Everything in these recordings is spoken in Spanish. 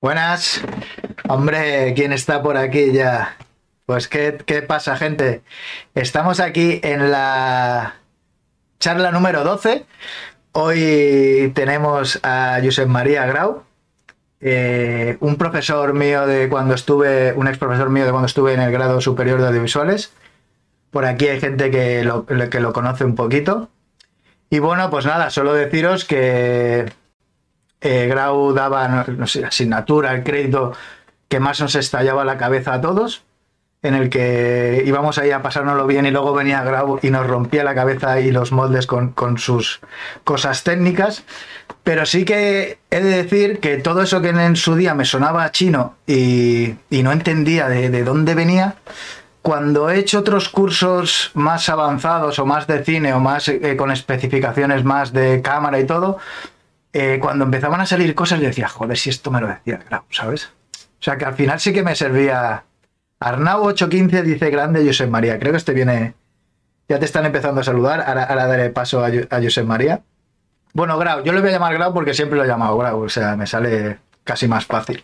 Buenas. Hombre, ¿quién está por aquí ya? Pues ¿qué, qué pasa, gente? Estamos aquí en la charla número 12. Hoy tenemos a Josep María Grau, eh, un profesor mío de cuando estuve, un ex profesor mío de cuando estuve en el grado superior de audiovisuales. Por aquí hay gente que lo, que lo conoce un poquito. Y bueno, pues nada, solo deciros que eh, Grau daba, no, asignatura, el crédito que más nos estallaba la cabeza a todos, en el que íbamos ahí a pasárnoslo bien y luego venía Grau y nos rompía la cabeza y los moldes con, con sus cosas técnicas. Pero sí que he de decir que todo eso que en su día me sonaba chino y, y no entendía de, de dónde venía, cuando he hecho otros cursos más avanzados o más de cine o más eh, con especificaciones más de cámara y todo, eh, cuando empezaban a salir cosas, yo decía, joder, si esto me lo decía Grau, ¿sabes? O sea que al final sí que me servía. Arnau 815 dice grande Josep María. Creo que este viene. Ya te están empezando a saludar. Ahora, ahora daré paso a, a Josep María. Bueno, Grau, yo le voy a llamar Grau porque siempre lo he llamado Grau, o sea, me sale casi más fácil.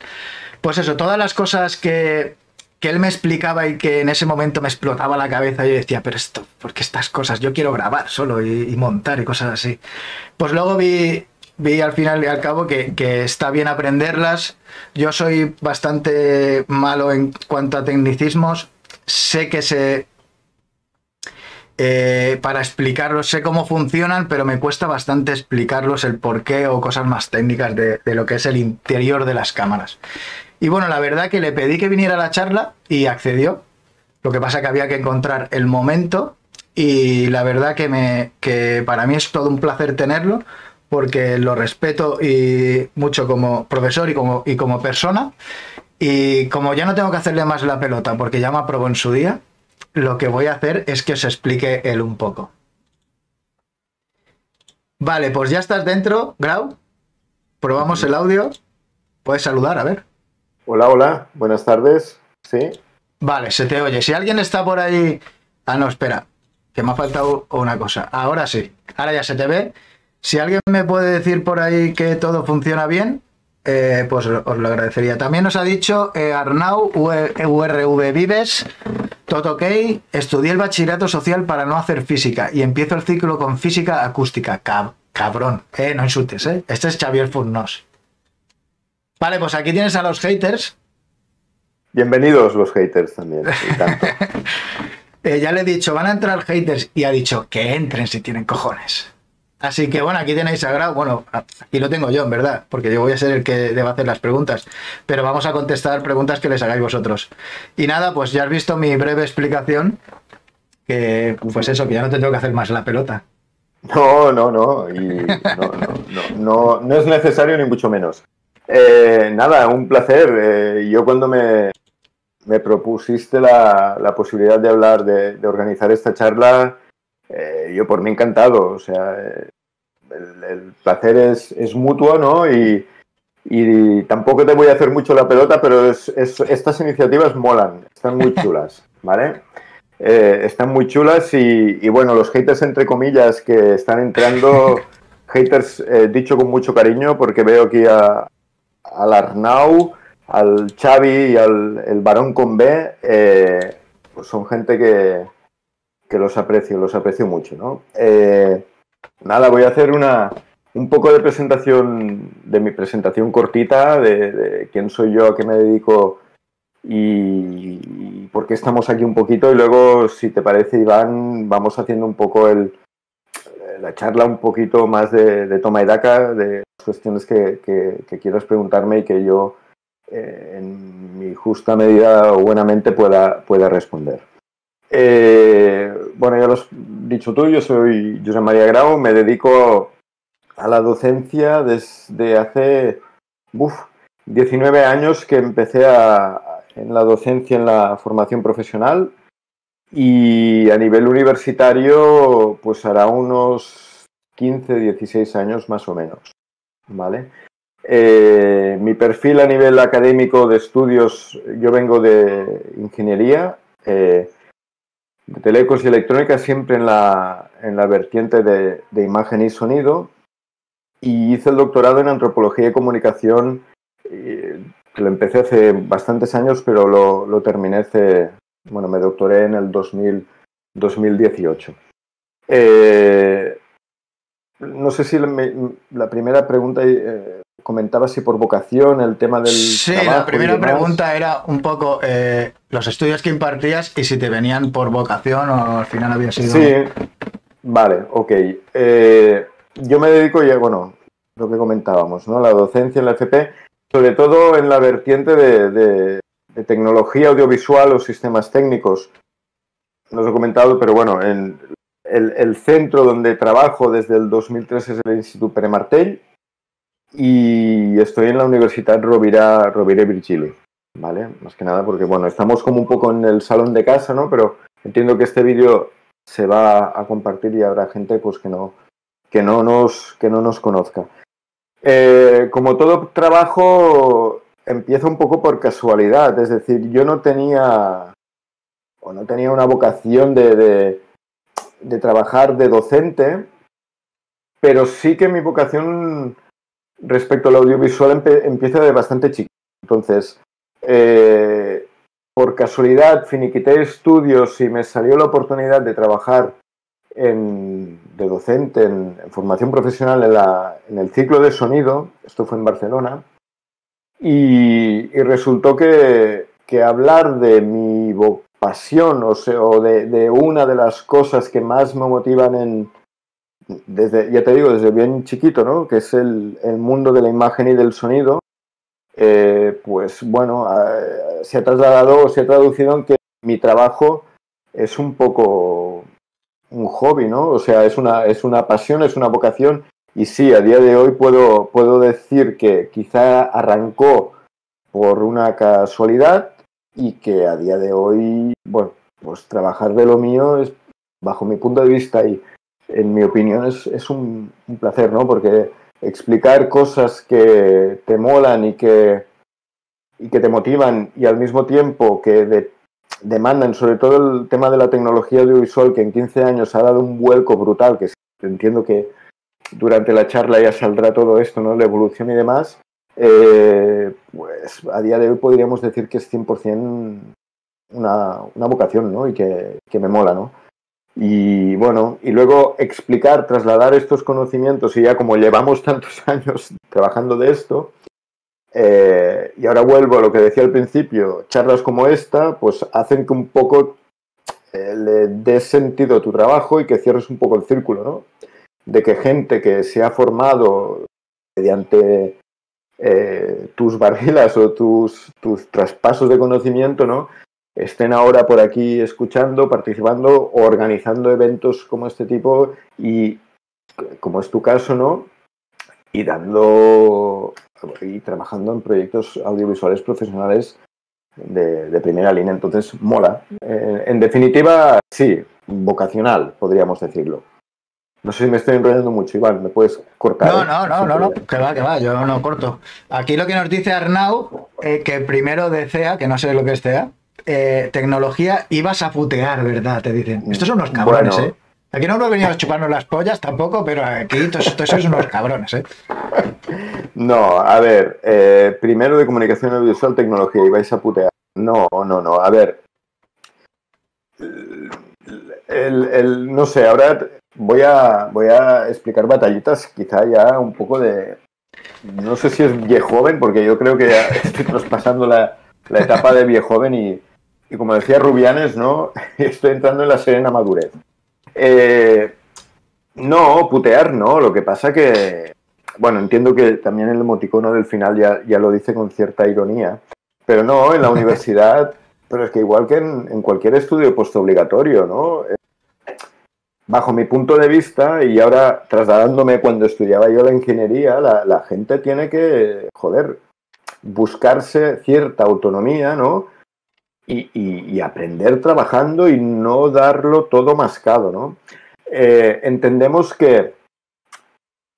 Pues eso, todas las cosas que, que él me explicaba y que en ese momento me explotaba la cabeza, yo decía, pero esto, ¿por qué estas cosas? Yo quiero grabar solo y montar y cosas así. Pues luego vi, vi al final y al cabo que, está bien aprenderlas. Yo soy bastante malo en cuanto a tecnicismos. Sé que se... Eh, para explicarlos, sé cómo funcionan, pero me cuesta bastante explicarlos el porqué o cosas más técnicas de, de lo que es el interior de las cámaras. Y bueno, la verdad que le pedí que viniera a la charla y accedió. Lo que pasa que había que encontrar el momento y la verdad que, me, que para mí es todo un placer tenerlo porque lo respeto y mucho como profesor y como, y como persona. Y como ya no tengo que hacerle más la pelota porque ya me aprobó en su día, lo que voy a hacer es que os explique él un poco. Vale, pues ya estás dentro, Grau. Probamos el audio. Puedes saludar, a ver. Hola, hola, buenas tardes. Sí. Vale, se te oye. Si alguien está por ahí. Ah, no, espera. Que me ha faltado una cosa. Ahora sí. Ahora ya se te ve. Si alguien me puede decir por ahí que todo funciona bien, eh, pues os lo agradecería. También nos ha dicho eh, Arnau, URV Vives, todo ok, estudié el bachillerato social para no hacer física y empiezo el ciclo con física acústica. Cab cabrón, eh, no insultes, eh. Este es Xavier Furnos. Vale, pues aquí tienes a los haters. Bienvenidos los haters también. eh, ya le he dicho, van a entrar haters y ha dicho que entren si tienen cojones. Así que bueno, aquí tenéis a. Bueno, aquí lo tengo yo, en verdad, porque yo voy a ser el que deba hacer las preguntas. Pero vamos a contestar preguntas que les hagáis vosotros. Y nada, pues ya has visto mi breve explicación. Que pues eso, que ya no te tengo que hacer más la pelota. No, no, no. Y no, no, no, no, no es necesario ni mucho menos. Eh, nada, un placer. Eh, yo cuando me, me propusiste la, la, posibilidad de hablar, de, de organizar esta charla, eh, yo por mí encantado, o sea, el, el placer es, es, mutuo, ¿no? Y, y, tampoco te voy a hacer mucho la pelota, pero es, es, estas iniciativas molan, están muy chulas, ¿vale? Eh, están muy chulas y, y, bueno, los haters entre comillas que están entrando, haters eh, dicho con mucho cariño porque veo aquí a, al Arnau, al Xavi y al el Barón con B, eh, pues son gente que, los aprecio, los aprecio mucho, ¿no? Eh, nada, voy a hacer una, un poco de presentación, de mi presentación cortita, de, quién soy yo, a qué me dedico y, por qué estamos aquí un poquito. Y luego, si te parece, Iván, vamos haciendo un poco el, la charla un poquito más de, toma y daca, de cuestiones que, quieras preguntarme y que yo, eh, en mi justa medida o buenamente, pueda, pueda responder. Eh, bueno, ya lo has dicho tú, yo soy José María Grau, me dedico a la docencia desde hace uf, 19 años que empecé a, en la docencia en la formación profesional y a nivel universitario pues hará unos 15, 16 años más o menos, ¿vale? Eh, mi perfil a nivel académico de estudios, yo vengo de ingeniería, eh, de telecos y electrónica siempre en la, en la vertiente de, imagen y sonido y hice el doctorado en antropología y comunicación eh, lo empecé hace bastantes años, pero lo, terminé hace, bueno, me doctoré en el 2000, 2018. Eh, no sé si la, primera pregunta eh, comentaba si por vocación el tema del. Sí, la primera pregunta era un poco eh, los estudios que impartías y si te venían por vocación o al final había sido. Sí, vale, ok. Eh, yo me dedico ya, bueno, lo que comentábamos, ¿no? La docencia en la FP, sobre todo en la vertiente de, tecnología audiovisual o sistemas técnicos. No os he comentado, pero bueno, en el, centro donde trabajo desde el 2003 es el Instituto Pere Martell y estoy en la Universidad Rovira, Rovira Virgili, ¿vale? Más que nada porque, bueno, estamos como un poco en el salón de casa, ¿no? Pero entiendo que este vídeo se va a compartir y habrá gente pues que no, que no, nos, que no nos conozca. Eh, como todo trabajo empieza un poco por casualidad, es decir, yo no tenía o no tenía una vocación de, de trabajar de docente, pero sí que mi vocación respecto al audiovisual empieza de bastante chico. Entonces, eh, por casualidad, finiquité estudios y me salió la oportunidad de trabajar en, de docente en, formación profesional en, la, en, el ciclo de sonido, esto fue en Barcelona, y, resultó que, que, hablar de mi pasión o, o de, de, una de las cosas que más me motivan en, desde, ya te digo, desde bien chiquito, ¿no? Que es el, mundo de la imagen y del sonido, eh, pues bueno, se ha trasladado, se ha traducido en que mi trabajo es un poco un hobby, ¿no? O sea, es una, es una pasión, es una vocación. Y sí, a día de hoy puedo, puedo decir que quizá arrancó por una casualidad y que a día de hoy, bueno, pues trabajar de lo mío es, bajo mi punto de vista y en mi opinión, es, un, placer, ¿no? Porque explicar cosas que te molan y que, y que te motivan y al mismo tiempo que demandan, sobre todo el tema de la tecnología audiovisual, que en 15 años ha dado un vuelco brutal, que entiendo que durante la charla ya saldrá todo esto, ¿no? La evolución y demás. Eh, pues a día de hoy podríamos decir que es 100% una, una vocación, ¿no? Y que, que me mola, ¿no? Y bueno, y luego explicar, trasladar estos conocimientos y ya como llevamos tantos años trabajando de esto, eh, y ahora vuelvo a lo que decía al principio, charlas como esta, pues hacen que un poco eh, le des sentido a tu trabajo y que cierres un poco el círculo, ¿no? De que gente que se ha formado mediante eh, tus barrilas o tus, tus traspasos de conocimiento, ¿no? Estén ahora por aquí escuchando, participando o organizando eventos como este tipo y, como es tu caso, ¿no? Y dando y trabajando en proyectos audiovisuales profesionales de, primera línea. Entonces, mola. Eh, en definitiva, sí, vocacional, podríamos decirlo. No sé si me estoy enrollando mucho, Iván, ¿me puedes cortar? No, no, no, no, no, que va, que va, yo no corto. Aquí lo que nos dice Arnau, eh, que primero desea, que no sé lo que es CEA, eh, tecnología ibas a putear, ¿verdad? Te dicen. Estos son unos cabrones, ¿eh? Aquí no nos veníamos a chuparnos las pollas tampoco, pero aquí todos, sois unos cabrones, ¿eh? No, a ver, eh, primero de comunicación audiovisual, tecnología, ibais a putear. No, no, no, a ver. El, no sé, ahora voy a, voy a explicar batallitas, quizá ya un poco de. No sé si es viejo joven, porque yo creo que ya estoy traspasando la, la etapa de viejo joven y, y como decía Rubianes, ¿no? Estoy entrando en la serena madurez. Eh, no, putear no. Lo que pasa que, bueno, entiendo que también el emoticono del final ya, ya lo dice con cierta ironía. Pero no, en la universidad, pero es que igual que en, cualquier estudio postobligatorio, ¿no? Eh, bajo mi punto de vista, y ahora trasladándome cuando estudiaba yo la ingeniería, la, la gente tiene que, joder, buscarse cierta autonomía, ¿no? Y, aprender trabajando y no darlo todo mascado, ¿no? Eh, entendemos que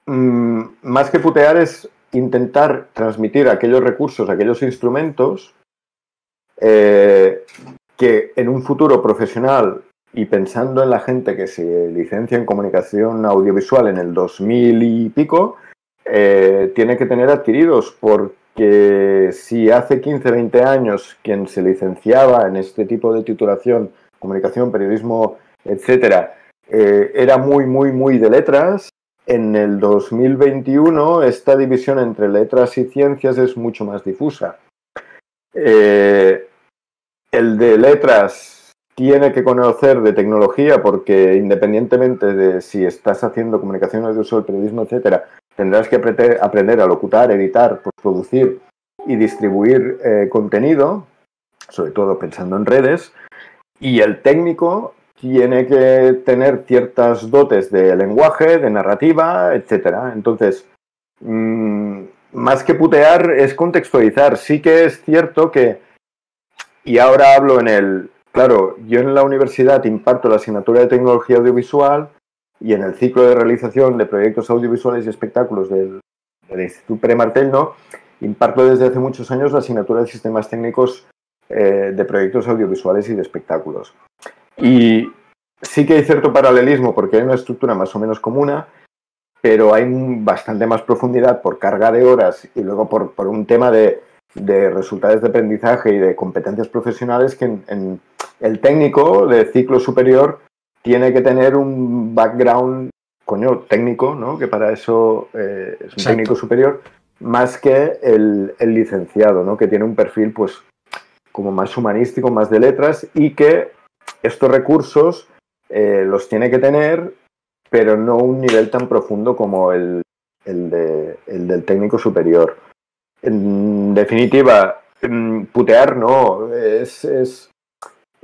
mm, más que putear es intentar transmitir aquellos recursos, aquellos instrumentos eh, que en un futuro profesional y pensando en la gente que se licencia en comunicación audiovisual en el 2000 y pico, eh, tiene que tener adquiridos por que si hace 15, 20 años quien se licenciaba en este tipo de titulación, comunicación, periodismo, etcétera, eh, era muy, muy, muy de letras, en el 2021 esta división entre letras y ciencias es mucho más difusa. Eh, el de letras tiene que conocer de tecnología porque independientemente de si estás haciendo comunicación audiovisual, periodismo, etcétera, tendrás que aprender a locutar, editar, producir y distribuir eh, contenido, sobre todo pensando en redes, y el técnico tiene que tener ciertas dotes de lenguaje, de narrativa, etcétera. Entonces, mm, más que putear es contextualizar. Sí que es cierto que, y ahora hablo en el, claro, yo en la universidad imparto la asignatura de tecnología audiovisual y en el ciclo de realización de proyectos audiovisuales y espectáculos del, Instituto Premartel, imparto desde hace muchos años la asignatura de sistemas técnicos eh, de proyectos audiovisuales y de espectáculos. Y sí que hay cierto paralelismo porque hay una estructura más o menos común, pero hay bastante más profundidad por carga de horas y luego por, un tema de, resultados de aprendizaje y de competencias profesionales que en el técnico de ciclo superior tiene que tener un background, coño, técnico, ¿no? Que para eso eh, es un técnico superior, más que el, licenciado, ¿no? Que tiene un perfil, pues, como más humanístico, más de letras, y que estos recursos eh, los tiene que tener, pero no un nivel tan profundo como el, de, el del técnico superior. En definitiva, mm, putear no, es, es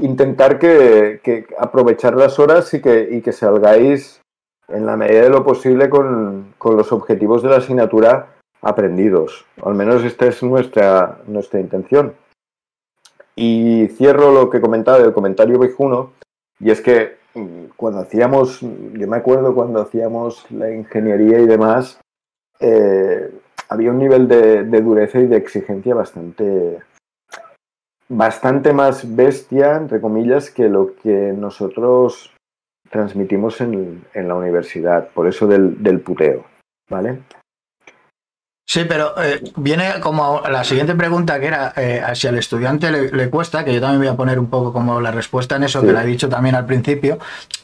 intentar que, aprovechar las horas y que, y salgáis en la medida de lo posible con, los objetivos de la asignatura aprendidos. Al menos esta es nuestra, nuestra intención. Y cierro lo que comentaba del comentario viejuno, y es que mm, cuando hacíamos, yo me acuerdo cuando hacíamos la ingeniería y demás, eh, había un nivel de, dureza y de exigencia bastante, bastante más bestia, entre comillas, que lo que nosotros transmitimos en, la universidad, por eso del, del puteo, ¿vale? Sí, pero eh, viene como la siguiente pregunta que era eh, si al estudiante le, cuesta, que yo también voy a poner un poco como la respuesta en eso, que la he dicho también al principio,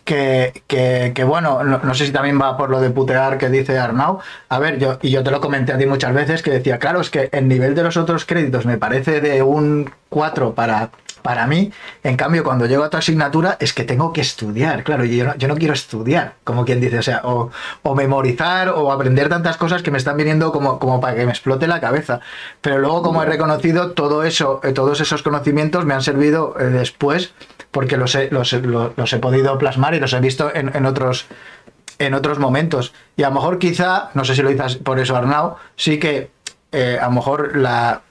que, que, bueno, no, sé si también va por lo de putear que dice Arnau. A ver, yo, y yo te lo comenté a ti muchas veces, que decía, claro, es que el nivel de los otros créditos me parece de un 4 para para mí, en cambio, cuando llego a tu asignatura es que tengo que estudiar, claro, y yo no, yo no quiero estudiar, como quien dice, o sea, o, memorizar o aprender tantas cosas que me están viniendo como, como para que me explote la cabeza. Pero luego, como he reconocido, todo eso, eh, todos esos conocimientos me han servido eh, después porque los he, los, he podido plasmar y los he visto en, otros en otros momentos. Y a lo mejor quizá, no sé si lo dices por eso Arnau, sí que eh, a lo mejor la,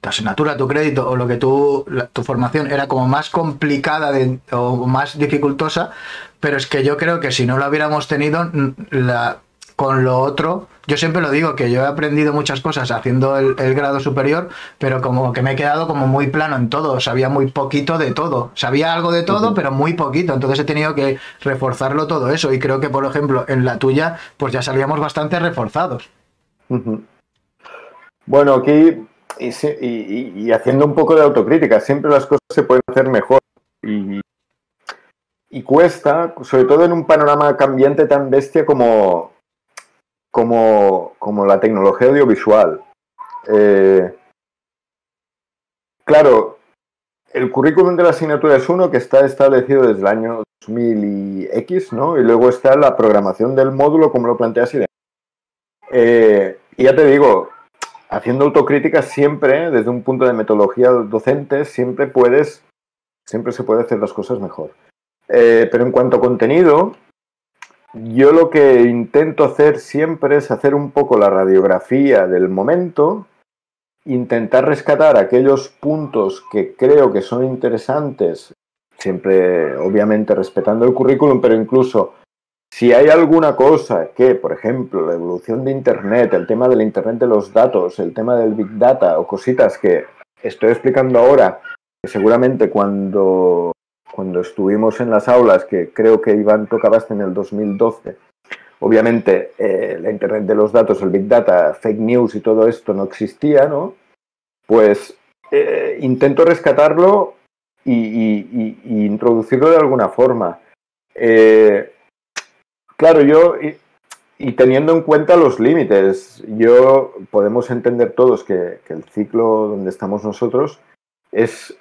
tu asignatura, tu crédito o lo que tú, tu formación era como más complicada o más dificultosa, pero es que yo creo que si no lo hubiéramos tenido, la, con lo otro, yo siempre lo digo, que yo he aprendido muchas cosas haciendo el, grado superior, pero como que me he quedado como muy plano en todo, sabía muy poquito de todo, sabía algo de todo, pero muy poquito, entonces he tenido que reforzarlo todo eso. Y creo que, por ejemplo, en la tuya, pues ya salíamos bastante reforzados. Bueno, aquí y, haciendo un poco de autocrítica, siempre las cosas se pueden hacer mejor. Y, cuesta, sobre todo en un panorama cambiante tan bestia como, como, como la tecnología audiovisual. Eh, claro, el currículum de la asignatura es uno que está establecido desde el año 2000 y X, ¿no? Y luego está la programación del módulo, como lo planteas y eh, y ya te digo, haciendo autocrítica siempre, desde un punto de metodología docente, siempre puedes, siempre se puede hacer las cosas mejor. Eh, pero en cuanto a contenido, yo lo que intento hacer siempre es hacer un poco la radiografía del momento, intentar rescatar aquellos puntos que creo que son interesantes, siempre obviamente respetando el currículum, pero incluso si hay alguna cosa que, por ejemplo, la evolución de Internet, el tema del Internet de los datos, el tema del Big Data o cositas que estoy explicando ahora, que seguramente cuando, cuando estuvimos en las aulas, que creo que Iván tocabaste en el 2012, obviamente eh, la Internet de los datos, el Big Data, fake news y todo esto no existía, ¿no? Pues eh, intento rescatarlo y, introducirlo de alguna forma. Eh, claro, yo, y, teniendo en cuenta los límites, yo podemos entender todos que, el ciclo donde estamos nosotros es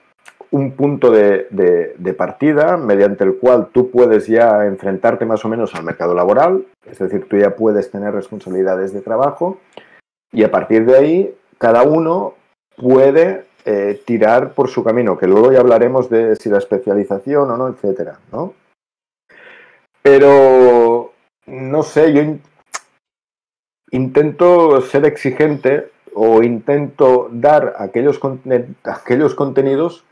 un punto de, partida mediante el cual tú puedes ya enfrentarte más o menos al mercado laboral, es decir, tú ya puedes tener responsabilidades de trabajo y a partir de ahí cada uno puede eh, tirar por su camino, que luego ya hablaremos de si la especialización o no, etcétera, ¿no? Pero, no sé, yo intento ser exigente o intento dar aquellos, aquellos contenidos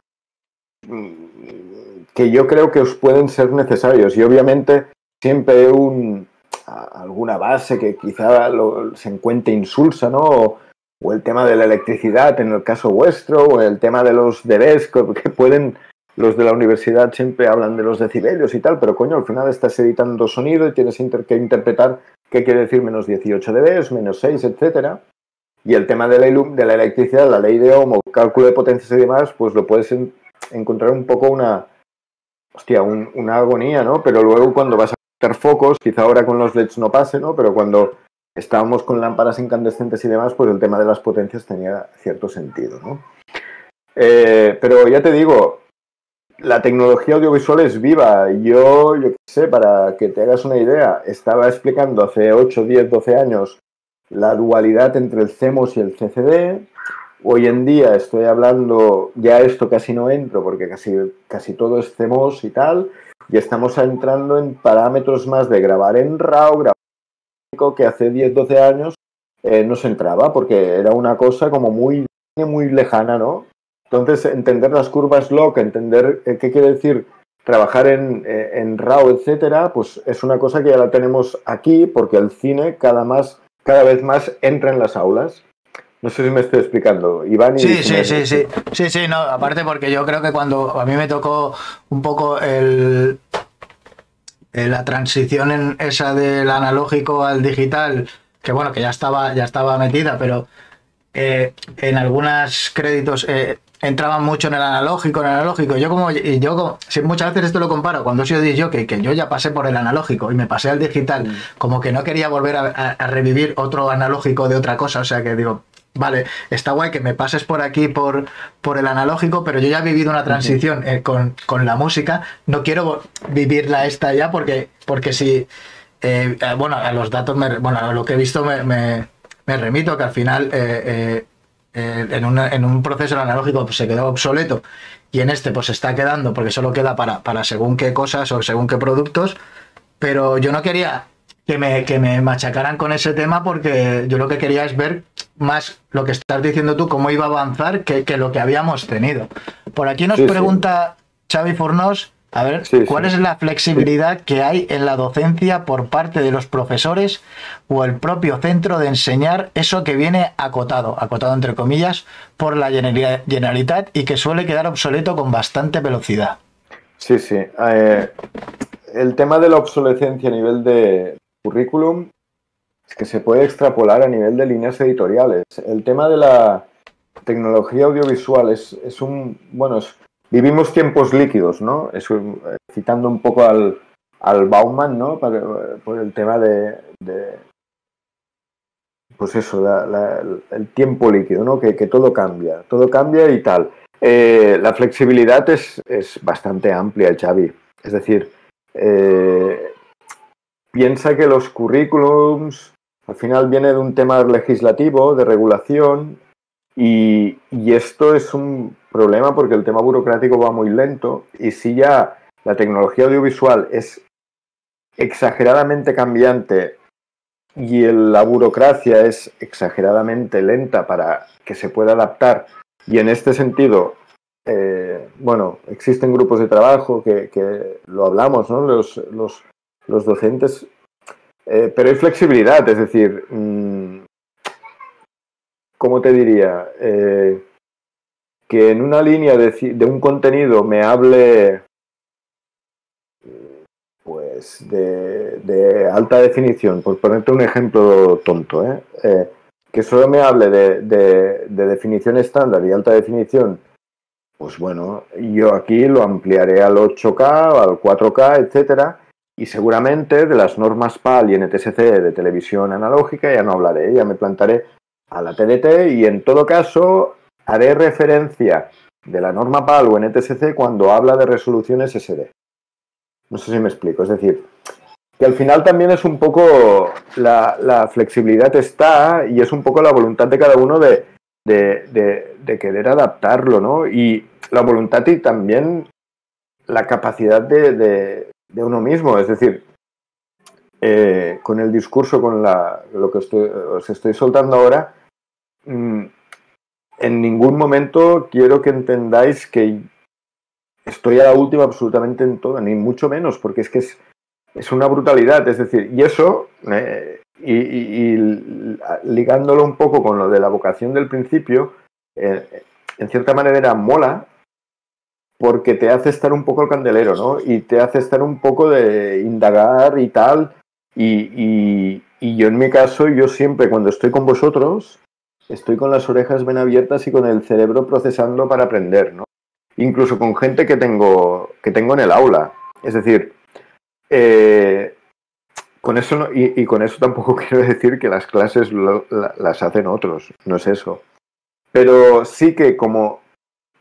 que yo creo que os pueden ser necesarios. Y obviamente siempre un, alguna base que quizá se encuentre insulsa, ¿no? o el tema de la electricidad en el caso vuestro, o el tema de los dBs que pueden, los de la universidad siempre hablan de los decibelios y tal, pero coño, al final estás editando sonido y tienes que interpretar qué quiere decir menos 18 dBs, menos 6, etcétera. Y el tema de la, de la electricidad, la ley de Ohm, cálculo de potencias y demás, pues lo puedes encontrar un poco una, hostia, una agonía, ¿no? Pero luego cuando vas a hacer focos, quizá ahora con los LEDs no pase, ¿no? Pero cuando estábamos con lámparas incandescentes y demás, pues el tema de las potencias tenía cierto sentido. ¿no? Eh, pero ya te digo, la tecnología audiovisual es viva. Yo, yo qué sé, para que te hagas una idea, estaba explicando hace 8, 10, 12 años la dualidad entre el CMOS y el CCD. Hoy en día estoy hablando, ya esto casi no entro porque casi, casi todo es CMOS y tal, y estamos entrando en parámetros más de grabar en RAW, grabar que hace 10, 12 años eh, no se entraba porque era una cosa como muy, muy lejana, ¿no? Entonces, entender las curvas log, entender eh, qué quiere decir trabajar en, eh, en, RAW, etcétera, pues es una cosa que ya la tenemos aquí porque el cine cada, más, cada vez más entra en las aulas. No sé si me estoy explicando, Iván. Y sí, sí, sí, sí, sí, sí, no, aparte porque yo creo que cuando a mí me tocó un poco el, eh, la transición en esa del analógico al digital, que bueno, que ya estaba, ya estaba metida, pero eh, en algunos créditos eh, entraban mucho en el analógico, en el analógico. Yo como, y yo como, muchas veces esto lo comparo, cuando soy yo que, que yo ya pasé por el analógico y me pasé al digital, mm. como que no quería volver a, revivir otro analógico de otra cosa, o sea que digo, vale, está guay que me pases por aquí por, por el analógico, pero yo ya he vivido una transición eh, con, la música, no quiero vivirla esta ya porque, porque si, eh, eh, bueno, a los datos, bueno, a lo que he visto me, remito, que al final en, en, un proceso analógico pues, se quedó obsoleto. Y en este pues se está quedando porque solo queda para, para según qué cosas o según qué productos, pero yo no quería que me, que me machacaran con ese tema porque yo lo que quería es ver más lo que estás diciendo tú, cómo iba a avanzar, que, lo que habíamos tenido. Por aquí nos pregunta Xavi Fornos, a ver, ¿cuál es la flexibilidad que hay en la docencia por parte de los profesores o el propio centro de enseñar eso que viene acotado, acotado entre comillas, por la Generalitat y que suele quedar obsoleto con bastante velocidad? Sí, sí. Eh, el tema de la obsolescencia a nivel de, currículum es que se puede extrapolar a nivel de líneas editoriales. El tema de la tecnología audiovisual es, un, bueno, vivimos tiempos líquidos, ¿no? Eh, citando un poco al, al Bauman, ¿no? por el tema de, pues eso, el tiempo líquido, ¿no? Que, todo cambia, todo cambia y tal. Eh, la flexibilidad es, es, bastante amplia, Xavi. Es decir, eh, piensa que los currículums al final viene de un tema legislativo, de regulación, y, esto es un problema porque el tema burocrático va muy lento y si ya la tecnología audiovisual es exageradamente cambiante y la burocracia es exageradamente lenta para que se pueda adaptar y en este sentido, eh, bueno, existen grupos de trabajo que, lo hablamos, ¿no? Los, los, los docentes, eh, pero hay flexibilidad, es decir, mm, ¿cómo te diría? Eh, que en una línea de, un contenido me hable, pues, imágenes de, alta definición, por ponerte un ejemplo tonto, ¿eh? Eh, que solo me hable de, definición estándar y alta definición, pues bueno, yo aquí lo ampliaré al 8K, al 4K, etcétera, y seguramente de las normas PAL y NTSC de televisión analógica ya no hablaré, ya me plantaré a la TDT y en todo caso haré referencia de la norma PAL o NTSC cuando habla de resoluciones SD. No sé si me explico, es decir, que al final también es un poco la, flexibilidad está y es un poco la voluntad de cada uno de, de, querer adaptarlo, ¿no? Y la voluntad y también la capacidad de, uno mismo, es decir, eh, con el discurso, con la, lo que os estoy soltando ahora, mm, en ningún momento quiero que entendáis que estoy a la última absolutamente en todo, ni mucho menos, porque es que es, es una brutalidad. Es decir, y eso, eh, y, ligándolo un poco con lo de la vocación del principio, eh, en cierta manera mola porque te hace estar un poco el candelero, ¿no? Y te hace estar un poco de indagar y tal. Y, y yo en mi caso, yo siempre cuando estoy con vosotros, estoy con las orejas bien abiertas y con el cerebro procesando para aprender, ¿no? Incluso con gente que tengo, que tengo en el aula. Es decir, eh, con eso y, con eso tampoco quiero decir que las clases las hacen otros, no es eso. Pero sí que como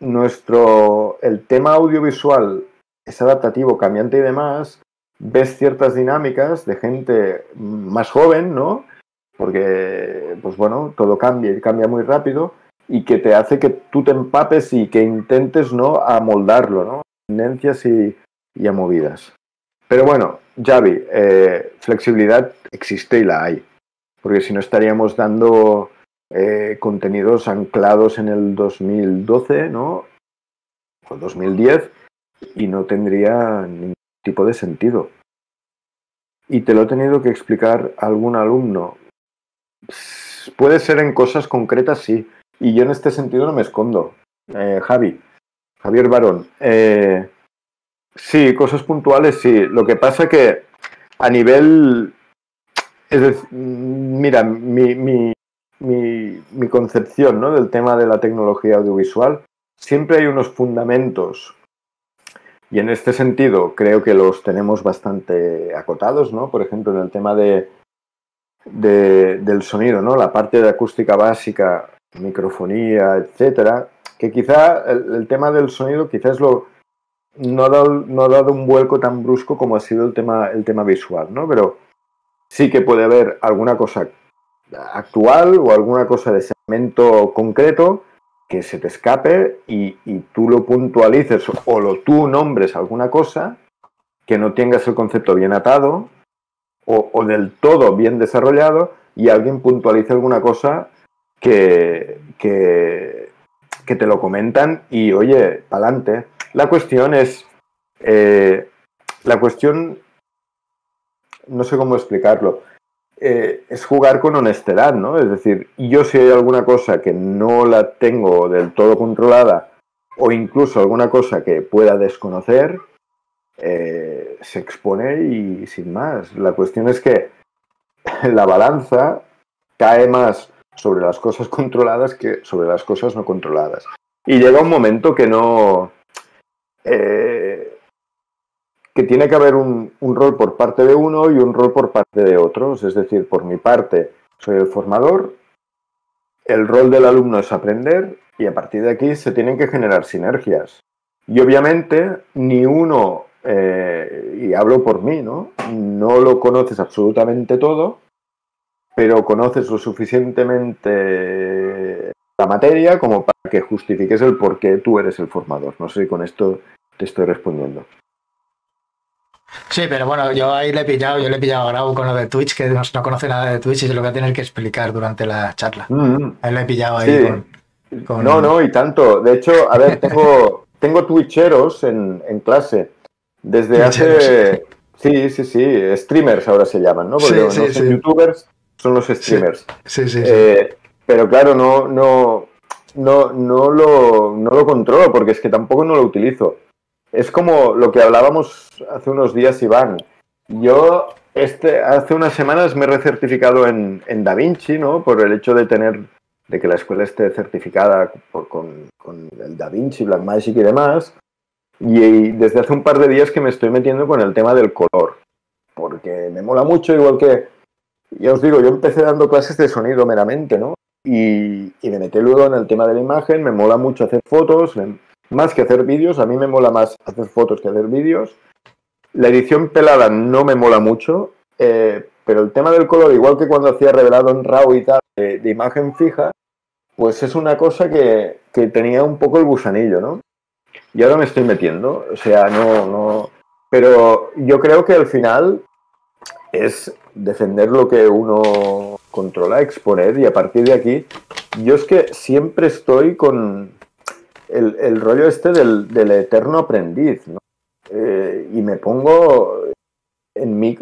nuestro el tema audiovisual es adaptativo, cambiante y demás, ves ciertas dinámicas de gente más joven, ¿no? Porque, pues bueno, todo cambia y cambia muy rápido y que te hace que tú te empapes y que intentes, ¿no? A moldarlo, ¿no? Tendencias y, y a movidas. Pero bueno, Javi, eh, flexibilidad existe y la hay. Porque si no estaríamos dando eh, contenidos anclados en el 2012, ¿no? O 2010 y no tendría ningún tipo de sentido. Y te lo he tenido que explicar algún alumno. Puede ser en cosas concretas, sí. Y yo en este sentido no me escondo. Eh, Javi, Javier Barón. Eh, Sí, cosas puntuales, sí. Lo que pasa que a nivel... Es decir, mira, mi, mi, mi, concepción ¿no? del tema de la tecnología audiovisual, siempre hay unos fundamentos y en este sentido creo que los tenemos bastante acotados, ¿no? Por ejemplo, en el tema de, de, del sonido, ¿no? La parte de acústica básica, microfonía, etcétera, que quizá el, el tema del sonido quizás lo, no ha, dado, un vuelco tan brusco como ha sido el tema, el tema visual, ¿no? Pero sí que puede haber alguna cosa actual o alguna cosa de segmento concreto que se te escape y, tú lo puntualices o lo tú nombres alguna cosa que no tengas el concepto bien atado o, del todo bien desarrollado y alguien puntualice alguna cosa que, que, que te lo comentan y oye, pa'lante. La cuestión es, eh, la cuestión, no sé cómo explicarlo, eh, es jugar con honestidad, ¿no? Es decir, yo si hay alguna cosa que no la tengo del todo controlada o incluso alguna cosa que pueda desconocer, eh, se expone y sin más. La cuestión es que la balanza cae más sobre las cosas controladas que sobre las cosas no controladas. Y llega un momento que no, eh, que tiene que haber un, rol por parte de uno y un rol por parte de otros. Es decir, por mi parte, soy el formador, el rol del alumno es aprender y a partir de aquí se tienen que generar sinergias. Y obviamente ni uno, eh, y hablo por mí, ¿no? No lo conoces absolutamente todo, pero conoces lo suficientemente la materia como para que justifiques el por qué tú eres el formador. No sé si con esto te estoy respondiendo. Sí, pero bueno, yo ahí le he pillado, yo le he pillado a Grau con lo de Twitch, que no, conoce nada de Twitch y se lo voy a tener que explicar durante la charla. Mm. Ahí le he pillado ahí con, No, no, y tanto. De hecho, a ver, tengo, tengo twitcheros en, clase. Desde hace. Sí, sí, sí. Streamers ahora se llaman, ¿no? Porque no son youtubers, son los streamers. Sí, sí, sí. Eh, pero claro, no, no, no, no, lo, no lo controlo porque es que tampoco no lo utilizo. Es como lo que hablábamos hace unos días, Iván. Yo este, hace unas semanas me he recertificado en, en DaVinci, ¿no? Por el hecho de tener, de que la escuela esté certificada con, con el DaVinci, Blackmagic y demás. Y, desde hace un par de días que me estoy metiendo con el tema del color. Porque me mola mucho, igual que, ya os digo, yo empecé dando clases de sonido meramente, ¿no? Y, y me metí luego en el tema de la imagen, me mola mucho hacer fotos, más que hacer vídeos, a mí me mola más hacer fotos que hacer vídeos. La edición pelada no me mola mucho, eh, pero el tema del color, igual que cuando hacía revelado en RAW y tal, de, imagen fija, pues es una cosa que, tenía un poco el gusanillo, ¿no? Y ahora me estoy metiendo, o sea, no, no. Pero yo creo que al final es defender lo que uno controla, exponer, y a partir de aquí, yo es que siempre estoy con el, rollo este del, del eterno aprendiz, ¿no? Eh, y me pongo en mí,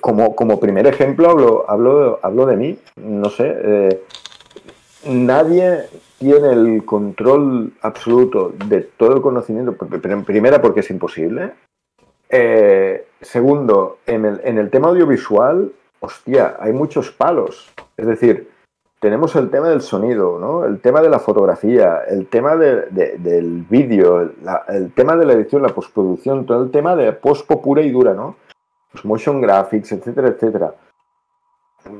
como, como primer ejemplo, hablo, hablo, hablo de mí, no sé, eh, nadie tiene el control absoluto de todo el conocimiento, primera porque es imposible, eh, segundo, en el, en el tema audiovisual, hostia, hay muchos palos, es decir, tenemos el tema del sonido, ¿no? el tema de la fotografía, el tema del vídeo, el tema de la edición, la postproducción, todo el tema de pospo pura y dura, ¿no? Los motion graphics, etcétera, etcétera.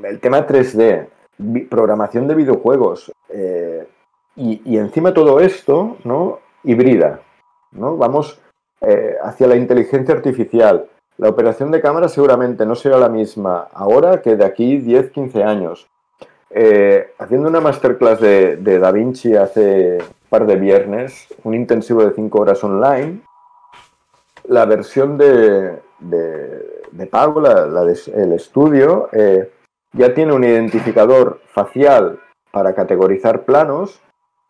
El tema 3D, programación de videojuegos. Eh, y, encima todo esto, ¿no? Híbrida, ¿no? Vamos eh, hacia la inteligencia artificial. La operación de cámara seguramente no será la misma ahora que de aquí 10, 15 años eh, haciendo una masterclass de, de, Da Vinci hace un par de viernes, un intensivo de 5 horas online, la versión de, de, pago, la, el estudio, eh, ya tiene un identificador facial para categorizar planos,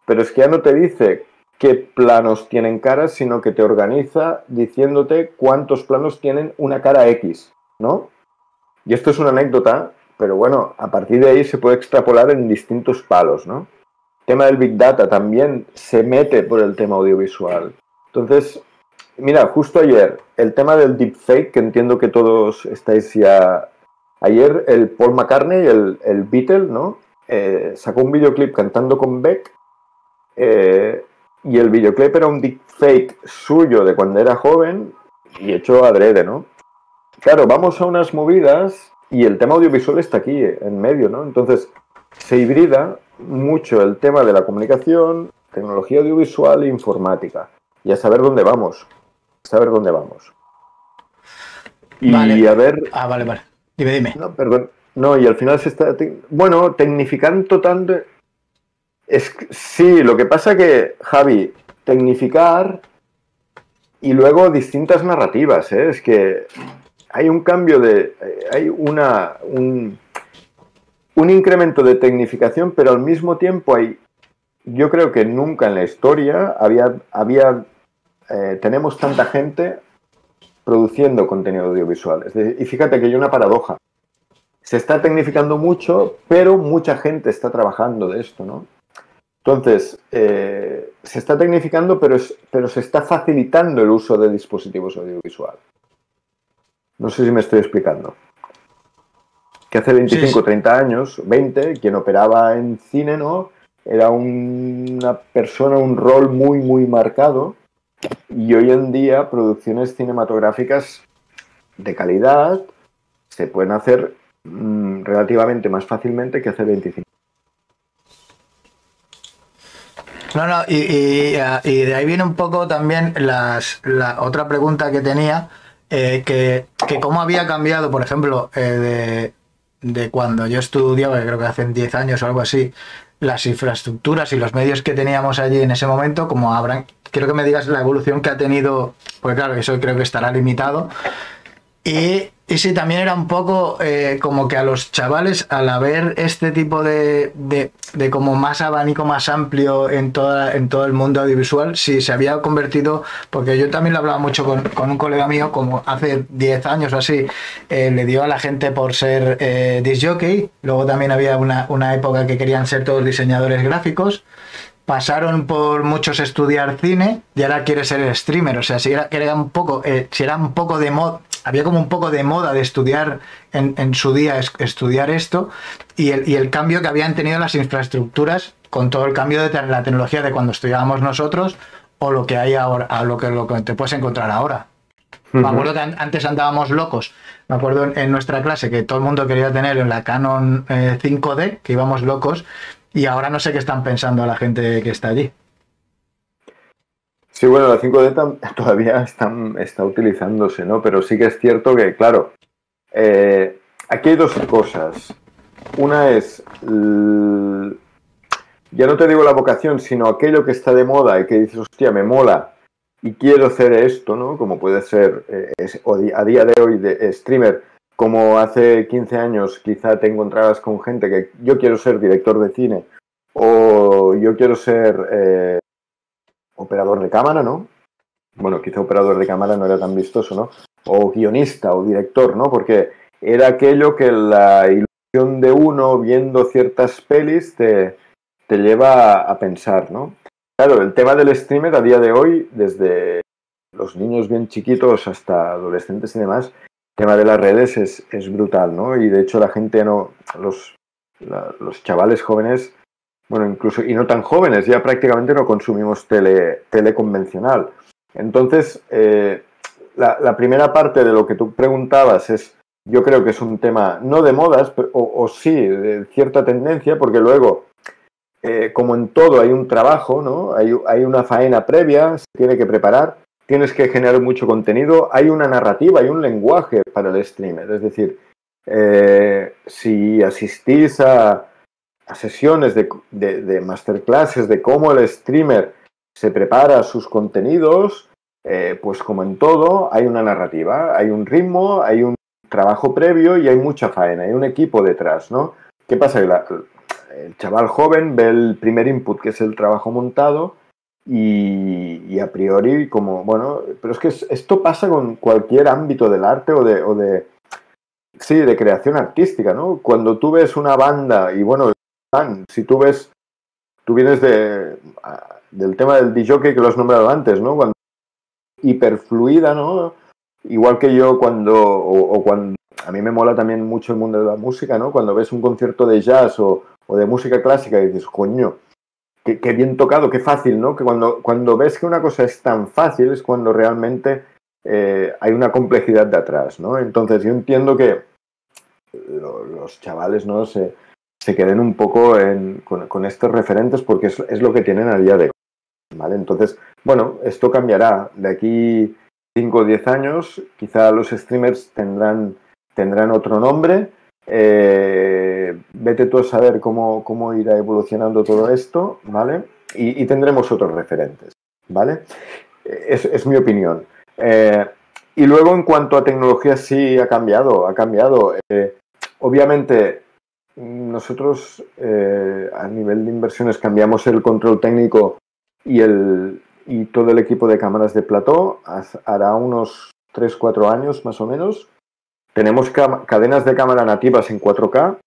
pero es que ya no te dice qué planos tienen caras, sino que te organiza diciéndote cuántos planos tienen una cara X, ¿no? Y esto es una anécdota pero bueno, a partir de ahí se puede extrapolar en distintos palos, ¿no? El tema del Big Data también se mete por el tema audiovisual. Entonces, mira, justo ayer, el tema del deepfake, que entiendo que todos estáis ya... Ayer el Paul McCartney, el, el Beatle, ¿no? Eh, sacó un videoclip cantando con Beck eh, y el videoclip era un deepfake suyo de cuando era joven y hecho adrede, ¿no? Claro, vamos a unas movidas y el tema audiovisual está aquí, en medio, ¿no? Entonces, se hibrida mucho el tema de la comunicación, tecnología audiovisual e informática. Y a saber dónde vamos. A saber dónde vamos. Y a ver. Ah, vale, vale. Dime, dime. No, perdón. No, y al final se está. Bueno, tecnificando tanto. Es... Sí, lo que pasa que, Javi, tecnificar y luego distintas narrativas, ¿eh? Es que hay un cambio de, eh, hay una, un, incremento de tecnificación, pero al mismo tiempo hay, yo creo que nunca en la historia había, había eh, tenemos tanta gente produciendo contenido audiovisual. y fíjate que hay una paradoja. Se está tecnificando mucho, pero mucha gente está trabajando de esto, ¿no? Entonces, eh, se está tecnificando, pero, pero se está facilitando el uso de dispositivos audiovisuales. No sé si me estoy explicando. Que hace 25, 30 años, 20, quien operaba en cine, ¿no? Era una persona, un rol muy, muy marcado. Y hoy en día, producciones cinematográficas de calidad se pueden hacer mm, relativamente más fácilmente que hace 25 No, no, y, de ahí viene un poco también las, la otra pregunta que tenía, eh, que, que cómo había cambiado, por ejemplo, eh, de, cuando yo estudiaba, creo que hace 10 años o algo así, las infraestructuras y los medios que teníamos allí en ese momento, como habrán, quiero que me digas la evolución que ha tenido, porque claro, eso creo que estará limitado. Y y sí, también era un poco eh, como que a los chavales, al haber este tipo de, de, como más abanico, más amplio en, toda, en todo el mundo audiovisual, sí se había convertido, porque yo también lo hablaba mucho con, un colega mío, como hace 10 años o así, eh, le dio a la gente por ser eh, luego también había una, una época que querían ser todos diseñadores gráficos, pasaron por muchos estudiar cine y ahora quiere ser streamer. O sea, si era, era un poco, eh, si era un poco de mod, había como un poco de moda de estudiar en, su día, estudiar esto, y el, y el, cambio que habían tenido las infraestructuras con todo el cambio de la tecnología de cuando estudiábamos nosotros o lo que hay ahora, a lo que, lo que te puedes encontrar ahora. Me acuerdo que antes andábamos locos. Me acuerdo en, nuestra clase que todo el mundo quería tener en la Canon 5D, eh, que íbamos locos, y ahora no sé qué están pensando la gente que está allí. Sí, bueno, la 5D todavía está, está utilizándose, ¿no? Pero sí que es cierto que, claro, eh, aquí hay dos cosas. Una es, ya no te digo la vocación, sino aquello que está de moda y que dices, hostia, me mola y quiero hacer esto, ¿no? Como puede ser eh, a día de hoy de streamer, como hace 15 años quizá te encontrabas con gente que yo quiero ser director de cine o yo quiero ser eh, operador de cámara, ¿no? Bueno, quizá operador de cámara no era tan vistoso, ¿no? O guionista o director, ¿no? Porque era aquello que la ilusión de uno viendo ciertas pelis te, te lleva a pensar, ¿no? Claro, el tema del streamer a día de hoy, desde los niños bien chiquitos hasta adolescentes y demás, el tema de las redes es, es brutal, ¿no? Y de hecho la gente no, los, los chavales jóvenes bueno, incluso, y no tan jóvenes, ya prácticamente no consumimos tele, tele convencional. Entonces, eh, la, primera parte de lo que tú preguntabas es, yo creo que es un tema no de modas, o, sí, de cierta tendencia, porque luego, eh, como en todo, hay un trabajo, ¿no? Hay, hay una faena previa, se tiene que preparar, tienes que generar mucho contenido, hay una narrativa, hay un lenguaje para el streamer. Es decir, eh, si asistís a a sesiones de, de, masterclasses de cómo el streamer se prepara sus contenidos, eh, pues como en todo, hay una narrativa, hay un ritmo, hay un trabajo previo y hay mucha faena, hay un equipo detrás, ¿no? ¿Qué pasa? el chaval joven ve el primer input, que es el trabajo montado, y, a priori, como, bueno, pero es que esto pasa con cualquier ámbito del arte o de, o de, sí, de creación artística, ¿no? Cuando tú ves una banda, y bueno, si tú ves, tú vienes de, del tema del DJ que lo has nombrado antes, ¿no? Cuando hiperfluida, ¿no? Igual que yo cuando, o, cuando, a mí me mola también mucho el mundo de la música, ¿no? Cuando ves un concierto de jazz o, de música clásica y dices, coño, qué, bien tocado, qué fácil, ¿no? Que cuando, cuando ves que una cosa es tan fácil es cuando realmente eh, hay una complejidad de atrás, ¿no? Entonces yo entiendo que los chavales, ¿no? Se, se queden un poco con, estos referentes porque es, lo que tienen a día de hoy. ¿vale? Entonces, bueno, esto cambiará. De aquí 5 o 10 años, quizá los streamers tendrán, tendrán otro nombre. Eh, vete tú a saber cómo, cómo irá evolucionando todo esto, ¿vale? Y, tendremos otros referentes, ¿vale? Es, mi opinión. Eh, y luego, en cuanto a tecnología, sí ha cambiado, ha cambiado. Eh, obviamente, nosotros eh, a nivel de inversiones cambiamos el control técnico y, el, y todo el equipo de cámaras de plató hará unos 3-4 años más o menos. Tenemos cadenas de cámara nativas en 4K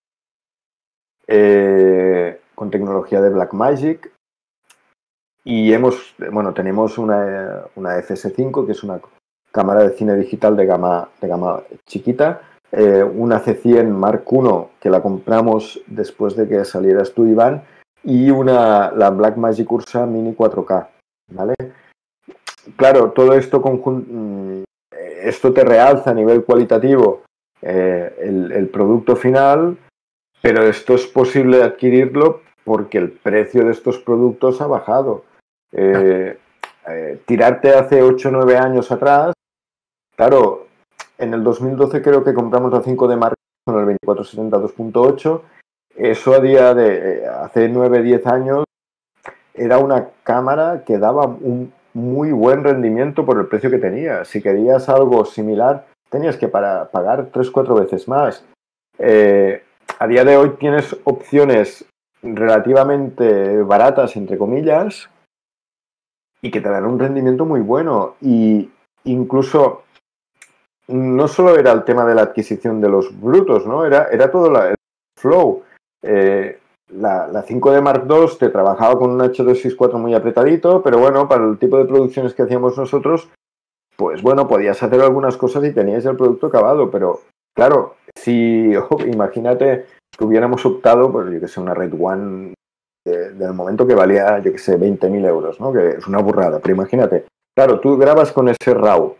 eh, con tecnología de Blackmagic y hemos, bueno, tenemos una, una FS5 que es una cámara de cine digital de gama, de gama chiquita eh, una C100 Mark I que la compramos después de que salieras tú, Iván, y una, la Blackmagic Ursa Mini 4K, ¿vale? Claro, todo esto mm, esto te realza a nivel cualitativo eh, el, producto final, pero esto es posible adquirirlo porque el precio de estos productos ha bajado. Eh, tirarte hace 8 o 9 años atrás, claro, en el 2012 creo que compramos la 5 de marca con el 2470 2.8. Eso a día de eh, hace 9-10 años era una cámara que daba un muy buen rendimiento por el precio que tenía. Si querías algo similar, tenías que para, pagar 3-4 veces más. Eh, a día de hoy tienes opciones relativamente baratas, entre comillas, y que te dan un rendimiento muy bueno. Y incluso no solo era el tema de la adquisición de los brutos, ¿no? Era, era todo el flow. Eh, la, 5D Mark II te trabajaba con un H264 muy apretadito, pero bueno, para el tipo de producciones que hacíamos nosotros, pues bueno, podías hacer algunas cosas y tenías el producto acabado, pero claro, si imagínate que hubiéramos optado, pues yo que sé, una Red One del momento que valía, yo que sé, 20.000 euros, ¿no? Que es una burrada, pero imagínate, claro, tú grabas con ese RAW,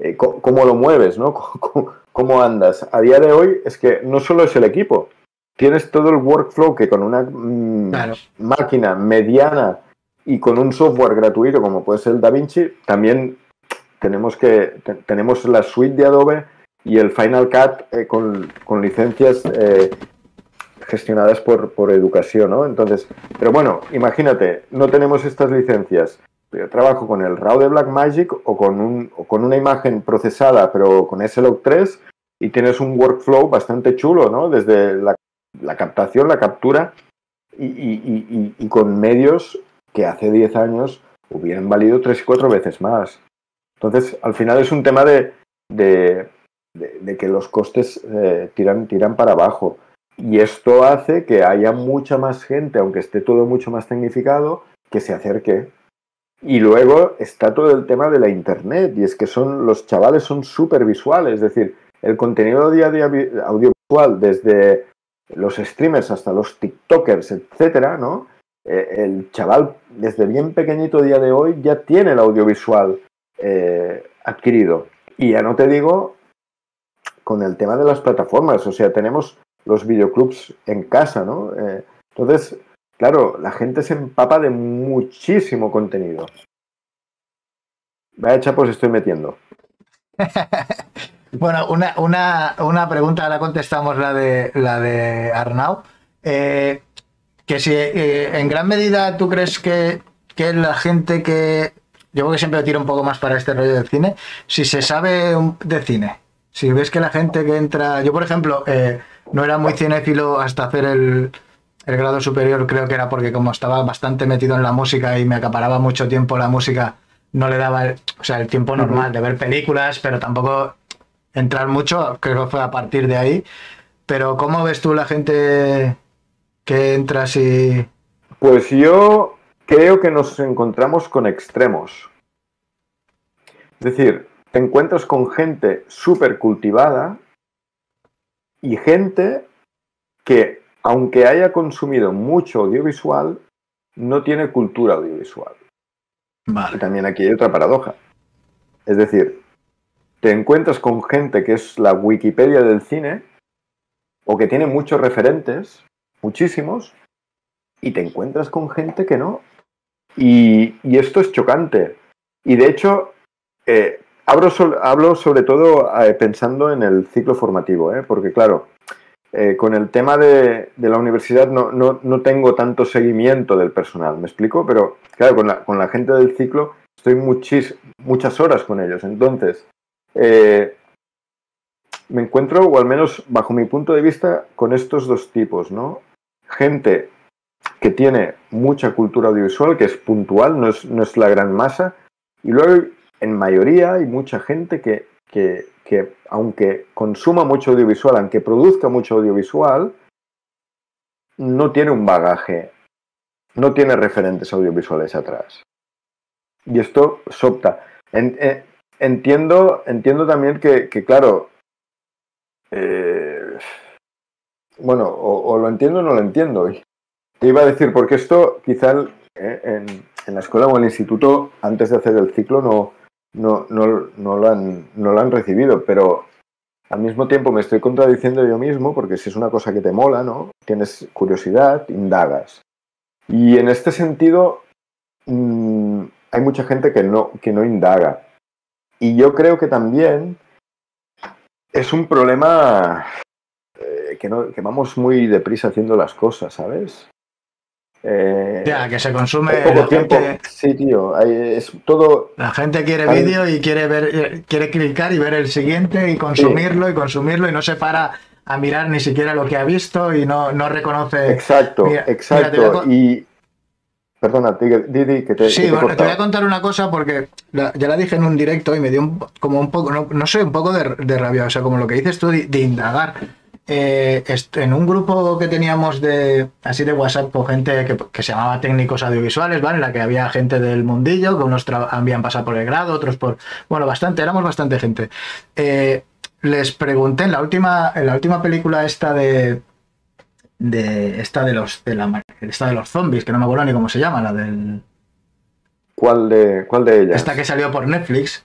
eh, ¿cómo, lo mueves, ¿no? ¿Cómo, andas? A día de hoy es que no solo es el equipo, tienes todo el workflow que con una mm, máquina mediana y con un software gratuito como puede ser el DaVinci, también tenemos que tenemos la suite de Adobe y el Final Cut eh, con, licencias eh, gestionadas por, por educación, ¿no? Entonces, pero bueno, imagínate, no tenemos estas licencias. Trabajo con el RAW de Blackmagic o con, un, o con una imagen procesada, pero con SLOG 3 y tienes un workflow bastante chulo, ¿no? Desde la, captación, la captura y, con medios que hace 10 años hubieran valido tres y cuatro veces más. Entonces, al final es un tema de, de, de, que los costes eh, tiran, tiran para abajo. Y esto hace que haya mucha más gente, aunque esté todo mucho más tecnificado, que se acerque. Y luego está todo el tema de la internet, y es que son los chavales son súper visuales, es decir, el contenido día a día audiovisual, desde los streamers hasta los TikTokers, etcétera, ¿no? Eh, el chaval desde bien pequeñito día de hoy ya tiene el audiovisual eh, adquirido. Y ya no te digo con el tema de las plataformas, o sea, tenemos los videoclubs en casa, ¿no? Eh, entonces, claro, la gente se empapa de muchísimo contenido. Vaya chapos estoy metiendo. bueno, una, una, una, pregunta, ahora contestamos la de, la de Arnau. Eh, que si eh, en gran medida tú crees que, que, la gente que. Yo creo que siempre tiro un poco más para este rollo del cine. Si se sabe de cine, si ves que la gente que entra. Yo, por ejemplo, eh, no era muy cinéfilo hasta hacer el, grado superior, creo que era porque como estaba bastante metido en la música y me acaparaba mucho tiempo la música, no le daba el, o sea, el tiempo normal de ver películas, pero tampoco entrar mucho, creo que fue a partir de ahí. Pero ¿cómo ves tú la gente que entra así? Pues yo creo que nos encontramos con extremos. Es decir, te encuentras con gente súper cultivada y gente que, aunque haya consumido mucho audiovisual, no tiene cultura audiovisual. Y también aquí hay otra paradoja. Es decir, te encuentras con gente que es la Wikipedia del cine o que tiene muchos referentes, muchísimos, y te encuentras con gente que no. Y, esto es chocante. Y de hecho, eh, Hablo, sobre todo eh, pensando en el ciclo formativo, ¿eh? porque claro, eh, con el tema de, la universidad no, tengo tanto seguimiento del personal, ¿me explico? Pero claro, con la, gente del ciclo estoy muchas horas con ellos. Entonces, me encuentro, o al menos bajo mi punto de vista, con estos dos tipos, ¿no? Gente que tiene mucha cultura audiovisual, que es puntual, no es, no es la gran masa, y luego en mayoría hay mucha gente que, que, aunque consuma mucho audiovisual, aunque produzca mucho audiovisual, no tiene un bagaje, no tiene referentes audiovisuales atrás. Y esto sopta. Eh, entiendo, entiendo también que, claro, eh, bueno, o, lo entiendo o no lo entiendo. Te iba a decir, porque esto quizá eh, en, en, la escuela o en el instituto, antes de hacer el ciclo, no, no, no, no, lo han, no lo han recibido, pero al mismo tiempo me estoy contradiciendo yo mismo porque si es una cosa que te mola, ¿no? Tienes curiosidad, indagas. Y en este sentido, mm, hay mucha gente que no, que no indaga. Y yo creo que también es un problema eh, que, no, que vamos muy deprisa haciendo las cosas, ¿sabes? Eh, ya, que se consume. Poco tiempo. sí, tío. Es todo. La gente quiere vídeo y quiere ver, quiere clicar y ver el siguiente y consumirlo y consumirlo y no se para a mirar ni siquiera lo que ha visto y no, no reconoce. Exacto, exacto. y. Perdona, Didi, que te. Sí, bueno, te voy a contar una cosa porque ya la dije en un directo y me dio como un poco, no, sé, un poco de, rabia. O sea, como lo que dices tú de, indagar. Eh, en un grupo que teníamos de así de WhatsApp con gente que, se llamaba técnicos audiovisuales, ¿vale? En la que había gente del mundillo, que unos habían pasado por el grado, otros por. Bueno, bastante, éramos bastante gente. Eh, les pregunté en la última, en la última película esta de. de esta de los. de la esta de los zombies, que no me acuerdo ni cómo se llama, la del. ¿Cuál de, cuál de ellas? Esta que salió por Netflix.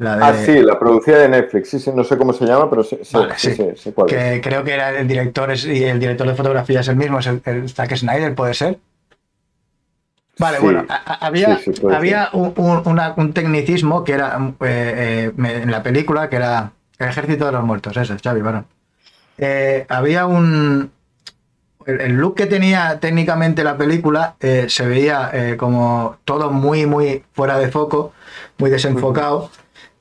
Ah, sí, la producida de Netflix. Sí, sí, no sé cómo se llama, pero sí, sí, sí. cuál que creo que era el director y el director de fotografía es el mismo, es el, Zack Snyder, ¿puede ser? Vale, bueno, había, había un, tecnicismo que era eh, eh, en la película, que era El Ejército de los Muertos, ese, Xavi, varón. Eh, había un... El, look que tenía técnicamente la película se veía como todo muy, muy fuera de foco, muy desenfocado.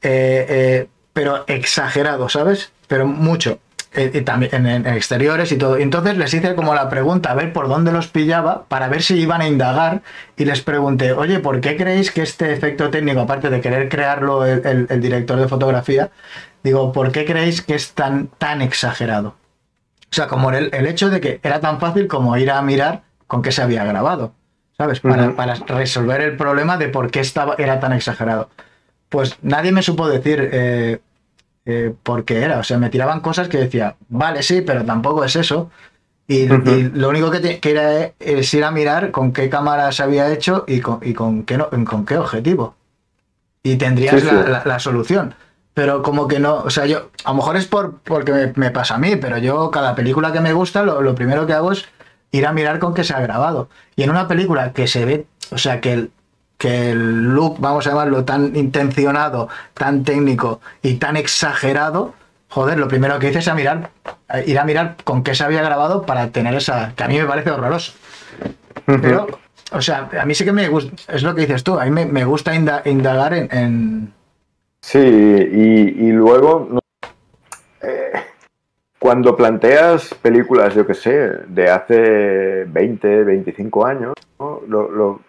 Eh, eh, pero exagerado, ¿sabes? Pero mucho. Eh, y también en, exteriores y todo. Entonces les hice como la pregunta, a ver por dónde los pillaba, para ver si iban a indagar. Y les pregunté, oye, ¿por qué creéis que este efecto técnico, aparte de querer crearlo el, director de fotografía, digo, ¿por qué creéis que es tan, tan exagerado? O sea, como el, hecho de que era tan fácil como ir a mirar con qué se había grabado, ¿sabes? Para, para resolver el problema de por qué estaba, era tan exagerado pues nadie me supo decir eh, eh, por qué era. O sea, me tiraban cosas que decía, vale, sí, pero tampoco es eso. Y, lo único que, era es ir a mirar con qué cámara se había hecho y con, qué, con qué objetivo. Y tendrías La, solución. Pero como que no, o sea, yo, a lo mejor es por, porque me, pasa a mí, pero yo cada película que me gusta, lo, lo, primero que hago es ir a mirar con qué se ha grabado. Y en una película que se ve, o sea, que el, que el look, vamos a llamarlo, tan intencionado, tan técnico y tan exagerado, joder, lo primero que hice es a mirar, ir a mirar con qué se había grabado para tener esa, que a mí me parece horroroso. Pero, o sea, a mí sí que me gusta, es lo que dices tú, a mí me, gusta indagar en, Sí, y, luego, eh, cuando planteas películas, yo que sé, de hace 20, 25 años, lo,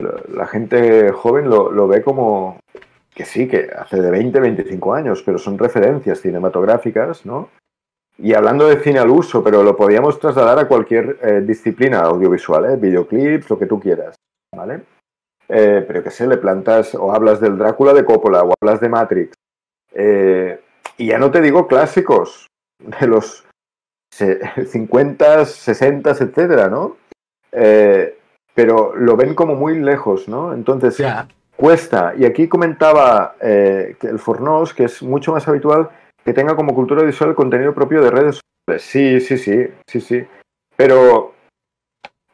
la gente joven lo, ve como que sí, que hace de 20, 25 años, pero son referencias cinematográficas, ¿no? Y hablando de cine al uso, pero lo podíamos trasladar a cualquier eh, disciplina audiovisual, ¿eh? videoclips, lo que tú quieras, ¿vale? Eh, pero que sé, le plantas o hablas del Drácula de Coppola o hablas de Matrix. Eh, y ya no te digo clásicos de los 50, 60, etcétera, ¿no? Pero lo ven como muy lejos, ¿no? Entonces, cuesta. Y aquí comentaba eh, el Fornos que es mucho más habitual que tenga como cultura visual el contenido propio de redes sociales. Sí, sí, sí, sí, sí. Pero,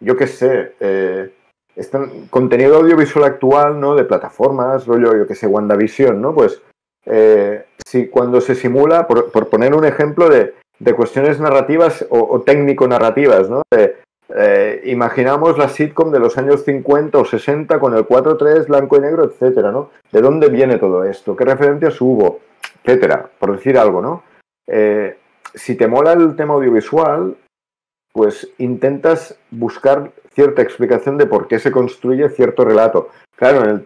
yo qué sé, eh, este contenido audiovisual actual, ¿no? De plataformas, rollo, yo qué sé, WandaVision, ¿no? Pues, eh, si cuando se simula, por, poner un ejemplo de, cuestiones narrativas o, o técnico-narrativas, ¿no? De, eh, imaginamos la sitcom de los años 50 o 60 con el 4-3, blanco y negro, etcétera, ¿no? ¿De dónde viene todo esto? ¿Qué referencias hubo? Etcétera, por decir algo, ¿no? Eh, si te mola el tema audiovisual, pues intentas buscar cierta explicación de por qué se construye cierto relato. Claro,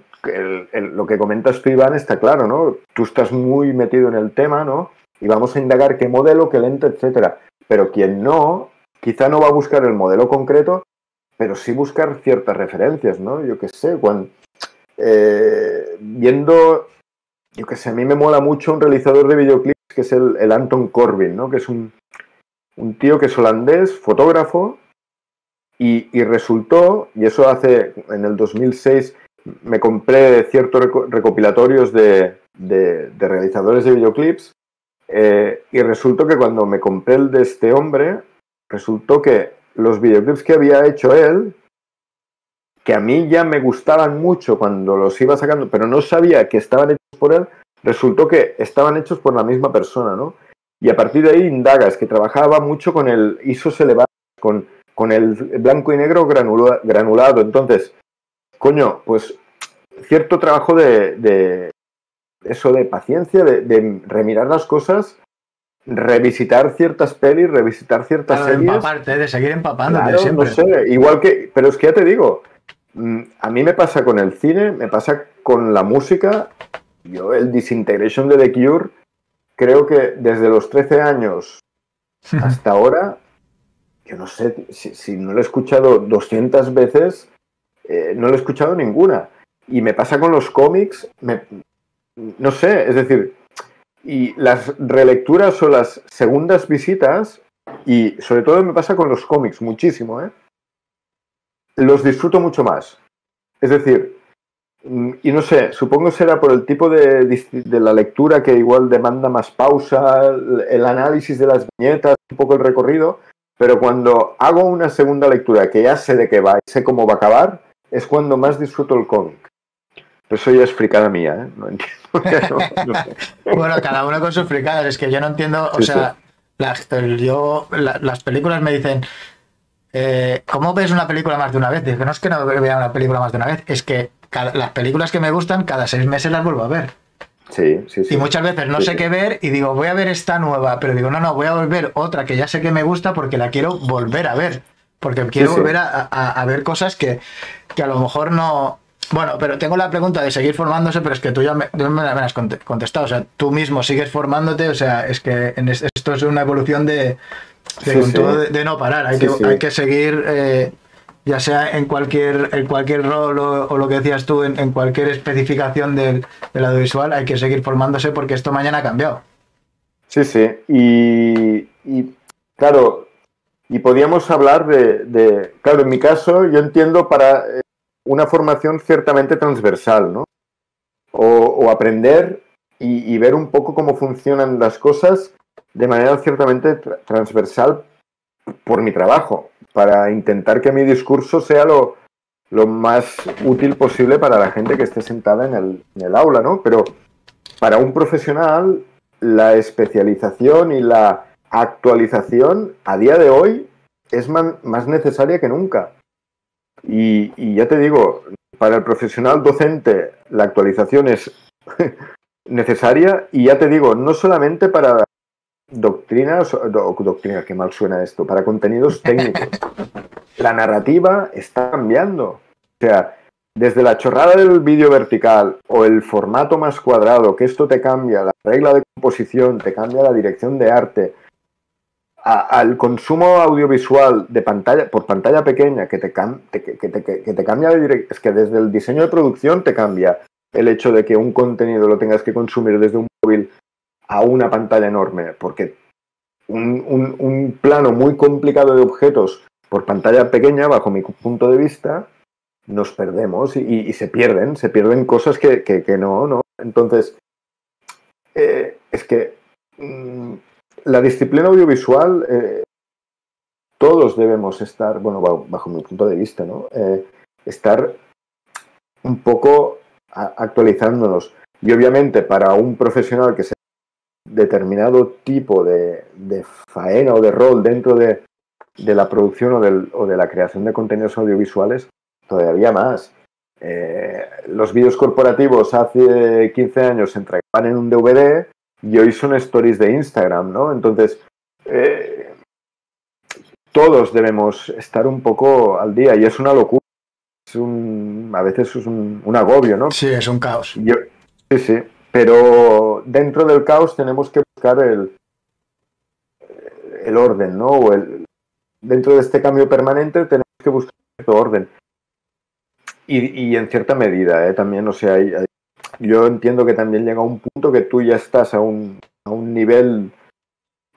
lo que comentas tú, Iván, está claro, ¿no? Tú estás muy metido en el tema, ¿no? Y vamos a indagar qué modelo, qué lente, etcétera. Pero quien no, quizá no va a buscar el modelo concreto, pero sí buscar ciertas referencias, ¿no? Yo qué sé, cuando, eh, viendo, yo qué sé, a mí me mola mucho un realizador de videoclips que es el, Anton Corbin, ¿no? Que es un, tío que es holandés, fotógrafo, y, resultó, y eso hace, en el 2006, me compré ciertos recopilatorios de, realizadores de videoclips, eh, y resultó que cuando me compré el de este hombre, resultó que los videoclips que había hecho él, que a mí ya me gustaban mucho cuando los iba sacando, pero no sabía que estaban hechos por él, resultó que estaban hechos por la misma persona, ¿no? Y a partir de ahí indagas que trabajaba mucho con el ISOs elevados, con, con el blanco y negro granulado. Entonces, coño, pues cierto trabajo de, de eso de paciencia, de, de, remirar las cosas revisitar ciertas pelis, revisitar ciertas series. De empaparte, de seguir empapándote siempre. No sé, igual que, pero es que ya te digo, mm, a mí me pasa con el cine, me pasa con la música. Yo, el Disintegration de The Cure, creo que desde los 13 años hasta ahora, yo no sé, si, no lo he escuchado 200 veces, eh, no lo he escuchado ninguna. Y me pasa con los cómics, no sé, es decir, y las relecturas o las segundas visitas, y sobre todo me pasa con los cómics muchísimo, ¿eh? los disfruto mucho más. Es decir, mm, y no sé, supongo será por el tipo de, de, la lectura que igual demanda más pausa, el análisis de las viñetas, un poco el recorrido, pero cuando hago una segunda lectura que ya sé de qué va y sé cómo va a acabar, es cuando más disfruto el cómic. Eso ya es fricada mía, ¿eh? No entiendo. bueno, cada uno con sus fricadas. Es que yo no entiendo, o sea, Las, yo, las películas me dicen, eh, ¿cómo ves una película más de una vez? Digo, no es que no vea una película más de una vez, es que las películas que me gustan, cada seis meses las vuelvo a ver. Sí, sí, sí. Y muchas veces no sé qué ver y digo, voy a ver esta nueva, pero digo, no, no, voy a volver otra que ya sé que me gusta porque la quiero volver a ver. Porque quiero volver a, ver cosas que, que a lo mejor no, bueno, pero tengo la pregunta de seguir formándose, pero es que tú ya me, me, has contestado. O sea, tú mismo sigues formándote, o sea, es que esto es una evolución de, de, no parar. Hay, que, hay que seguir, eh, ya sea en cualquier, en cualquier rol o, lo que decías tú, en, cualquier especificación del, audiovisual, hay que seguir formándose porque esto mañana ha cambiado. Sí, sí. Y, claro, y podíamos hablar de, de, claro, en mi caso, yo entiendo para una formación ciertamente transversal, ¿no? O, aprender y, ver un poco cómo funcionan las cosas de manera ciertamente transversal por mi trabajo, para intentar que mi discurso sea lo, más útil posible para la gente que esté sentada en el, en el aula, ¿no? Pero para un profesional, la especialización y la actualización a día de hoy es más necesaria que nunca. Y, ya te digo, para el profesional docente la actualización es necesaria y ya te digo, no solamente para doctrinas, doctrina, que mal suena esto, para contenidos técnicos. La narrativa está cambiando. O sea, desde la chorrada del vídeo vertical o el formato más cuadrado, que esto te cambia la regla de composición, te cambia la dirección de arte, al consumo audiovisual de pantalla por pantalla pequeña que te, que, te, cambia de es que desde el diseño de producción te cambia el hecho de que un contenido lo tengas que consumir desde un móvil a una pantalla enorme, porque un, plano muy complicado de objetos por pantalla pequeña, bajo mi punto de vista, nos perdemos y, se pierden, se pierden cosas que, no, no. Entonces, eh, es que mm, la disciplina audiovisual, eh, todos debemos estar, bueno, bajo, mi punto de vista, ¿no? Eh, estar un poco actualizándonos. Y obviamente para un profesional que sea determinado tipo de, faena o de rol dentro de, la producción o, de la creación de contenidos audiovisuales, todavía más. Eh, los vídeos corporativos hace 15 años se entregaban en un DVD y hoy son stories de Instagram, ¿no? Entonces, eh, todos debemos estar un poco al día y es una locura. Es un, a veces es un, agobio, ¿no? Sí, es un caos. sí, sí. Pero dentro del caos tenemos que buscar el, el orden, ¿no? O el, dentro de este cambio permanente tenemos que buscar cierto orden. Y, en cierta medida, ¿eh? también, o sea, hay, yo entiendo que también llega un punto que tú ya estás a un, a un nivel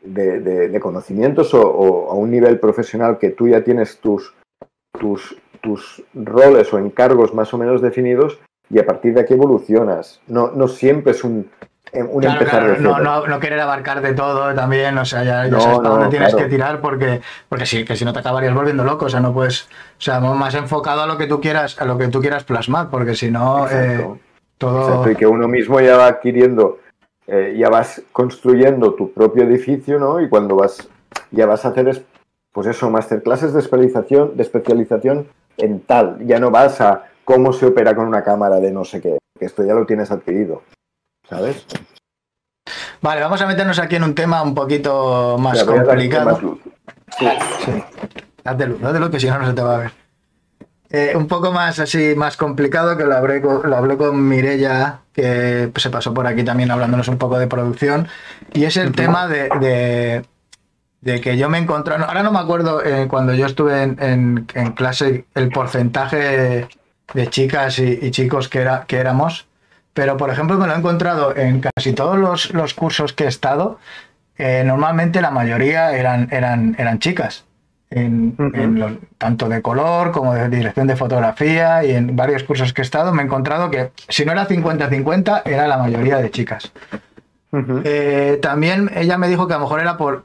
de, conocimientos o, a un nivel profesional que tú ya tienes tus, tus, tus roles o encargos más o menos definidos y a partir de aquí evolucionas. No, no siempre es un, un empezar de no, no, no, querer abarcar de todo también, o sea, ya, sabes para dónde tienes que tirar porque, porque sí, que si no te acabarías volviendo loco, o sea, no puedes, o sea, más enfocado a lo que tú quieras, a lo que tú quieras plasmar, porque si no, y que uno mismo ya va adquiriendo, eh, ya vas construyendo tu propio edificio, ¿no? Y cuando vas, ya vas a hacer, pues eso, masterclasses de especialización, de especialización en tal. Ya no vas a cómo se opera con una cámara de no sé qué, que esto ya lo tienes adquirido, ¿sabes? Vale, vamos a meternos aquí en un tema un poquito más complicado. Sí. Date luz, date luz, que si no, no se te va a ver. Eh, un poco más así, más complicado, que lo hablé con, lo hablé con Mirella, que se pasó por aquí también hablándonos un poco de producción, y es el tema de, de que yo me encontré, ahora no me acuerdo eh, cuando yo estuve en, clase el porcentaje de chicas y, chicos que, era, que éramos, pero por ejemplo me lo he encontrado en casi todos los, cursos que he estado, eh, normalmente la mayoría eran, eran, eran chicas. En, tanto de color como de dirección de fotografía y en varios cursos que he estado me he encontrado que si no era 50-50 era la mayoría de chicas. Eh, también ella me dijo que a lo mejor era por,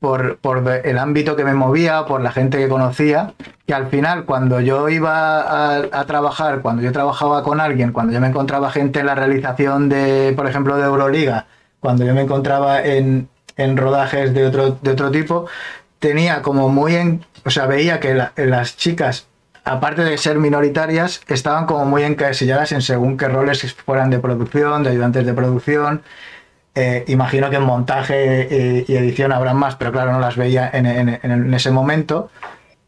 por, el ámbito que me movía, por la gente que conocía, que al final cuando yo iba a, trabajar, cuando yo trabajaba con alguien, cuando yo me encontraba gente en la realización de, por ejemplo, de Euroliga, cuando yo me encontraba en, rodajes de otro, de otro tipo, tenía como muy en, o sea, veía que las chicas, aparte de ser minoritarias, estaban como muy encasilladas en según qué roles fueran de producción, de ayudantes de producción, eh, imagino que en montaje y edición habrán más, pero claro, no las veía en, ese momento.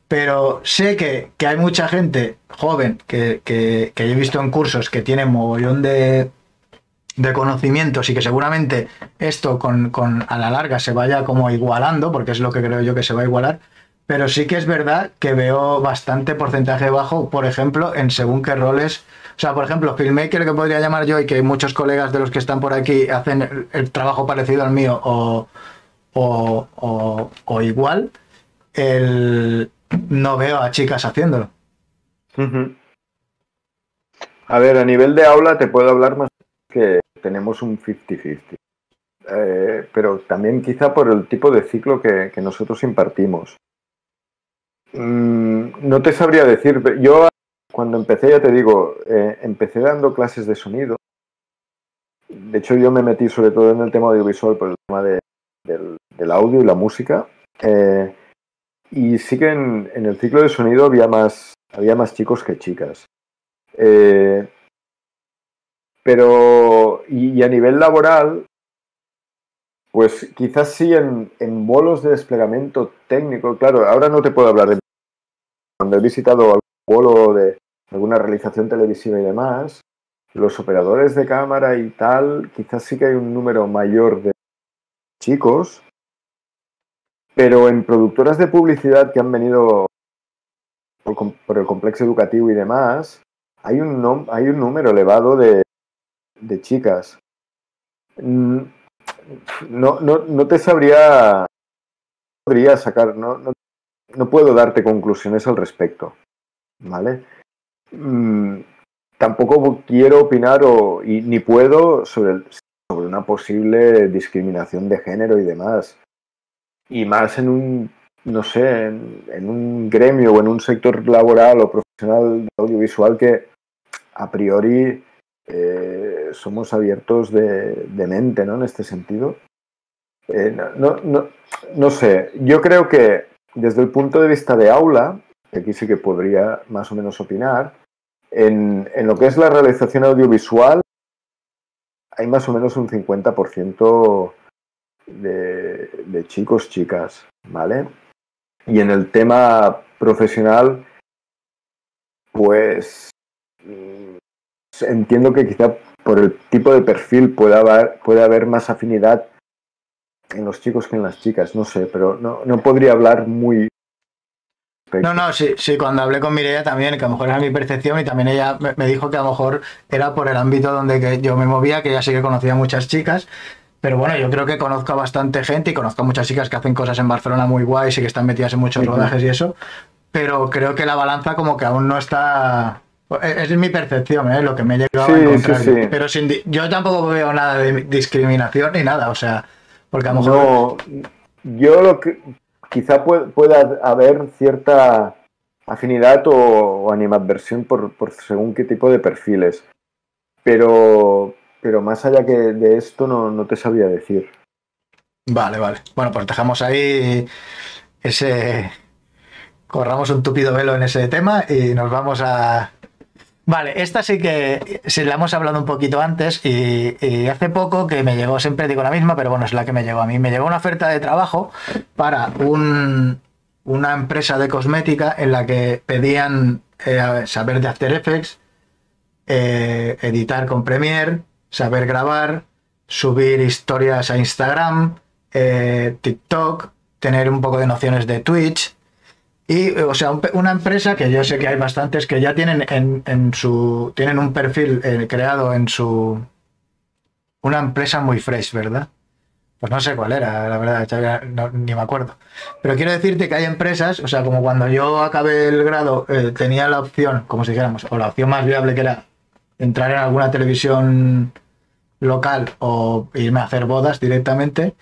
Pero sé que, hay mucha gente joven que, que, he visto en cursos que tiene mogollón de, conocimientos y que seguramente esto con, a la larga se vaya como igualando, porque es lo que creo yo que se va a igualar. Pero sí que es verdad que veo bastante porcentaje bajo, por ejemplo, en según qué roles o sea, por ejemplo, filmmaker que podría llamar yo y que muchos colegas de los que están por aquí hacen el, trabajo parecido al mío o, igual, el, no veo a chicas haciéndolo. A ver, a nivel de aula te puedo hablar más que tenemos un 50-50. Eh, pero también quizá por el tipo de ciclo que, nosotros impartimos. Mm, no te sabría decir, yo cuando empecé, ya te digo, eh, empecé dando clases de sonido. De hecho, yo me metí sobre todo en el tema audiovisual por el tema del, audio y la música. Eh, y sí que en, el ciclo de sonido había más, había más chicos que chicas. Pero, y, a nivel laboral, pues quizás sí en, en bolos de desplegamiento técnico. Claro, ahora no te puedo hablar de cuando he visitado algún bolo de, alguna realización televisiva y demás, los operadores de cámara y tal, quizás sí que hay un número mayor de chicos, pero en productoras de publicidad que han venido por, el complejo educativo y demás, hay un, hay un número elevado de, chicas. Mm, no, no, no te sabría, podría sacar, no, no, no puedo darte conclusiones al respecto, ¿vale? Mm, tampoco quiero opinar o, y, ni puedo sobre, sobre una posible discriminación de género y demás. Y más en un, no sé, en, un gremio o en un sector laboral o profesional audiovisual que a priori eh, somos abiertos de, mente, ¿no? En este sentido. Eh, no, no, no sé, yo creo que desde el punto de vista de aula, aquí sí que podría más o menos opinar, en, lo que es la realización audiovisual, hay más o menos un 50% de, de chicos, chicas, ¿vale? Y en el tema profesional, pues mm, entiendo que quizá por el tipo de perfil puede haber, puede haber más afinidad en los chicos que en las chicas, no sé, pero no, no podría hablar muy, no, no, sí, sí, cuando hablé con Mireia también, que a lo mejor era mi percepción y también ella me, dijo que a lo mejor era por el ámbito donde yo me movía, que ella sí que conocía a muchas chicas, pero bueno, yo creo que conozco a bastante gente y conozco a muchas chicas que hacen cosas en Barcelona muy guays y que están metidas en muchos rodajes y eso, pero creo que la balanza como que aún no está... E, es mi percepción, ¿eh? lo que me he llegado a encontrar. Pero sin, yo tampoco veo nada de discriminación ni nada, o sea, porque a lo mejor... yo lo que quizá pueda haber cierta afinidad o, animadversión por, según qué tipo de perfiles. Pero, pero más allá que de esto no, te sabía decir. Vale, vale. Bueno, pues dejamos ahí ese... Corramos un tupido velo en ese tema y nos vamos a, Vale, esta sí que sí la hemos hablado un poquito antes y, hace poco que me llegó, siempre digo la misma, pero bueno, es la que me llegó a mí. Me llegó una oferta de trabajo para un, una empresa de cosmética en la que pedían eh, saber de After Effects, eh, editar con Premiere, saber grabar, subir historias a Instagram, eh, TikTok, tener un poco de nociones de Twitch. Y, o sea, una empresa que yo sé que hay bastantes que ya tienen en, su. tienen un perfil eh, creado en su. Una empresa muy fresh, ¿verdad? Pues no sé cuál era, la verdad, ni me acuerdo. Pero quiero decirte que hay empresas, o sea, como cuando yo acabé el grado, eh, tenía la opción, como si dijéramos, o la opción más viable que era entrar en alguna televisión local o irme a hacer bodas directamente.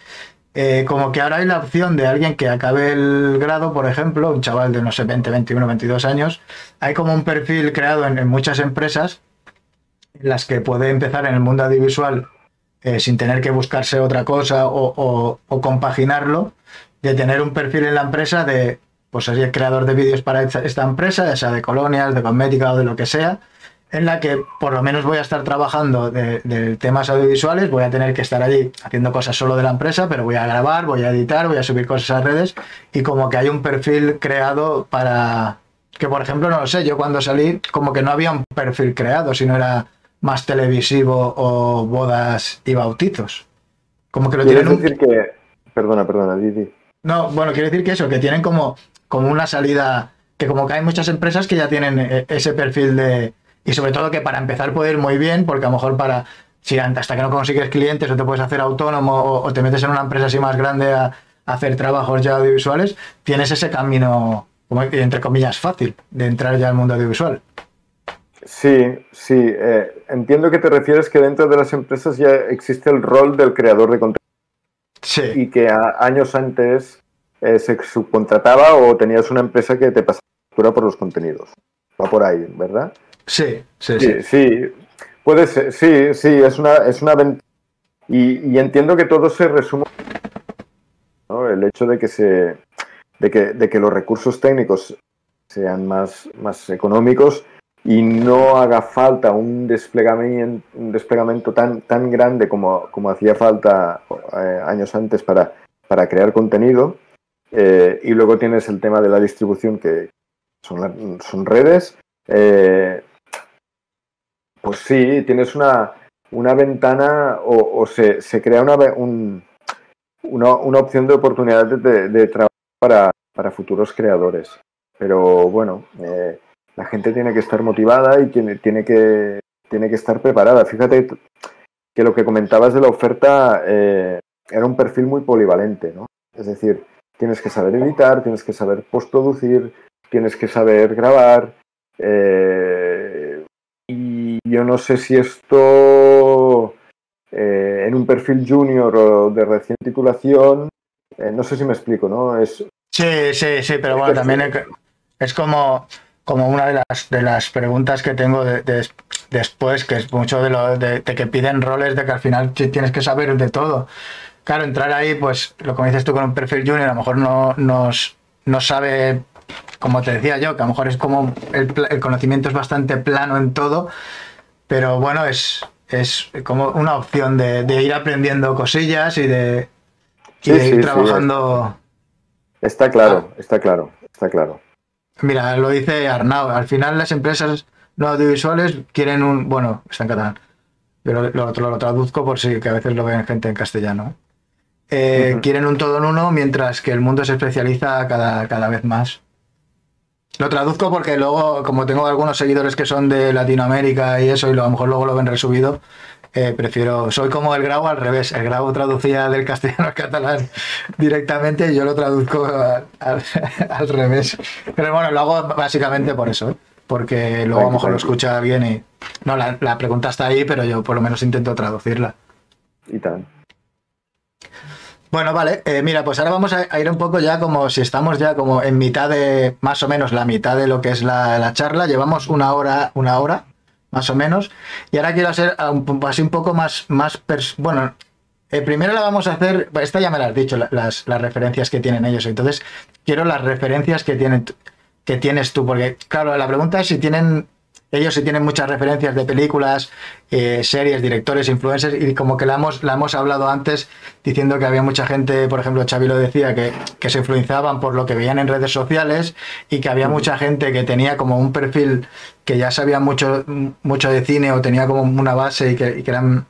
Eh, como que ahora hay la opción de alguien que acabe el grado, por ejemplo, un chaval de no sé, 20, 21, 22 años, hay como un perfil creado en, muchas empresas en las que puede empezar en el mundo audiovisual eh, sin tener que buscarse otra cosa o, compaginarlo, de tener un perfil en la empresa de, pues ser creador de vídeos para esta empresa, ya sea de colonias, de cosmética o de lo que sea, en la que por lo menos voy a estar trabajando de, temas audiovisuales, voy a tener que estar allí haciendo cosas solo de la empresa, pero voy a grabar, voy a editar, voy a subir cosas a redes y como que hay un perfil creado para que por ejemplo no lo sé, yo cuando salí como que no había un perfil creado, sino era más televisivo o bodas y bautizos. Como que lo tienen decir que perdona, perdona, Didi. No, bueno, quiero decir que eso, que tienen como como una salida que como que hay muchas empresas que ya tienen eh, ese perfil de y sobre todo que para empezar puede ir muy bien, porque a lo mejor para, si hasta que no consigues clientes o te puedes hacer autónomo o, te metes en una empresa así más grande a, hacer trabajos ya audiovisuales, tienes ese camino, entre comillas, fácil de entrar ya al mundo audiovisual. Sí, sí. Eh, entiendo que te refieres que dentro de las empresas ya existe el rol del creador de contenido. Sí. Y que años antes eh, se subcontrataba o tenías una empresa que te pasaba por los contenidos. Va por ahí, ¿verdad? Sí, sí, sí. Sí, puede ser, sí, sí, es una, es una y, y entiendo que todo se resume ¿no? el hecho de que se de que, de que los recursos técnicos sean más, más económicos y no haga falta un desplegamiento, un desplegamiento tan, tan grande como, como hacía falta eh, años antes para, para crear contenido. Eh, y luego tienes el tema de la distribución, que son, son redes. Eh, pues sí, tienes una, una ventana o, se, se, crea una, un, una, una, opción de oportunidad de, trabajo para, para, futuros creadores. Pero bueno, eh, la gente tiene que estar motivada y tiene, tiene, que, tiene que estar preparada. Fíjate que lo que comentabas de la oferta eh, era un perfil muy polivalente, ¿no? Es decir, tienes que saber editar, tienes que saber postproducir, tienes que saber grabar, eh, yo no sé si esto eh, en un perfil junior o de recién titulación, eh, no sé si me explico, ¿no? Es, sí, sí, sí, pero bueno, también es como, como una de las, de las preguntas que tengo después, que es mucho de, lo, de, que piden roles, de que al final tienes que saber de todo. Claro, entrar ahí, pues lo que dices tú con un perfil junior, a lo mejor no, nos, no sabe como te decía yo, que a lo mejor es como el, conocimiento es bastante plano en todo, pero bueno, es, es como una opción de, ir aprendiendo cosillas y de, ir trabajando. está claro, está claro, está claro. Mira, lo dice Arnau, al final las empresas no audiovisuales quieren un, bueno, está en catalán, pero lo, lo, traduzco por si que a veces lo ven gente en castellano. Eh, quieren un todo en uno, mientras que el mundo se especializa cada, cada vez más. Lo traduzco porque luego, como tengo algunos seguidores que son de Latinoamérica y eso, y a lo mejor luego lo ven resubido, eh, prefiero, soy como el grabo al revés. El grabo traducía del castellano al catalán directamente y yo lo traduzco al, revés. Pero bueno, lo hago básicamente por eso, ¿eh? porque luego a lo mejor lo escucha alguien y... No, la, la pregunta está ahí, pero yo por lo menos intento traducirla. Y tal. Bueno, vale. Eh, mira, pues ahora vamos a, ir un poco ya como si estamos ya como en mitad de, más o menos la mitad de lo que es la, charla. Llevamos una hora, una hora, más o menos. Y ahora quiero hacer así un poco más, más bueno, eh, primero la vamos a hacer, esta ya me la has dicho, las, las referencias que tienen ellos. Entonces, quiero las referencias que, tienen, que tienes tú, porque claro, la pregunta es si tienen ellos sí tienen muchas referencias de películas, eh, series, directores, influencers, y como que la hemos, la hemos hablado antes diciendo que había mucha gente, por ejemplo, Xavi lo decía, que, se influenciaban por lo que veían en redes sociales y que había mucha gente que tenía como un perfil que ya sabía mucho, mucho de cine o tenía como una base y que, eran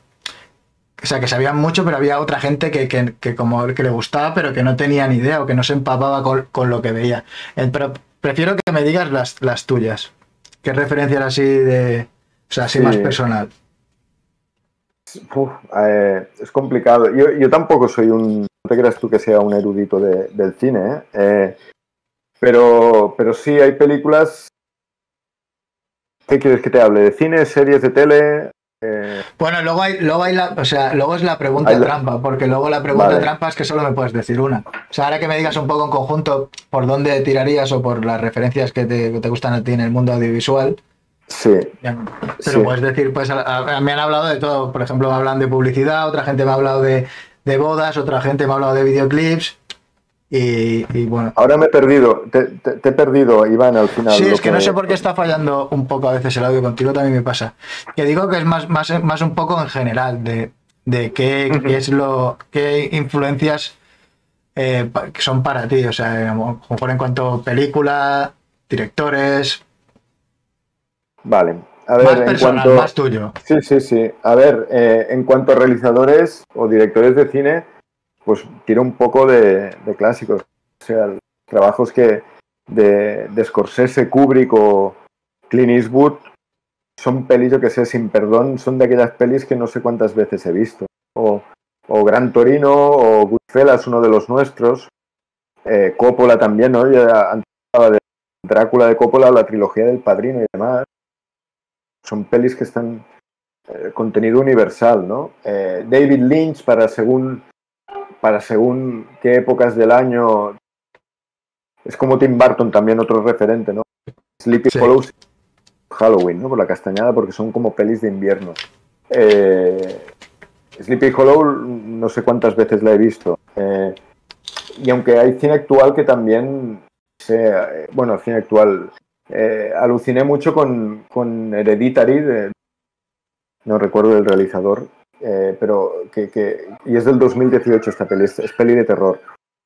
o sea, que sabían mucho, pero había otra gente que, que, que como que le gustaba, pero que no tenía ni idea o que no se empapaba con, con lo que veía. Eh, Pero prefiero que me digas las, las tuyas. ¿Qué referencias así de. O sea, así Sí. más personal? Uf, eh, es complicado. Yo, yo tampoco soy un. No te creas tú que sea un erudito de- del cine, ¿eh? Eh, pero, pero sí hay películas. ¿Qué quieres que te hable? ¿De cine, series de tele? Eh, Bueno, luego hay, luego hay la, o sea, luego es la pregunta la- trampa, porque luego la pregunta Vale. trampa es que solo me puedes decir una. O sea, ahora que me digas un poco en conjunto por dónde tirarías o por las referencias que te, que te gustan a ti en el mundo audiovisual, sí, ya- pero Sí. puedes decir, pues a- a- me han hablado de todo. Por ejemplo, me hablan de publicidad, otra gente me ha hablado de, de bodas, otra gente me ha hablado de videoclips. Y, y bueno, Ahora me he perdido. Te, te- te he perdido, Iván, al final. Sí, es que no sé por qué está fallando un poco a veces el audio contigo, también me pasa. Que digo que es más, más, más un poco en general, de, de qué, es lo, qué influencias eh, que son para ti. O sea, a lo mejor en cuanto a película, directores, Vale. A ver, más en personal, cuanto... más tuyo. Sí, sí, sí. A ver, eh, en cuanto a realizadores o directores de cine, pues tiro un poco de, clásicos. O sea, trabajos que de, de Scorsese, Kubrick o Clint Eastwood son pelis, yo que sé, sin perdón, son de aquellas pelis que no sé cuántas veces he visto. O, o Gran Torino o Goodfellas, uno de los nuestros. Eh, Coppola también, ¿no? Ya antes hablaba de Drácula de Coppola, la trilogía del Padrino y demás. Son pelis que están eh, contenido universal, ¿no? Eh, David Lynch para según para según qué épocas del año es como Tim Burton también otro referente, ¿no? Sleepy Sí. Hollow Halloween, ¿no? Por la castañada porque son como pelis de invierno. Eh, Sleepy Hollow no sé cuántas veces la he visto. Eh, y aunque hay cine actual que también sea, eh, bueno, cine actual eh, aluciné mucho con, con Hereditary, de- no recuerdo el realizador, eh, pero que, que- y es del 2018 esta peli, es, es peli de terror.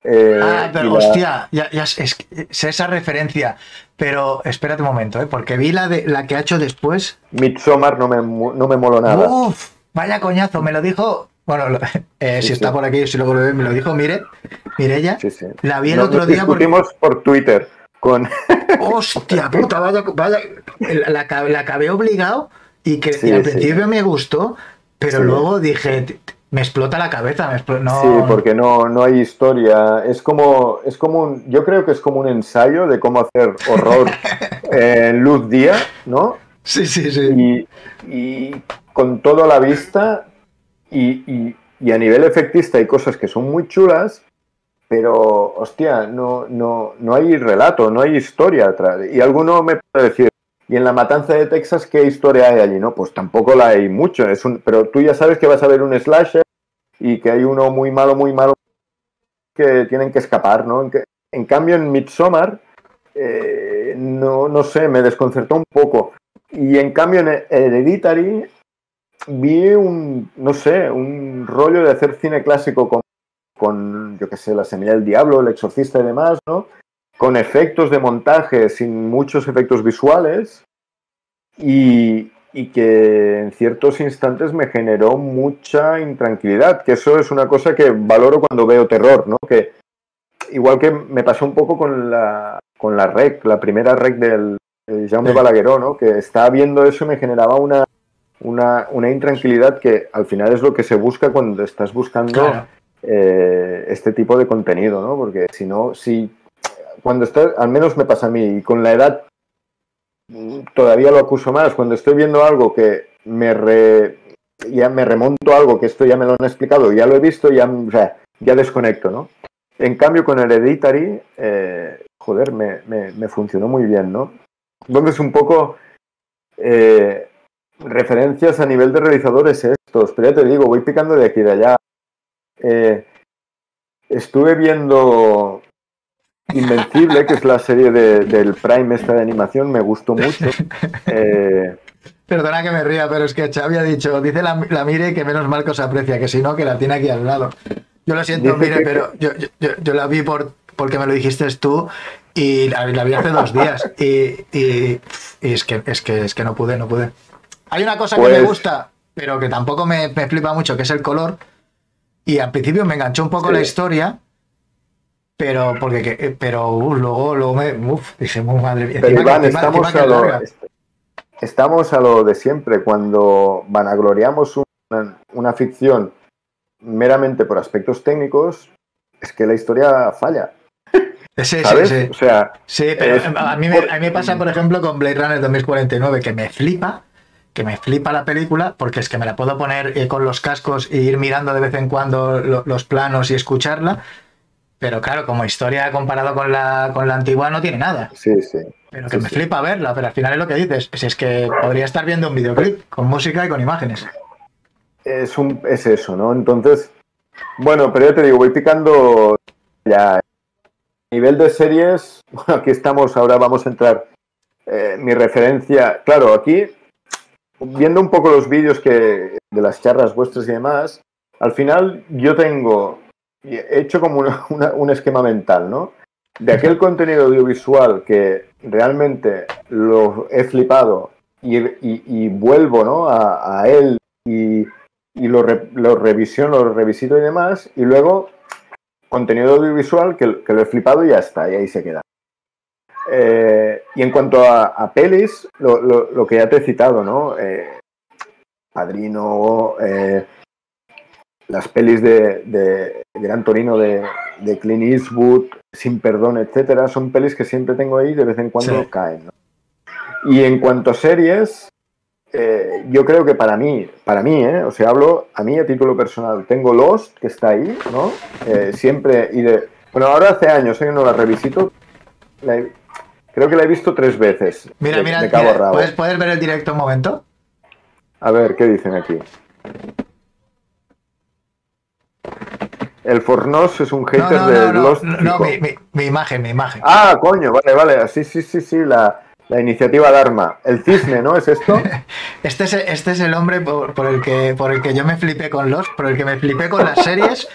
Eh, ah, pero hostia, ya, ya sé, es esa referencia. Pero espérate un momento, ¿eh? porque vi la, de, la que ha hecho después. Midsommar no me, no me moló nada. Uf, vaya coñazo, me lo dijo. Bueno, lo- eh, Sí, si está sí. por aquí, si luego lo ve, me lo dijo Mire, Mirella. Sí. La vi el otro nos día porque. por Twitter con Hostia puta, vaya. vaya la, la la acabé obligado y que y al principio me gustó, pero Sí. luego dije, "T- t- me explota la cabeza. Me explo- no, Sí, porque no, no hay historia. Es como, es como un, yo creo que es como un ensayo de cómo hacer horror en luz día, ¿no? Sí, sí, sí. Y, y con todo a la vista y, y- y a nivel efectista hay cosas que son muy chulas, pero hostia, no, no, no hay relato, no hay historia atrás. Y alguno me puede decir, ¿y en la matanza de Texas qué historia hay allí? No, pues tampoco la hay mucho, es un, pero tú ya sabes que vas a ver un slasher y que hay uno muy malo, muy malo que tienen que escapar, ¿no? En, que- en cambio, en Midsommar, eh, no, no sé, me desconcertó un poco. Y en cambio, en Hereditary, vi un, no sé, un rollo de hacer cine clásico con, con yo qué sé, La Semilla del Diablo, El Exorcista y demás, ¿no? Con efectos de montaje, sin muchos efectos visuales, y, y que en ciertos instantes me generó mucha intranquilidad, que eso es una cosa que valoro cuando veo terror, ¿no? Que igual que me pasó un poco con la, con la rec, la primera rec del de Jaume Sí. Balagueró, ¿no? Que estaba viendo eso y me generaba una, una, una intranquilidad que al final es lo que se busca cuando estás buscando Claro. eh, este tipo de contenido, ¿no? Porque si no, si cuando estás, al menos me pasa a mí, y con la edad todavía lo acuso más, cuando estoy viendo algo que me ya me remonto a algo que esto ya me lo han explicado, ya lo he visto, ya, o sea, ya desconecto, ¿no? En cambio, con Hereditary, eh, joder, me, me- me funcionó muy bien, ¿no? Entonces, un poco eh, referencias a nivel de realizadores estos, pero ya te digo, voy picando de aquí y de allá. Eh, estuve viendo Invencible, que es la serie de- del Prime esta de animación, me gustó mucho. Eh, Perdona que me ría, pero es que Xavi ha dicho, dice la, la Mire que menos mal que os aprecia, que si no, que la tiene aquí al lado. Yo lo siento, Mire, que- pero yo, yo, yo- yo la vi por, porque me lo dijiste tú y la, la vi hace dos días y, y- y es, que, es, que, es que no pude, no pude. Hay una cosa que me Pues- gusta, pero que tampoco me, me flipa mucho, que es el color. Y al principio me enganchó un poco Sí. la historia, pero porque que- eh, pero uh, luego, luego me uf, dije, "Muy madre mía. Pero Iván, estamos encima a lo, larga". estamos a lo de siempre. Cuando vanagloriamos una, una ficción meramente por aspectos técnicos, es que la historia falla. Sí, sí, sí. O sea, Sí, pero Es- a, mí me, a mí me pasa, por ejemplo, con Blade Runner 2049, que me flipa, que me flipa la película, porque es que me la puedo poner eh, con los cascos e ir mirando de vez en cuando lo- los planos y escucharla. Pero claro, como historia comparado con la, con la antigua no tiene nada. sí, sí. Pero que Sí, me sí. flipa verla, pero al final es lo que dices. Si es que podría estar viendo un videoclip con música y con imágenes. Es, un, es eso, ¿no? Entonces, bueno, pero ya te digo, voy picando ya. Nivel de series, bueno, aquí estamos, ahora vamos a entrar. eh, mi referencia, claro, aquí, viendo un poco los vídeos que de las charlas vuestras y demás, al final yo tengo, he hecho como una- un esquema mental, ¿no? De aquel contenido audiovisual que realmente lo he flipado y, vuelvo, ¿no? A, él y, lo, re- lo lo revisito y demás, y luego contenido audiovisual que, que lo he flipado y ya está, y ahí se queda. Eh, y en cuanto a, pelis, lo, lo- lo que ya te he citado, ¿no? Eh, Padrino, eh, las pelis de, de Gran Torino de, de Clint Eastwood, Sin Perdón, etcétera, son pelis que siempre tengo ahí de vez en cuando Sí. caen. ¿no? Y en cuanto a series, eh, yo creo que para mí, para mí, ¿eh? o sea, hablo a mí a título personal, tengo Lost, que está ahí, ¿no? Eh, siempre, y de, bueno, ahora hace años, ¿eh? no la revisito, la he- creo que la he visto tres veces. Mira, de, mira, de cabo mira. ¿puedes, puedes ver el directo un momento? A ver, ¿qué dicen aquí? El Fornos es un No, hater no, de no, no, Lost. no, no, mi, mi- mi imagen, mi imagen. Ah, coño, vale, vale. Sí, sí, sí, sí, la, la iniciativa Dharma. El cisne, ¿no? ¿Es esto? Este es, este es el hombre por, por el que, por el que yo me flipé con los, por el que me flipé con las series.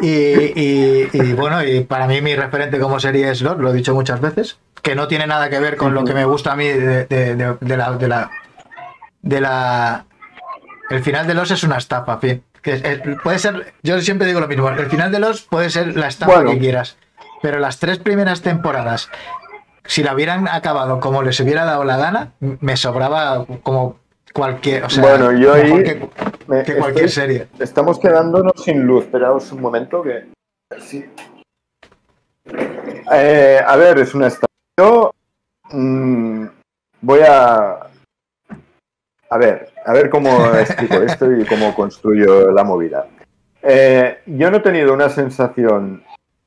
Y, y- y, bueno, y para mí mi referente como serie es Lost, lo he dicho muchas veces, que no tiene nada que ver con lo que me gusta a mí de, de- de- de la, de la de la el final de Lost es una estafa, fin. Que es- puede ser, yo siempre digo lo mismo, el final de Lost puede ser la Bueno. que quieras, pero las tres primeras temporadas, si la hubieran acabado como les hubiera dado la gana, me sobraba como cualquier, o sea, Bueno, yo ahí que, Me- que cualquier estoy- serie. Estamos quedándonos sin luz. Esperaos un momento que. Sí. Eh, a ver, es una estafa. Yo mm, voy a. A ver, a ver cómo explico esto y cómo construyo la movida. Eh, yo no he tenido una sensación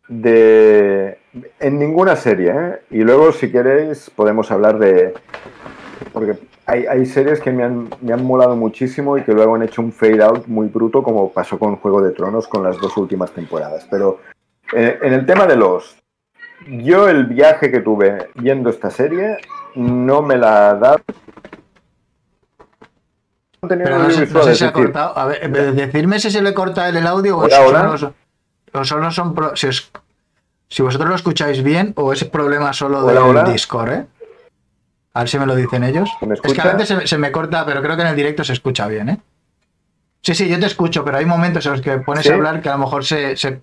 de. En ninguna serie, ¿eh? Y luego, si queréis, podemos hablar de. Porque hay, series que me han, me han molado muchísimo y que luego han hecho un fade out muy bruto, como pasó con Juego de Tronos con las dos últimas temporadas. Pero eh, en el tema de los. Yo el viaje que tuve viendo esta serie no me la da. contenido Pero no, sé- no sé si ha decir, cortado. A ver, eh, decidme si se le corta el audio o, Hola, es- hola. solo, o solo son. pro- si, os- si vosotros lo escucháis bien o es problema solo Hola, del. Discord, ¿eh? A ver si me lo dicen ellos. ¿Se Es que a veces se, se me corta, pero creo que en el directo se escucha bien, ¿eh? Sí, sí, yo te escucho, pero hay momentos en los que pones ¿Sí? a hablar que a lo mejor se, se,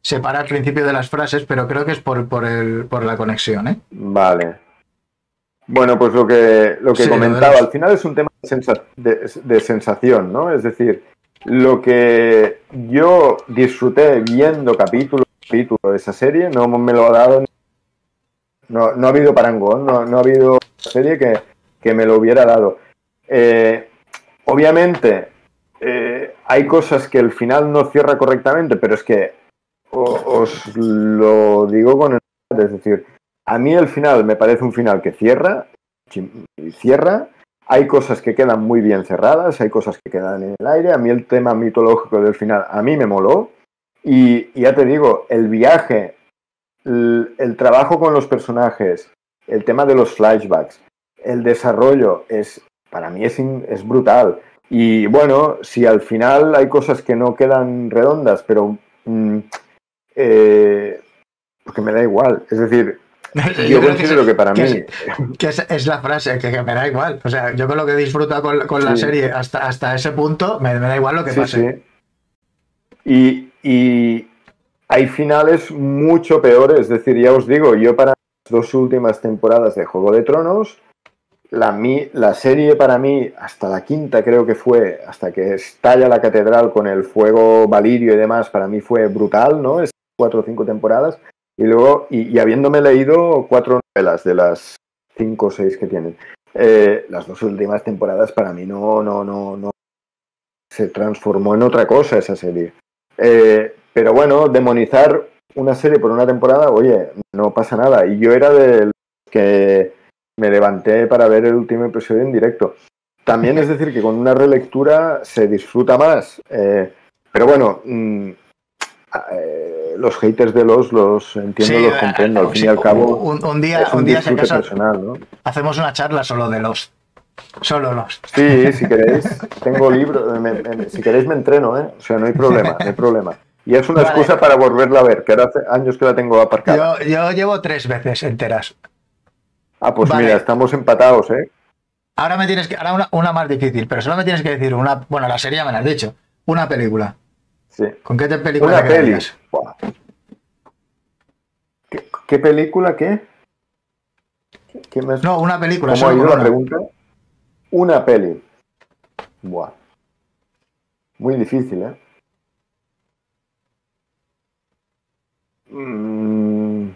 se para al principio de las frases, pero creo que es por, por, el, por la conexión, ¿eh? Vale. Bueno, pues lo que, lo que Sí, lo comentaba, al final es un tema de, de- sensación, ¿no? Es decir, lo que yo disfruté viendo capítulo capítulo de esa serie no me lo ha dado. No, no ha habido parangón, no, no ha habido serie que, que me lo hubiera dado. Eh, obviamente, eh, hay cosas que el final no cierra correctamente, pero es que os lo digo con el. Es decir, a mí el final me parece un final que cierra, cierra. Hay cosas que quedan muy bien cerradas, hay cosas que quedan en el aire. A mí el tema mitológico del final a mí me moló. Y, ya te digo, el viaje, el, trabajo con los personajes, el tema de los flashbacks, el desarrollo es, para mí es brutal. Y bueno, si al final hay cosas que no quedan redondas, pero mm, eh, porque me da igual. Es decir, yo, considero que, para mí. que es, la frase, que, me da igual. O sea, yo con lo que disfruto con, con la serie hasta, hasta ese punto, me, da igual lo que pase. Y, y hay finales mucho peores. Es decir, ya os digo, yo para las dos últimas temporadas de Juego de Tronos la, la serie para mí, hasta la quinta creo que fue, hasta que estalla la catedral con el fuego valirio y demás, para mí fue brutal, ¿no? Es cuatro o cinco temporadas. Y luego, y, habiéndome leído cuatro novelas de las cinco o seis que tienen, eh, las dos últimas temporadas para mí no, no, no, no. Se transformó en otra cosa esa serie. Eh, pero bueno, demonizar una serie por una temporada, oye, no pasa nada. Y yo era del que me levanté para ver el último episodio en directo. También es decir que con una relectura se disfruta más. Eh, pero bueno, mm, los haters de los los entiendo, los comprendo. Al fin y al cabo, un, día, un, día personal, hacemos una charla solo de los. Solo los. Sí, si queréis, tengo libros. si queréis, me entreno, ¿eh? O sea, no hay problema, no hay problema. Y es una excusa para volverla a ver, que ahora hace años que la tengo aparcada. Yo, yo llevo tres veces enteras. Ah, pues mira, estamos empatados, ¿eh? Ahora me tienes que. Ahora una, más difícil, pero solo me tienes que decir una. Bueno, la serie me la has dicho. Una película. Sí. ¿Con qué te película Una peli. ¿Qué, película qué? ¿Qué No, una película. ¿Cómo la pregunta? Una peli. Buah. Muy difícil, ¿eh? Mm.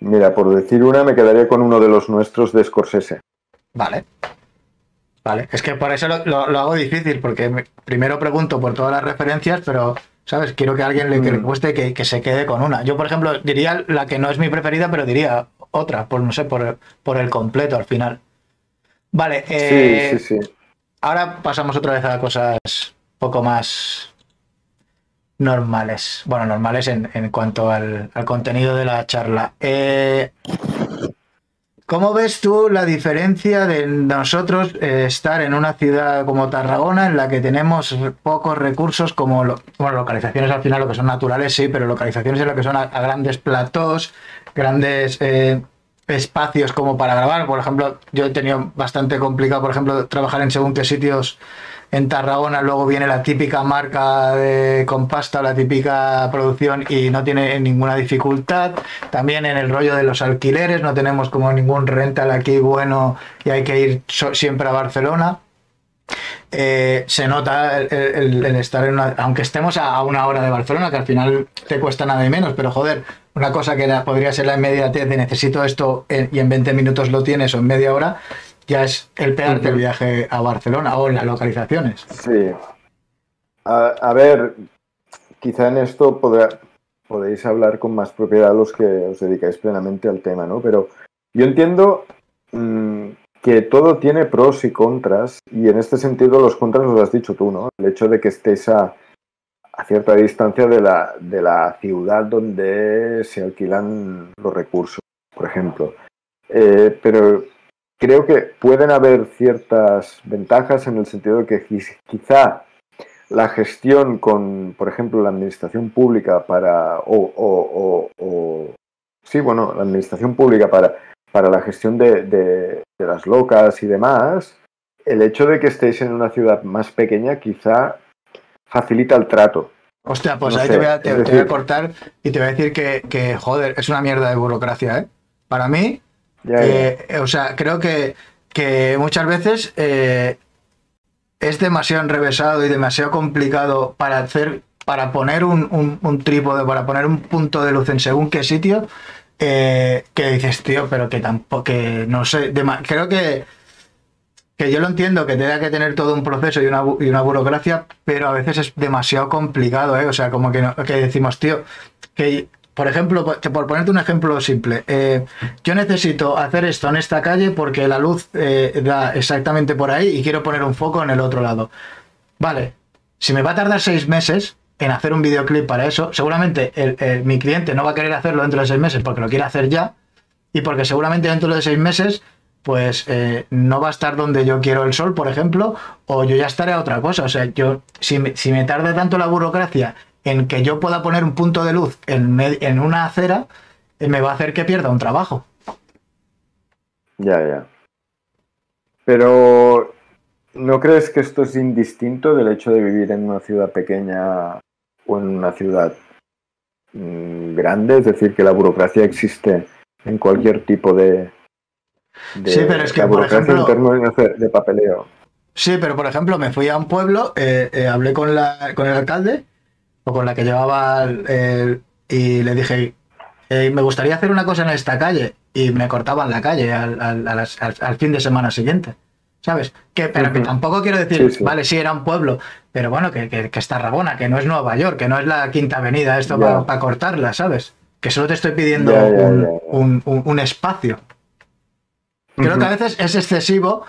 Mira, por decir una, me quedaría con uno de los nuestros de Scorsese. Vale. Vale, es que por eso lo, hago difícil, porque primero pregunto por todas las referencias, pero, ¿sabes? Quiero que a alguien le, mm. cueste que, se quede con una. Yo, por ejemplo, diría la que no es mi preferida, pero diría otra, por no sé, por, por el completo al final. Vale, eh, sí, sí, sí. ahora pasamos otra vez a cosas poco más normales. Bueno, normales en, cuanto al, contenido de la charla. Eh, ¿Cómo ves tú la diferencia de nosotros eh, estar en una ciudad como Tarragona en la que tenemos pocos recursos como bueno, localizaciones al final lo que son naturales, sí, pero localizaciones en las que son a, grandes platós, grandes eh, espacios como para grabar? Por ejemplo, yo he tenido bastante complicado, por ejemplo, trabajar en según qué sitios en Tarragona luego viene la típica marca de compasta o la típica producción y no tiene ninguna dificultad. También en el rollo de los alquileres no tenemos como ningún rental aquí bueno y hay que ir siempre a Barcelona. Eh, se nota el, estar en una, aunque estemos a, una hora de Barcelona, que al final te cuesta nada y menos, pero joder, una cosa que podría ser la inmediatez de necesito esto y en 20 minutos lo tienes o en media hora, ya es el pegarte el viaje a Barcelona o en las localizaciones. Sí. A, ver, quizá en esto podéis hablar con más propiedad los que os dedicáis plenamente al tema, ¿no? Pero yo entiendo mm, que todo tiene pros y contras y en este sentido los contras los has dicho tú, ¿no? El hecho de que estéis a, cierta distancia de la, de la ciudad donde se alquilan los recursos, por ejemplo. Eh, pero creo que pueden haber ciertas ventajas en el sentido de que quizá la gestión con, por ejemplo, la administración pública para, o, sí, bueno, la administración pública para, para la gestión de, las locas y demás, el hecho de que estéis en una ciudad más pequeña quizá facilita el trato. Hostia, pues ahí te, voy a, cortar y te voy a decir que, que, joder, es una mierda de burocracia, ¿eh? Para mí, eh, o sea, creo que, muchas veces eh, es demasiado enrevesado y demasiado complicado para hacer, para poner un, trípode, para poner un punto de luz en según qué sitio, eh, que dices, tío, pero que tampoco, que no sé, creo que, que yo lo entiendo, que tenga que tener todo un proceso y una, y una burocracia, pero a veces es demasiado complicado, ¿eh? O sea, como que, que decimos, tío, que por ejemplo, por ponerte un ejemplo simple, eh, yo necesito hacer esto en esta calle porque la luz eh, da exactamente por ahí y quiero poner un foco en el otro lado. Vale, si me va a tardar seis meses en hacer un videoclip para eso, seguramente mi cliente no va a querer hacerlo dentro de seis meses porque lo quiere hacer ya y porque seguramente dentro de seis meses pues eh, no va a estar donde yo quiero el sol, por ejemplo, o yo ya estaré a otra cosa. O sea, yo si me tarda tanto la burocracia en que yo pueda poner un punto de luz en, en una acera, me va a hacer que pierda un trabajo. Ya, ya. Pero, ¿no crees que esto es indistinto del hecho de vivir en una ciudad pequeña o en una ciudad mm, grande? Es decir, que la burocracia existe en cualquier tipo de... sí, pero es que, por ejemplo... de papeleo. Sí, pero por ejemplo, me fui a un pueblo, eh, eh, hablé con, la, con el alcalde o con la que llevaba el, y le dije, me gustaría hacer una cosa en esta calle y me cortaban la calle al, al, fin de semana siguiente. ¿Sabes? Que, pero que tampoco quiero decir, vale, sí, era un pueblo, pero bueno, que, que, que, es Tarragona, que no es Nueva York, que no es la Quinta Avenida, esto para cortarla, ¿sabes? Que solo te estoy pidiendo un, un, espacio. Creo que a veces es excesivo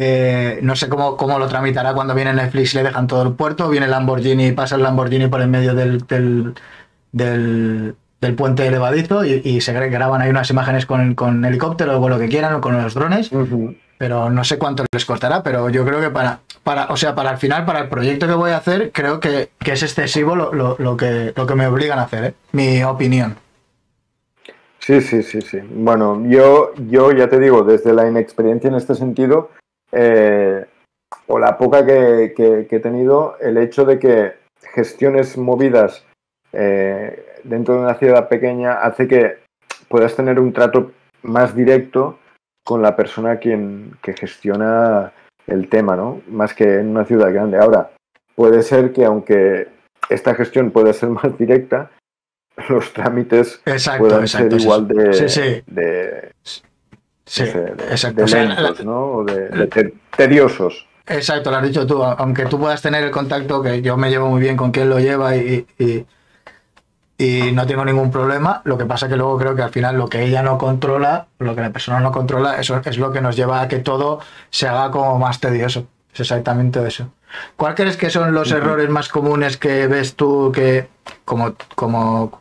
eh, no sé cómo, cómo, lo tramitará cuando viene Netflix y le dejan todo el puerto, viene Lamborghini, pasa el Lamborghini por el medio del, del, puente elevadizo y, se graban ahí unas imágenes con, con helicóptero o con lo que quieran o con los drones. Pero no sé cuánto les costará, pero yo creo que para, para, o sea, para el final, para el proyecto que voy a hacer, creo que, es excesivo lo, que, lo que me obligan a hacer, ¿eh? mi opinión. Sí, sí, sí, sí. Bueno, yo, yo ya te digo, desde la inexperiencia en este sentido, eh, o la poca que, he tenido, el hecho de que gestiones movidas eh, dentro de una ciudad pequeña hace que puedas tener un trato más directo con la persona quien, que gestiona el tema, ¿no? Más que en una ciudad grande. Ahora, puede ser que aunque esta gestión pueda ser más directa, los trámites puedan ser igual de, Sí, exacto. ¿no? de, tediosos. Exacto, lo has dicho tú. Aunque tú puedas tener el contacto, que yo me llevo muy bien con quien lo lleva y, y, no tengo ningún problema, lo que pasa es que luego creo que al final lo que ella no controla, lo que la persona no controla, eso es lo que nos lleva a que todo se haga como más tedioso. Es exactamente eso. ¿Cuál crees que son los errores más comunes que ves tú que, como, como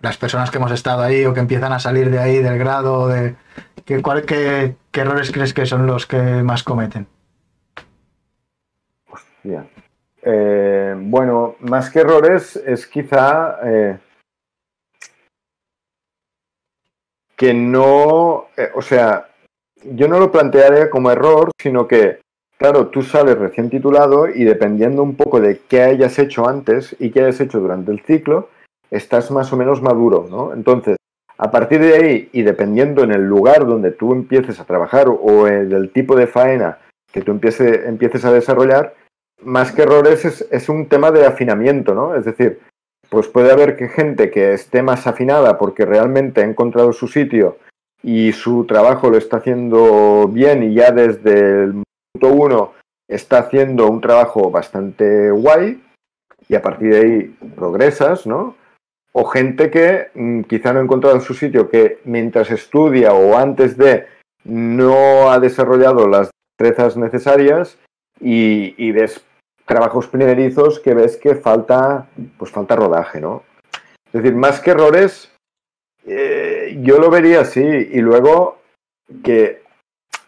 las personas que hemos estado ahí o que empiezan a salir de ahí del grado, de ¿qué, cuál, qué, errores crees que son los que más cometen? Hostia. Eh, bueno, más que errores es quizá eh, que no, eh, o sea, yo no lo plantearía como error, sino que, claro, tú sales recién titulado y dependiendo un poco de qué hayas hecho antes y qué hayas hecho durante el ciclo, estás más o menos maduro, ¿no? Entonces, a partir de ahí, y dependiendo en el lugar donde tú empieces a trabajar o del tipo de faena que tú empieces, empieces a desarrollar, más que errores es, un tema de afinamiento, ¿no? Es decir, pues puede haber que gente que esté más afinada porque realmente ha encontrado su sitio y su trabajo lo está haciendo bien y ya desde el punto uno está haciendo un trabajo bastante guay y a partir de ahí progresas, ¿no? O gente que mm, quizá no ha encontrado su sitio, que mientras estudia o antes de no ha desarrollado las destrezas necesarias y, ves trabajos primerizos que ves que falta, pues falta rodaje, ¿no? Es decir, más que errores, eh, yo lo vería así. Y luego que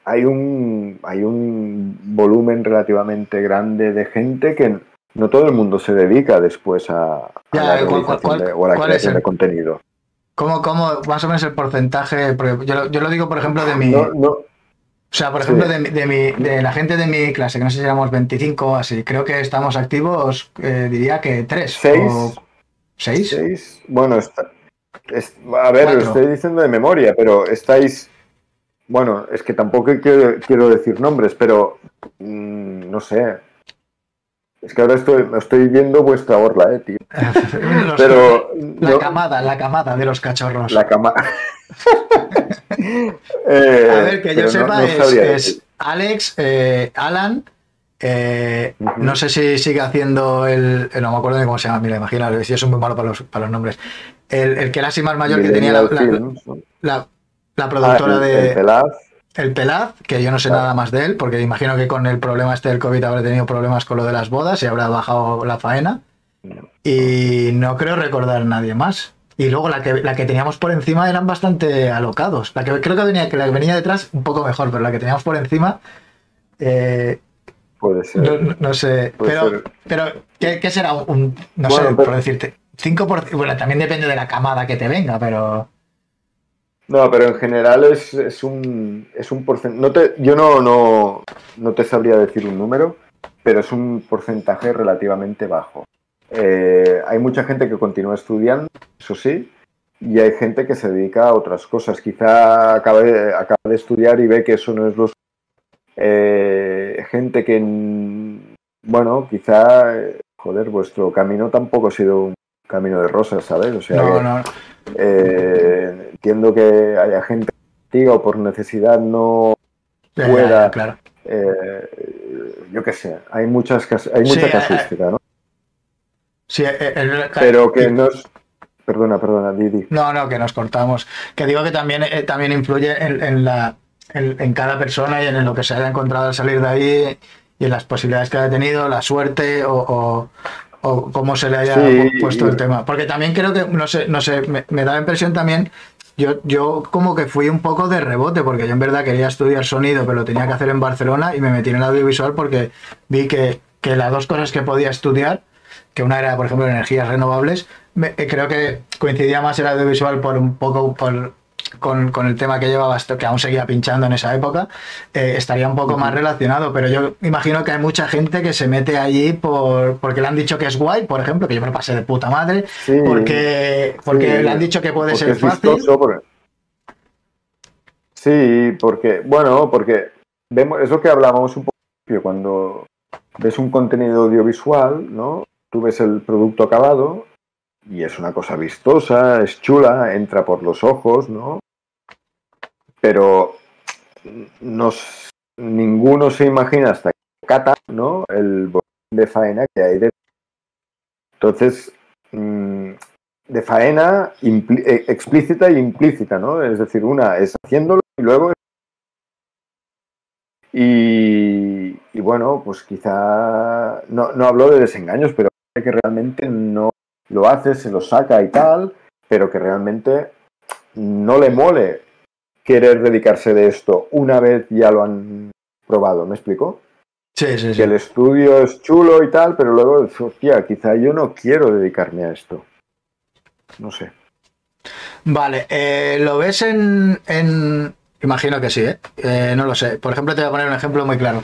hay un, hay un volumen relativamente grande de gente que no todo el mundo se dedica después a, la realización o a la creación de contenido. ¿Cómo, ¿Cómo, más o menos el porcentaje? yo, yo, lo digo, por ejemplo, de mi... O sea, por ejemplo, de, de, mi, de la gente de mi clase, que no sé si éramos 25 o así, creo que estamos activos, eh, diría que 3. ¿Seis? ¿Seis? Bueno, está, a ver, lo estoy diciendo de memoria, pero estáis... Bueno, es que tampoco quiero, quiero decir nombres, pero mm, no sé, es que ahora estoy, estoy viendo vuestra orla, eh, tío. Pero, la camada, la camada de los cachorros. La camada. Eh, a ver, que yo sepa, es, Alex, eh, Alan. Eh, no sé si sigue haciendo el. No me acuerdo de cómo se llama, mira, imagínate, si es muy malo para los, para los nombres. El, el que era así más mayor que tenía la, la, productora ah, de. El Pelaz, que yo no sé nada más de él, porque imagino que con el problema este del COVID habrá tenido problemas con lo de las bodas y habrá bajado la faena. Y no creo recordar a nadie más. Y luego la que, la que teníamos por encima eran bastante alocados. La que creo que venía, que la que venía detrás un poco mejor, pero la que teníamos por encima. Eh, Puede ser. No, sé. pero, pero ¿qué, será un. No sé, por decirte. 5%. Bueno, también depende de la camada que te venga, pero. No, pero en general es, es un, es un porcentaje. yo no, no, no te sabría decir un número, pero es un porcentaje relativamente bajo. Eh, hay mucha gente que continúa estudiando, eso sí, y hay gente que se dedica a otras cosas. Quizá acabe, de estudiar y ve que eso no es lo eh, gente que, bueno, quizá, joder, vuestro camino tampoco ha sido un camino de rosas, ¿sabes? O sea, no, no. Eh, entiendo que haya gente que o por necesidad no pueda. claro. Eh, yo qué sé, hay muchas hay mucha casuística, ¿no? Sí, pero que no es Perdona, perdona, Didi. No, no, que nos cortamos. Que digo que también, eh, también influye en, la, en, cada persona y en lo que se haya encontrado al salir de ahí y en las posibilidades que haya tenido, la suerte o, o, cómo se le haya puesto el tema. Porque también creo que, no sé, no sé, me, da la impresión también yo, yo, como que fui un poco de rebote, porque yo en verdad quería estudiar sonido, pero lo tenía que hacer en Barcelona y me metí en el audiovisual porque vi que, que las dos cosas que podía estudiar, que una era, por ejemplo, energías renovables, eh, creo que coincidía más el audiovisual por un poco por, con, el tema que llevaba, que aún seguía pinchando en esa época, eh, estaría un poco más relacionado. Pero yo imagino que hay mucha gente que se mete allí por, porque le han dicho que es guay, por ejemplo, que yo me pasé de puta madre, porque, porque le han dicho que puede ser fácil. Sí, porque, bueno, porque vemos, es lo que hablábamos un poco cuando ves un contenido audiovisual, ¿no? Tú ves el producto acabado y es una cosa vistosa, es chula, entra por los ojos, ¿no? Pero nos, ninguno se imagina hasta que cata, ¿no? El de faena que hay de... Entonces, mm, de faena eh, explícita e implícita, ¿no? Es decir, una es haciéndolo y luego... Y, y bueno, pues quizá, no, no hablo de desengaños, pero que realmente no lo hace, se lo saca y tal, pero que realmente no le mole querer dedicarse de esto una vez ya lo han probado, ¿me explico? Sí, sí, sí. Que el estudio es chulo y tal, pero luego, hostia, quizá yo no quiero dedicarme a esto. No sé. Vale, eh, ¿lo ves en, en, Imagino que sí, ¿eh? ¿eh? No lo sé. Por ejemplo, te voy a poner un ejemplo muy claro.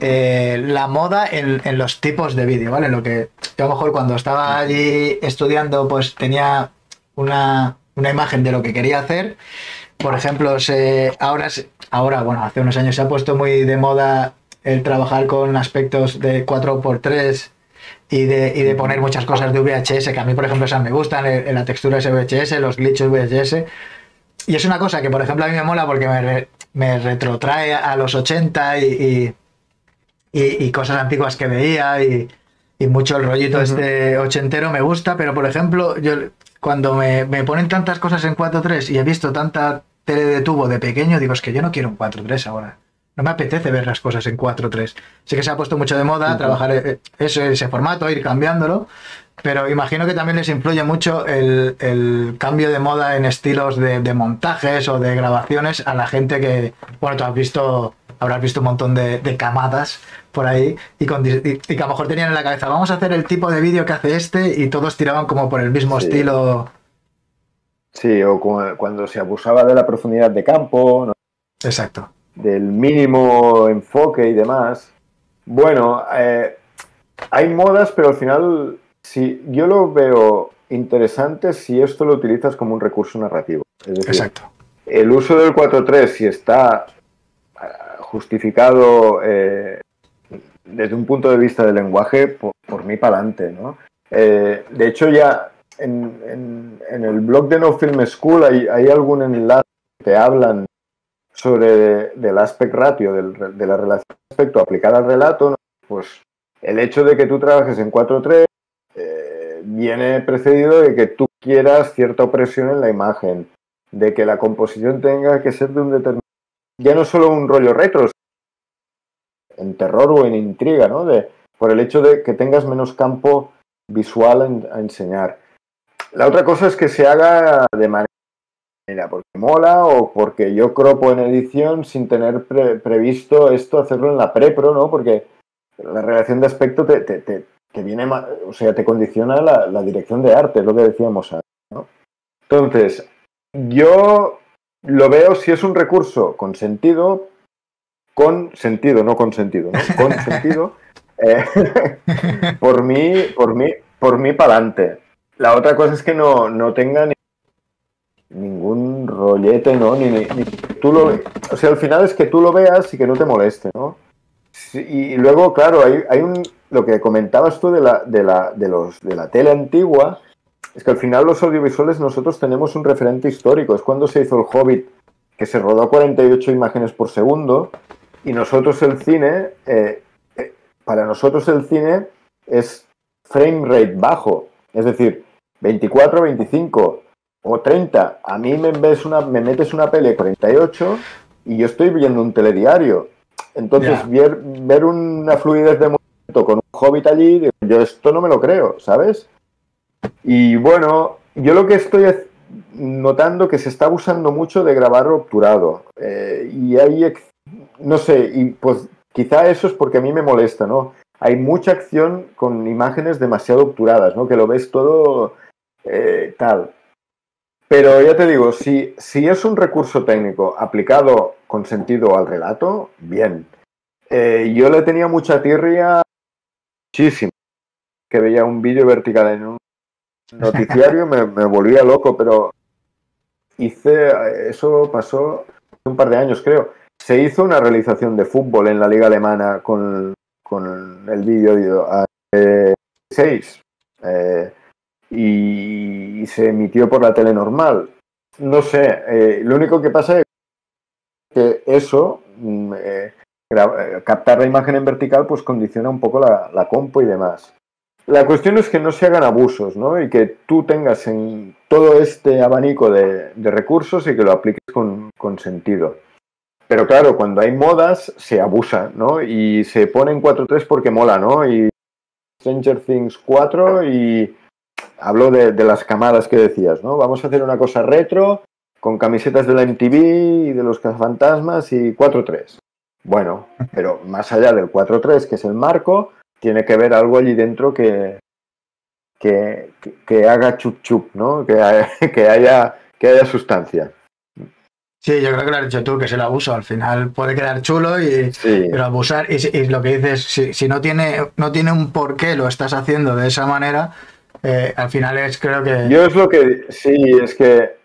Eh, la moda en, los tipos de vídeo, ¿vale? Lo que yo a lo mejor cuando estaba allí estudiando, pues tenía una, imagen de lo que quería hacer. Por ejemplo, ahora, ahora, bueno, hace unos años se ha puesto muy de moda el trabajar con aspectos de 4x3 y de, y de poner muchas cosas de VHS, que a mí, por ejemplo, esas me gustan, en la textura de VHS, los glitches VHS. Y es una cosa que, por ejemplo, a mí me mola porque me, me retrotrae a los 80 y y, cosas antiguas que veía y, mucho el rollito este ochentero me gusta, pero por ejemplo, yo cuando me, ponen tantas cosas en 4.3 y he visto tanta tele de tubo de pequeño, digo, es que yo no quiero un 4.3 ahora. No me apetece ver las cosas en 4.3. Sé que se ha puesto mucho de moda trabajar e, ese, ese formato, ir cambiándolo, pero imagino que también les influye mucho el, cambio de moda en estilos de, de, montajes o de grabaciones a la gente que, bueno, tú has visto, habrás visto un montón de, de camadas por ahí y, que a lo mejor tenían en la cabeza, vamos a hacer el tipo de vídeo que hace este y todos tiraban como por el mismo estilo. Sí, o cuando se abusaba de la profundidad de campo, Exacto. del mínimo enfoque y demás. Bueno, eh, hay modas, pero al final, si yo lo veo interesante si esto lo utilizas como un recurso narrativo. Exacto. El uso del 4.3, si está justificado eh, desde un punto de vista del lenguaje, por, mí para adelante, ¿no? Eh, de hecho, ya en, el blog de No Film School hay, hay algún enlace que hablan sobre del aspect ratio, de la relación aspecto aplicada al relato, pues el hecho de que tú trabajes en 4.3 eh, viene precedido de que tú quieras cierta opresión en la imagen, de que la composición tenga que ser de un determinado... Ya no solo un rollo retro, en terror o en intriga, ¿no? De, por el hecho de que tengas menos campo visual a, enseñar. La otra cosa es que se haga de manera porque mola o porque yo cropo en edición sin tener previsto esto, hacerlo en la prepro, ¿no? Porque la relación de aspecto te, te, te, viene, o sea, te condiciona la, dirección de arte, es lo que decíamos antes, ¿no? Entonces, yo lo veo si es un recurso con sentido, con sentido, no con sentido, ¿no? Con sentido, eh, por mí, por mí, por mí para adelante. La otra cosa es que no, no tenga ningún rollete, ¿no? Ni, ni, tú lo, o sea, al final es que tú lo veas y que no te moleste, ¿no? y luego, claro, hay, hay, un, lo que comentabas tú de la, de la, de los, de la tele antigua, es que al final los audiovisuales nosotros tenemos un referente histórico. Es cuando se hizo el Hobbit, que se rodó a 48 imágenes por segundo, y nosotros el cine, eh, eh, para nosotros el cine es frame rate bajo, es decir, 24, 25 o 30. A mí me, ves una, me metes una peli 48 y yo estoy viendo un telediario. Entonces, ver, ver, una fluidez de movimiento con un hobbit allí, yo esto no me lo creo, ¿sabes? Y bueno, yo lo que estoy notando que se está abusando mucho de grabar obturado. Eh, y hay, no sé, y pues quizá eso es porque a mí me molesta, ¿no? Hay mucha acción con imágenes demasiado obturadas, ¿no? Que lo ves todo eh, tal. Pero ya te digo, si, si es un recurso técnico aplicado con sentido al relato, bien. Eh, yo le tenía mucha tirria, muchísimo, que veía un vídeo vertical en un noticiario, me, volvía loco, pero hice, eso pasó un par de años, creo. Se hizo una realización de fútbol en la liga alemana con, con el vídeo de 6 eh, y, se emitió por la tele normal. No sé, eh, lo único que pasa es que eso, mm, eh, captar la imagen en vertical, pues condiciona un poco la compo y demás. La cuestión es que no se hagan abusos, ¿no? Y que tú tengas en todo este abanico de, recursos y que lo apliques con, sentido. Pero claro, cuando hay modas, se abusa, ¿no? Y se pone en 4.3 porque mola, ¿no? Y Stranger Things 4 y hablo de, las camadas que decías, ¿no? Vamos a hacer una cosa retro con camisetas de la MTV y de los cazafantasmas y 4.3. Bueno, pero más allá del 4.3, que es el marco, tiene que ver algo allí dentro que, que, que haga chup chup, ¿no? Que, haya, que, haya, que haya sustancia. Sí, yo creo que lo has dicho tú, que es el abuso. Al final puede quedar chulo y pero abusar. Y, lo que dices, si, si, no tiene no tiene un porqué lo estás haciendo de esa manera, eh, al final es creo que. Yo es lo que. Sí, es que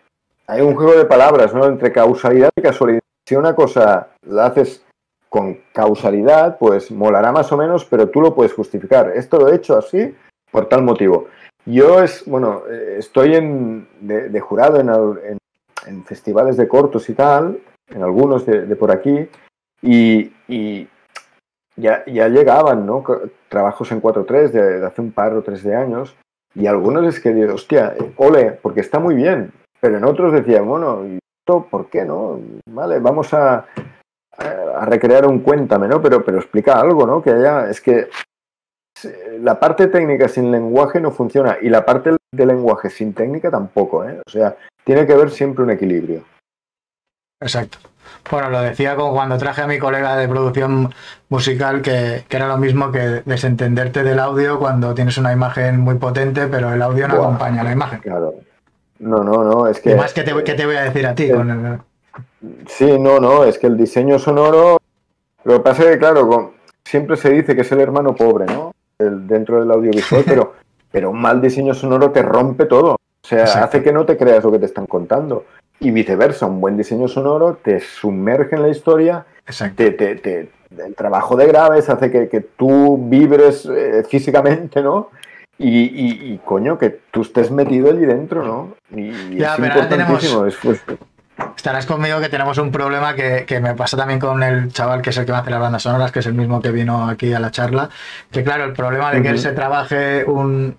hay un juego de palabras, ¿no? Entre causalidad y casualidad. Si una cosa la haces con causalidad, pues molará más o menos, pero tú lo puedes justificar. Esto lo he hecho así por tal motivo. Yo es, bueno, eh, estoy en, de, jurado en, festivales de cortos y tal, en algunos de, por aquí, y, ya, ya, llegaban, ¿no? Trabajos en 4.3 de, de, hace un par o tres de años, y algunos es que digo, hostia, ole, porque está muy bien, pero en otros decían, bueno, ¿y esto por qué no? Vale, vamos a, a recrear un cuéntame, ¿no? Pero, pero explica algo, ¿no? Que haya, es que la parte técnica sin lenguaje no funciona y la parte de lenguaje sin técnica tampoco, ¿eh? O sea, tiene que haber siempre un equilibrio. Exacto. Bueno, lo decía como cuando traje a mi colega de producción musical que, era lo mismo que desentenderte del audio cuando tienes una imagen muy potente, pero el audio no acompaña a la imagen. Claro. No, no, no, es que... más, ¿qué te, te voy a decir a ti? con el... Sí, no, no, es que el diseño sonoro, lo que pasa es que, claro, siempre se dice que es el hermano pobre, ¿no? El, dentro del audiovisual, pero, pero un mal diseño sonoro te rompe todo. O sea, hace que no te creas lo que te están contando. Y viceversa, un buen diseño sonoro te sumerge en la historia, te, te, el trabajo de graves hace que, tú vibres eh, físicamente, ¿no? Y, y, coño, que tú estés metido allí dentro, ¿no? Y, ya, es importantísimo. Es, Estarás conmigo que tenemos un problema que, me pasa también con el chaval que es el que va a hacer las bandas sonoras, que es el mismo que vino aquí a la charla. Que claro, el problema de que él se trabaje un,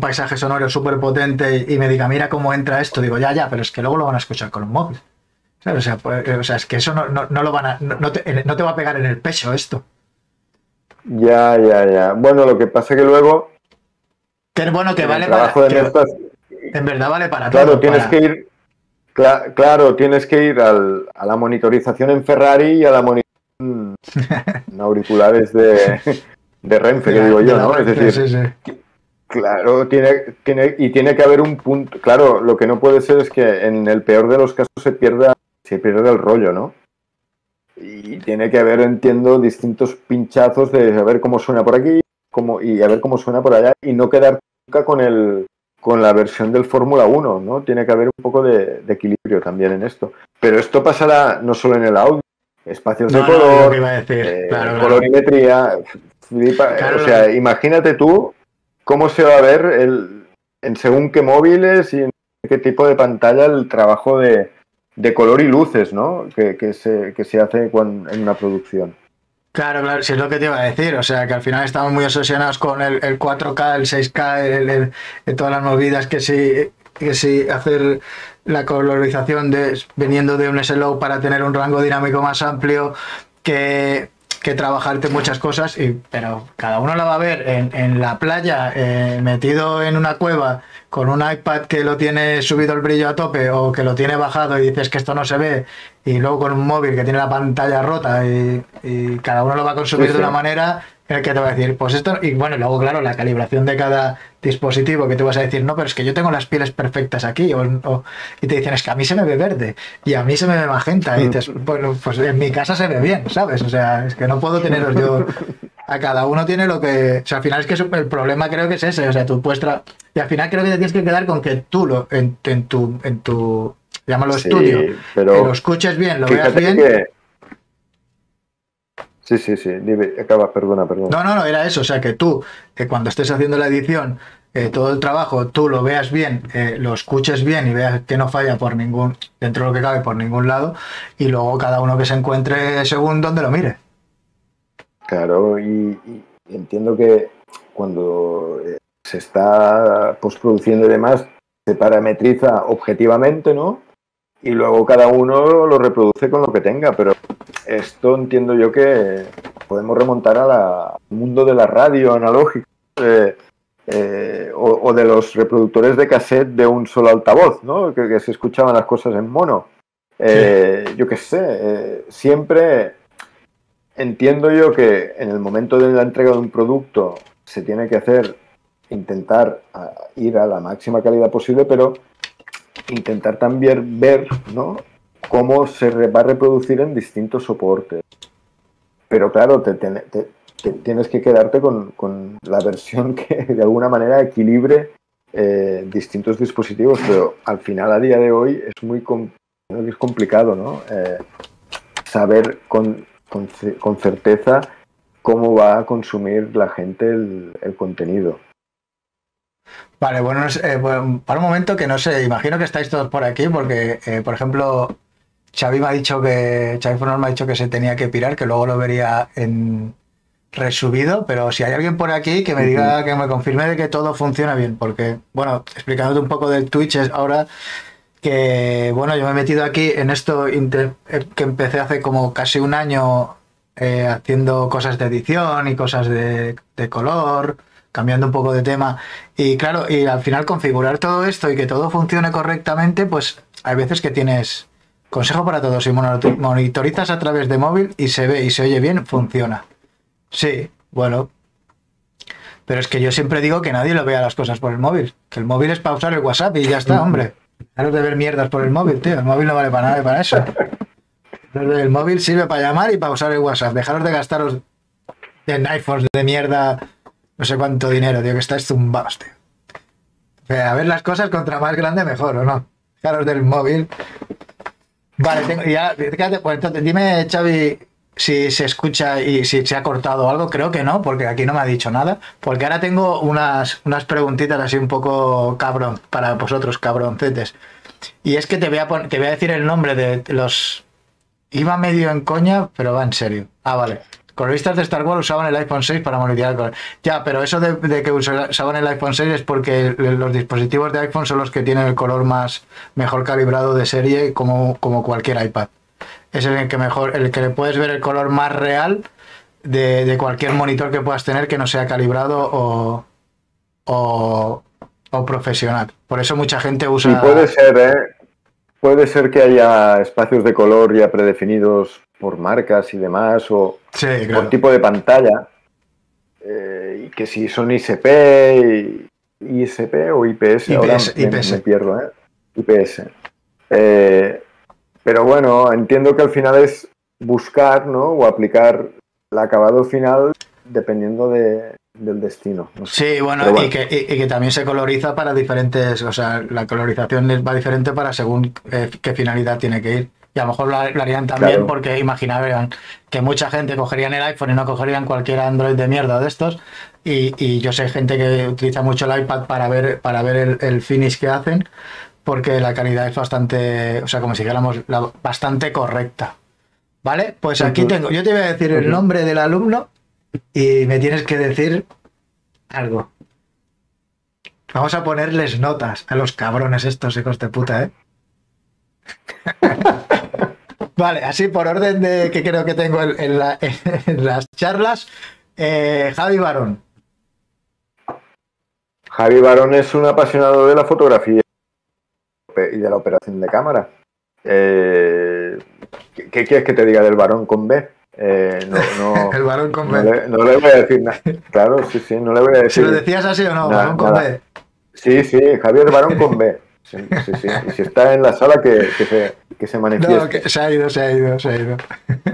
paisaje sonoro súper potente y, me diga, mira cómo entra esto, digo, ya, ya, pero es que luego lo van a escuchar con un móvil. O, sea, pues, o sea, es que eso no, lo van a, no, te, no te va a pegar en el pecho esto. Ya, ya, ya. Bueno, lo que pasa que luego. Que bueno, que vale para. En verdad vale para todo. Claro, tienes que ir claro, tienes que ir al, a la monitorización en Ferrari y a la monitorización en auriculares de, de Renfe, que digo yo, ¿no? Es decir, claro, tiene, tiene, y tiene que haber un punto. Claro, lo que no puede ser es que en el peor de los casos se pierda se pierde el rollo, ¿no? Y tiene que haber, entiendo, distintos pinchazos de saber cómo suena por aquí cómo, y a ver cómo suena por allá y no quedar nunca con el con la versión del Fórmula 1, ¿no? Tiene que haber un poco de, equilibrio también en esto. Pero esto pasará no solo en el audio, espacios de color, eh, colorimetría, o sea, imagínate tú cómo se va a ver el, en según qué móviles y en qué tipo de pantalla el trabajo de, de color y luces, ¿no? Que, que, se, que se hace en una producción. Claro, claro, si es lo que te iba a decir, o sea que al final estamos muy obsesionados con el, 4K, el 6K, el, todas las movidas que sí, que sí hacer la colorización de, veniendo de un SLO para tener un rango dinámico más amplio, que, que trabajarte muchas cosas, y, pero cada uno la va a ver en, en la playa, eh, metido en una cueva, con un iPad que lo tiene subido el brillo a tope o que lo tiene bajado y dices que esto no se ve, y luego con un móvil que tiene la pantalla rota y, cada uno lo va a consumir de una manera que te va a decir, pues esto, y bueno, luego claro, la calibración de cada dispositivo que tú vas a decir, no, pero es que yo tengo las pieles perfectas aquí, o, y te dicen, es que a mí se me ve verde, y a mí se me ve magenta, y dices, bueno, pues en mi casa se ve bien, ¿sabes? O sea, es que no puedo teneros yo, a cada uno tiene lo que, o sea, al final es que el problema creo que es ese, o sea, tú puedes, y al final creo que te tienes que quedar con que tú lo, en, tu, en tu, llámalo estudio, pero que lo escuches bien, lo veas bien. Sí, sí, sí. acaba, perdona, perdona. No, no, no, era eso. O sea, que tú, que cuando estés haciendo la edición, eh, todo el trabajo, tú lo veas bien, eh, lo escuches bien y veas que no falla por ningún, dentro de lo que cabe, por ningún lado, y luego cada uno que se encuentre según donde lo mire. Claro, y, entiendo que cuando eh, se está postproduciendo y demás, se parametriza objetivamente, ¿no? y luego cada uno lo reproduce con lo que tenga, pero esto entiendo yo que podemos remontar al mundo de la radio analógica eh, eh, o, de los reproductores de cassette de un solo altavoz, ¿no? que, se escuchaban las cosas en mono. Eh, yo qué sé, siempre entiendo yo que en el momento de la entrega de un producto se tiene que hacer, intentar ir a la máxima calidad posible, pero intentar también ver ¿no? Cómo se va a reproducir en distintos soportes. Pero claro, te, tienes que quedarte con, la versión que de alguna manera equilibre eh, distintos dispositivos, pero al final a día de hoy es muy es complicado ¿no? Eh, saber con, certeza cómo va a consumir la gente el contenido. Vale, bueno, eh, para un momento que no sé, imagino que estáis todos por aquí porque, eh, por ejemplo, Xavi me ha dicho que, Xavi me ha dicho que se tenía que pirar, que luego lo vería en resubido, pero si hay alguien por aquí que me diga, que me confirme de que todo funciona bien, porque, bueno, explicándote un poco del Twitch ahora que, bueno, yo me he metido aquí en esto eh, que empecé hace como casi un año haciendo cosas de edición y cosas de color cambiando un poco de tema. Y claro, y al final configurar todo esto y que todo funcione correctamente, pues hay veces que tienes consejo para todos. Si monitorizas a través de móvil y se ve y se oye bien, funciona. Sí, bueno. Pero es que yo siempre digo que nadie lo vea las cosas por el móvil. Que el móvil es para usar el WhatsApp y ya está, hombre. Dejaros de ver mierdas por el móvil, tío. El móvil no vale para nada para eso. El móvil sirve para llamar y para usar el WhatsApp. Dejaros de gastaros en iPhones de mierda no sé cuánto dinero, tío, que estáis zumbados, tío. a ver las cosas contra más grande mejor, ¿o no? Fijaros del móvil. Vale, tengo, ya, fíjate, pues entonces dime, Xavi, si se escucha y si se ha cortado algo, creo que no, porque aquí no me ha dicho nada. Porque ahora tengo unas, unas preguntitas así un poco cabrón, para vosotros, cabroncetes. Y es que te voy a, te voy a decir el nombre de los... Iba medio en coña, pero va en serio. Ah, vale. Coloristas de Star Wars usaban el iPhone 6 para monitorear color. Ya, pero eso de, que usaban el iPhone 6 es porque los dispositivos de iPhone son los que tienen el color más mejor calibrado de serie como, como cualquier iPad. Es el que mejor, el que le puedes ver el color más real de, cualquier monitor que puedas tener que no sea calibrado o, o, profesional. Por eso mucha gente usa. Y puede ser, ¿eh? Puede ser que haya espacios de color ya predefinidos por marcas y demás, o por tipo de pantalla, eh, y que si son ISP, ISP o IPS, ahora Me, pierdo, ¿eh? IPS. Eh, pero bueno, entiendo que al final es buscar, ¿no? O aplicar el acabado final dependiendo de, del destino. Sí, bueno, Y, que, también se coloriza para diferentes, o sea, la colorización va diferente para según eh, qué finalidad tiene que ir. Y a lo mejor lo, harían también porque imaginarían que mucha gente cogería el iPhone y no cogerían cualquier Android de mierda de estos. Y, yo sé gente que utiliza mucho el iPad para ver, para ver el, finish que hacen, porque la calidad es bastante, o sea, como si dijéramos, bastante correcta. ¿Vale? Pues aquí tengo, yo te voy a decir el nombre del alumno y me tienes que decir algo. Vamos a ponerles notas a los cabrones estos hijos de puta, ¿eh? vale, así por orden de que creo que tengo en, las charlas. Eh, Javi Barón. Javi Barón es un apasionado de la fotografía y de la operación de cámara. Eh, ¿qué, quieres que te diga del Barón con B? Eh, no, no, el varón con B. No le, voy a decir nada. Claro, sí, sí, no le voy a decir. ¿Si lo decías así o no? varón con B. Sí, sí, Javier Varón con B. Sí, sí, sí. Y si está en la sala, que, que, se, que se manifieste. No, que se ha ido, se ha ido, se ha ido.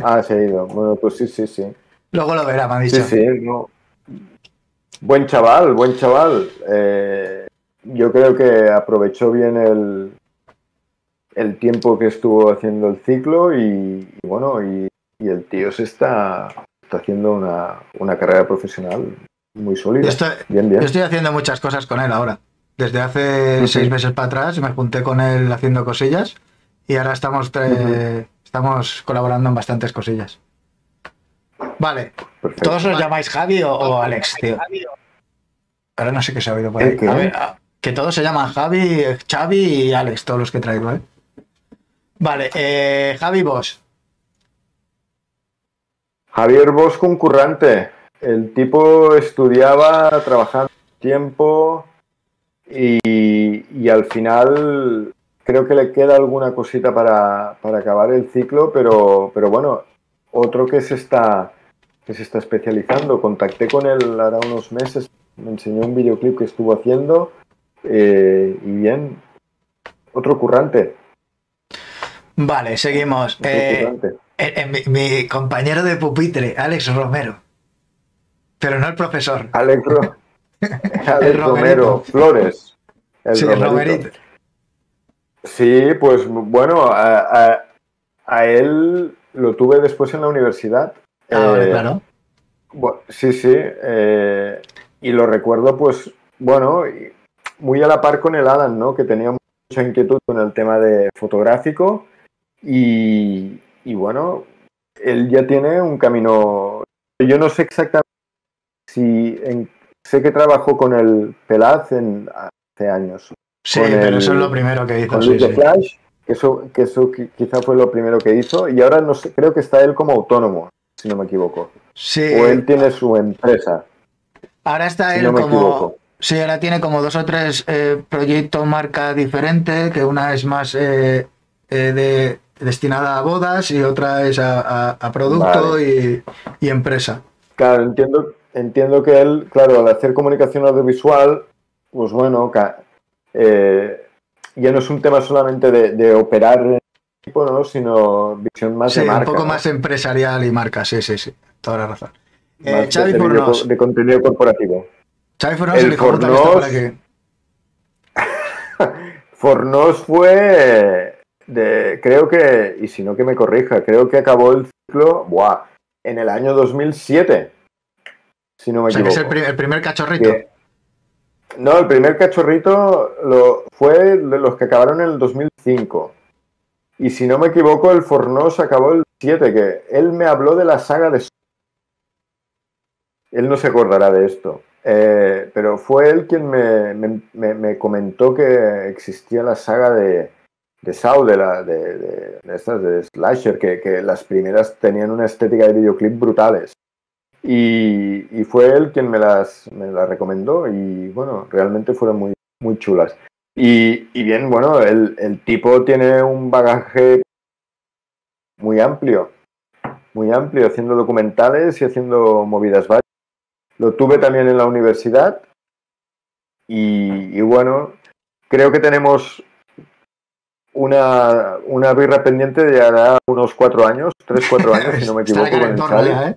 Ah, se ha ido. Bueno, pues sí, sí, sí. Luego lo verá, me ha dicho. Sí, sí, no. Buen chaval, buen chaval. Eh, yo creo que aprovechó bien el, el tiempo que estuvo haciendo el ciclo y, y bueno, y y el tío se está, haciendo una, carrera profesional muy sólida. Estoy, bien, bien. Yo estoy haciendo muchas cosas con él ahora. Desde hace seis meses para atrás me junté con él haciendo cosillas y ahora estamos, estamos colaborando en bastantes cosillas. Vale. ¿Todos os llamáis Javi o, Alex, tío? Ahora no sé qué se ha oído por ahí. Ah, que todos se llaman Javi, Xavi y Alex, todos los que traigo, ¿eh? Vale, eh, Javi, vos. Javier Bosch concurrente. El tipo estudiaba, trabajando tiempo y, al final creo que le queda alguna cosita para, acabar el ciclo, pero, pero bueno, otro que se está que se está especializando. Contacté con él ahora unos meses, me enseñó un videoclip que estuvo haciendo eh, y bien, otro currante. Vale, seguimos. Eh, eh, mi, compañero de pupitre, Alex Romero. Pero no el profesor. Alex, Romero, Flores. sí, Romerito. Sí, pues bueno, a, él lo tuve después en la universidad. Ah, eh, claro. sí, sí. y lo recuerdo, pues, bueno, muy a la par con el Alan, ¿no? Que tenía mucha inquietud con el tema de fotográfico y, bueno, él ya tiene un camino. Yo no sé exactamente si. Sé que trabajó con el Pelaz en, hace años. Sí, pero eso es lo primero que hizo. Con sí, Flash, que eso, que eso quizá fue lo primero que hizo. Y ahora no sé, creo que está él como autónomo, si no me equivoco. Sí. O él tiene su empresa. Ahora está él como. Sí, ahora tiene como dos o tres eh, proyectos marca diferente, que una es más eh, eh, de destinada a bodas y otra es a, producto y, empresa. Claro, entiendo, entiendo que él, claro, al hacer comunicación audiovisual, pues bueno, eh, ya no es un tema solamente de, operar equipo, ¿no? sino visión más de marca. un poco más empresarial y marca, sí, sí, sí, toda la razón. Eh, de, de, contenido corporativo. Xavi Fornos, el Fornos, Fornos fue creo que, y si no que me corrija, creo que acabó el ciclo buah, en el año 2007. Si no me equivoco. es el, primer cachorrito. no, el primer cachorrito lo, fue de los que acabaron en el 2005. Y si no me equivoco, el Fornos acabó el 7, que él me habló de la saga de... Él no se acordará de esto. Eh, pero fue él quien me comentó que existía la saga de, de Saw, de, la, de, estas de Slasher, que, las primeras tenían una estética de videoclip brutales. Y, fue él quien me las, me las recomendó y bueno, realmente fueron muy, muy chulas. Y, bien, bueno, el, el, tipo tiene un bagaje muy amplio, muy amplio, haciendo documentales y haciendo movidas varias. Lo tuve también en la universidad y, y bueno, creo que tenemos una, una birra pendiente de hará unos cuatro años, tres, cuatro años, si no me equivoco, con el Xavi. ¿eh?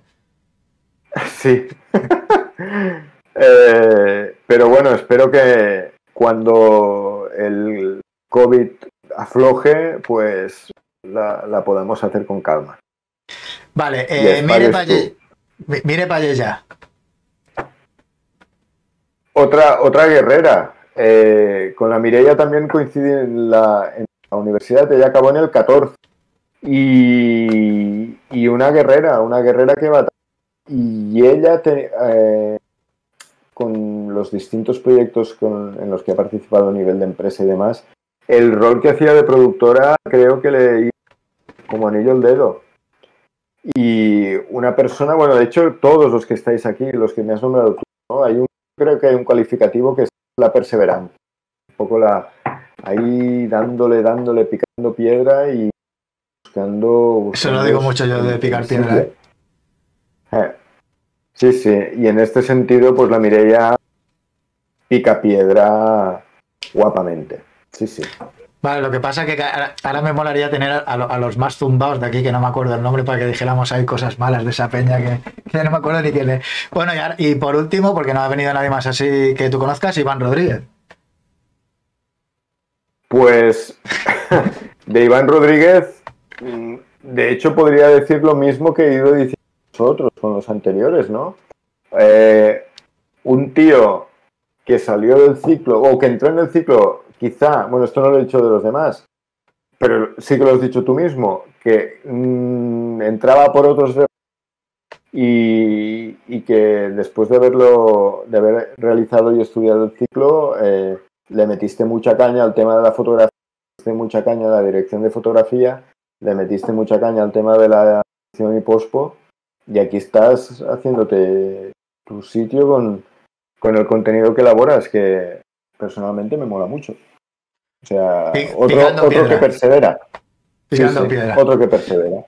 Sí. Eh, pero bueno, espero que cuando el COVID afloje, pues la, podamos hacer con calma. Vale, eh, mire para mire ya. Otra, otra guerrera. Eh, con la Mireia también coincide en la, en la universidad, ella acabó en el 14. Y, y una guerrera, una guerrera que va. Y ella, eh, con los distintos proyectos en los que ha participado a nivel de empresa y demás, el rol que hacía de productora creo que le iba como anillo el dedo. Y una persona, bueno, de hecho, todos los que estáis aquí, los que me has nombrado tú, ¿no? hay un creo que hay un calificativo que es la perseverante. Un poco la ahí dándole, dándole, picando piedra y buscando. Eso lo digo mucho yo de picar piedra. ¿eh? ¿Eh? Sí, sí. Y en este sentido, pues la Mireia pica piedra guapamente. Sí, sí. Vale, lo que pasa es que ahora me molaría tener a, los más zumbados de aquí, que no me acuerdo el nombre, para que dijéramos hay cosas malas de esa peña que, no me acuerdo ni quién es. Bueno, y, y, por último, porque no ha venido nadie más así que tú conozcas, Iván Rodríguez. Pues de Iván Rodríguez, mm, de hecho podría decir lo mismo que he ido diciendo nosotros con los anteriores, ¿no? Eh, un tío que salió del ciclo o que entró en el ciclo quizá, bueno, esto no lo he dicho de los demás, pero sí que lo has dicho tú mismo, que mm, entraba por otros y, y, que después de haberlo, de haber realizado y estudiado el ciclo, eh, le metiste mucha caña al tema de la fotografía, le metiste mucha caña a la dirección de fotografía, le metiste mucha caña al tema de la edición y pospo, y aquí estás haciéndote tu sitio con, con el contenido que elaboras, que personalmente me mola mucho. O sea, otro, que persevera. otro que persevera.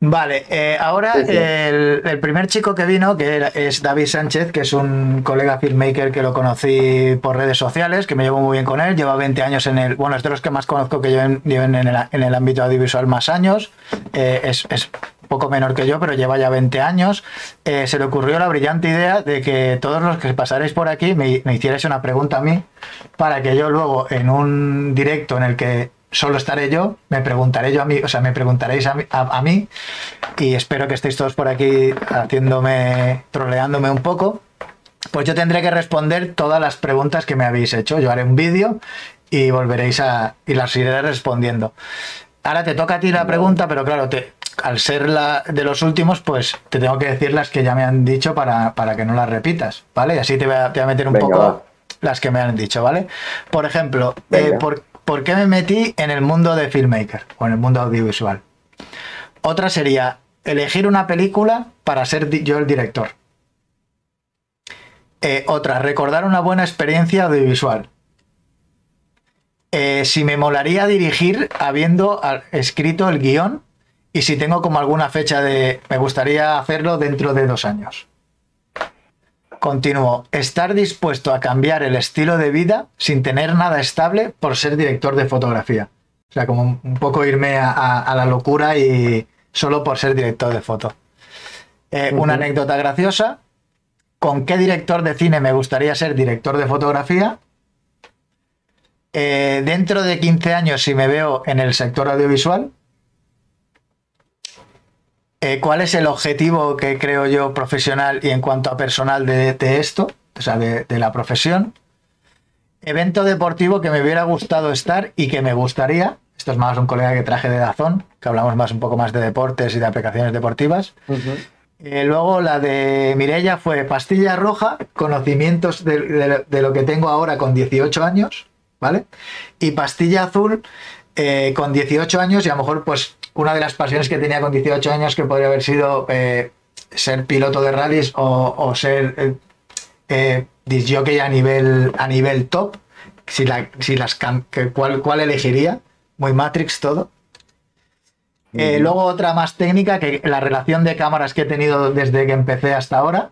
Vale, eh, ahora El, primer chico que vino, que es David Sánchez, que es un colega filmmaker que lo conocí por redes sociales, que me llevo muy bien con él, lleva 20 años en el, bueno, es de los que más conozco que lleven, en, el, ámbito audiovisual más años, eh, es, poco menor que yo, pero lleva ya 20 años, eh, se le ocurrió la brillante idea de que todos los que pasaréis por aquí me, me hicierais una pregunta a mí, para que yo luego en un directo en el que solo estaré yo, me preguntaré yo a mí, o sea, me preguntaréis a mí, y espero que estéis todos por aquí haciéndome, troleándome un poco. Pues yo tendré que responder todas las preguntas que me habéis hecho. Yo haré un vídeo y volveréis a. y las iré respondiendo. Ahora te toca a ti la pregunta, pero claro, te, al ser la de los últimos, pues te tengo que decir las que ya me han dicho para, que no las repitas, ¿vale? Y así te voy a, meter un poco las que me han dicho, ¿vale? Por ejemplo, eh, por, ¿por qué me metí en el mundo de filmmaker o en el mundo audiovisual? Otra sería elegir una película para ser yo el director. Eh, otra, recordar una buena experiencia audiovisual. Eh, si me molaría dirigir habiendo escrito el guion y si tengo como alguna fecha de me gustaría hacerlo dentro de dos años. Continúo. Estar dispuesto a cambiar el estilo de vida sin tener nada estable por ser director de fotografía. O sea, como un poco irme a, la locura y solo por ser director de foto. Eh, una anécdota graciosa. ¿Con qué director de cine me gustaría ser director de fotografía? Eh, dentro de 15 años, si me veo en el sector audiovisual, eh, ¿Cuál es el objetivo que creo yo profesional y en cuanto a personal de, esto, o sea, de, la profesión? Evento deportivo que me hubiera gustado estar y que me gustaría. Esto es más un colega que traje de Dazón, que hablamos más un poco más de deportes y de aplicaciones deportivas. Eh, luego la de Mirella fue pastilla roja, conocimientos de, lo que tengo ahora con 18 años, ¿vale? Y pastilla azul eh, con 18 años y a lo mejor pues una de las pasiones que tenía con 18 años que podría haber sido eh, ser piloto de rallies o, ser eh, eh a nivel, a nivel top. Si, la, si las ¿cuál, ¿Cuál elegiría? Muy Matrix todo. Eh, luego otra más técnica, que la relación de cámaras que he tenido desde que empecé hasta ahora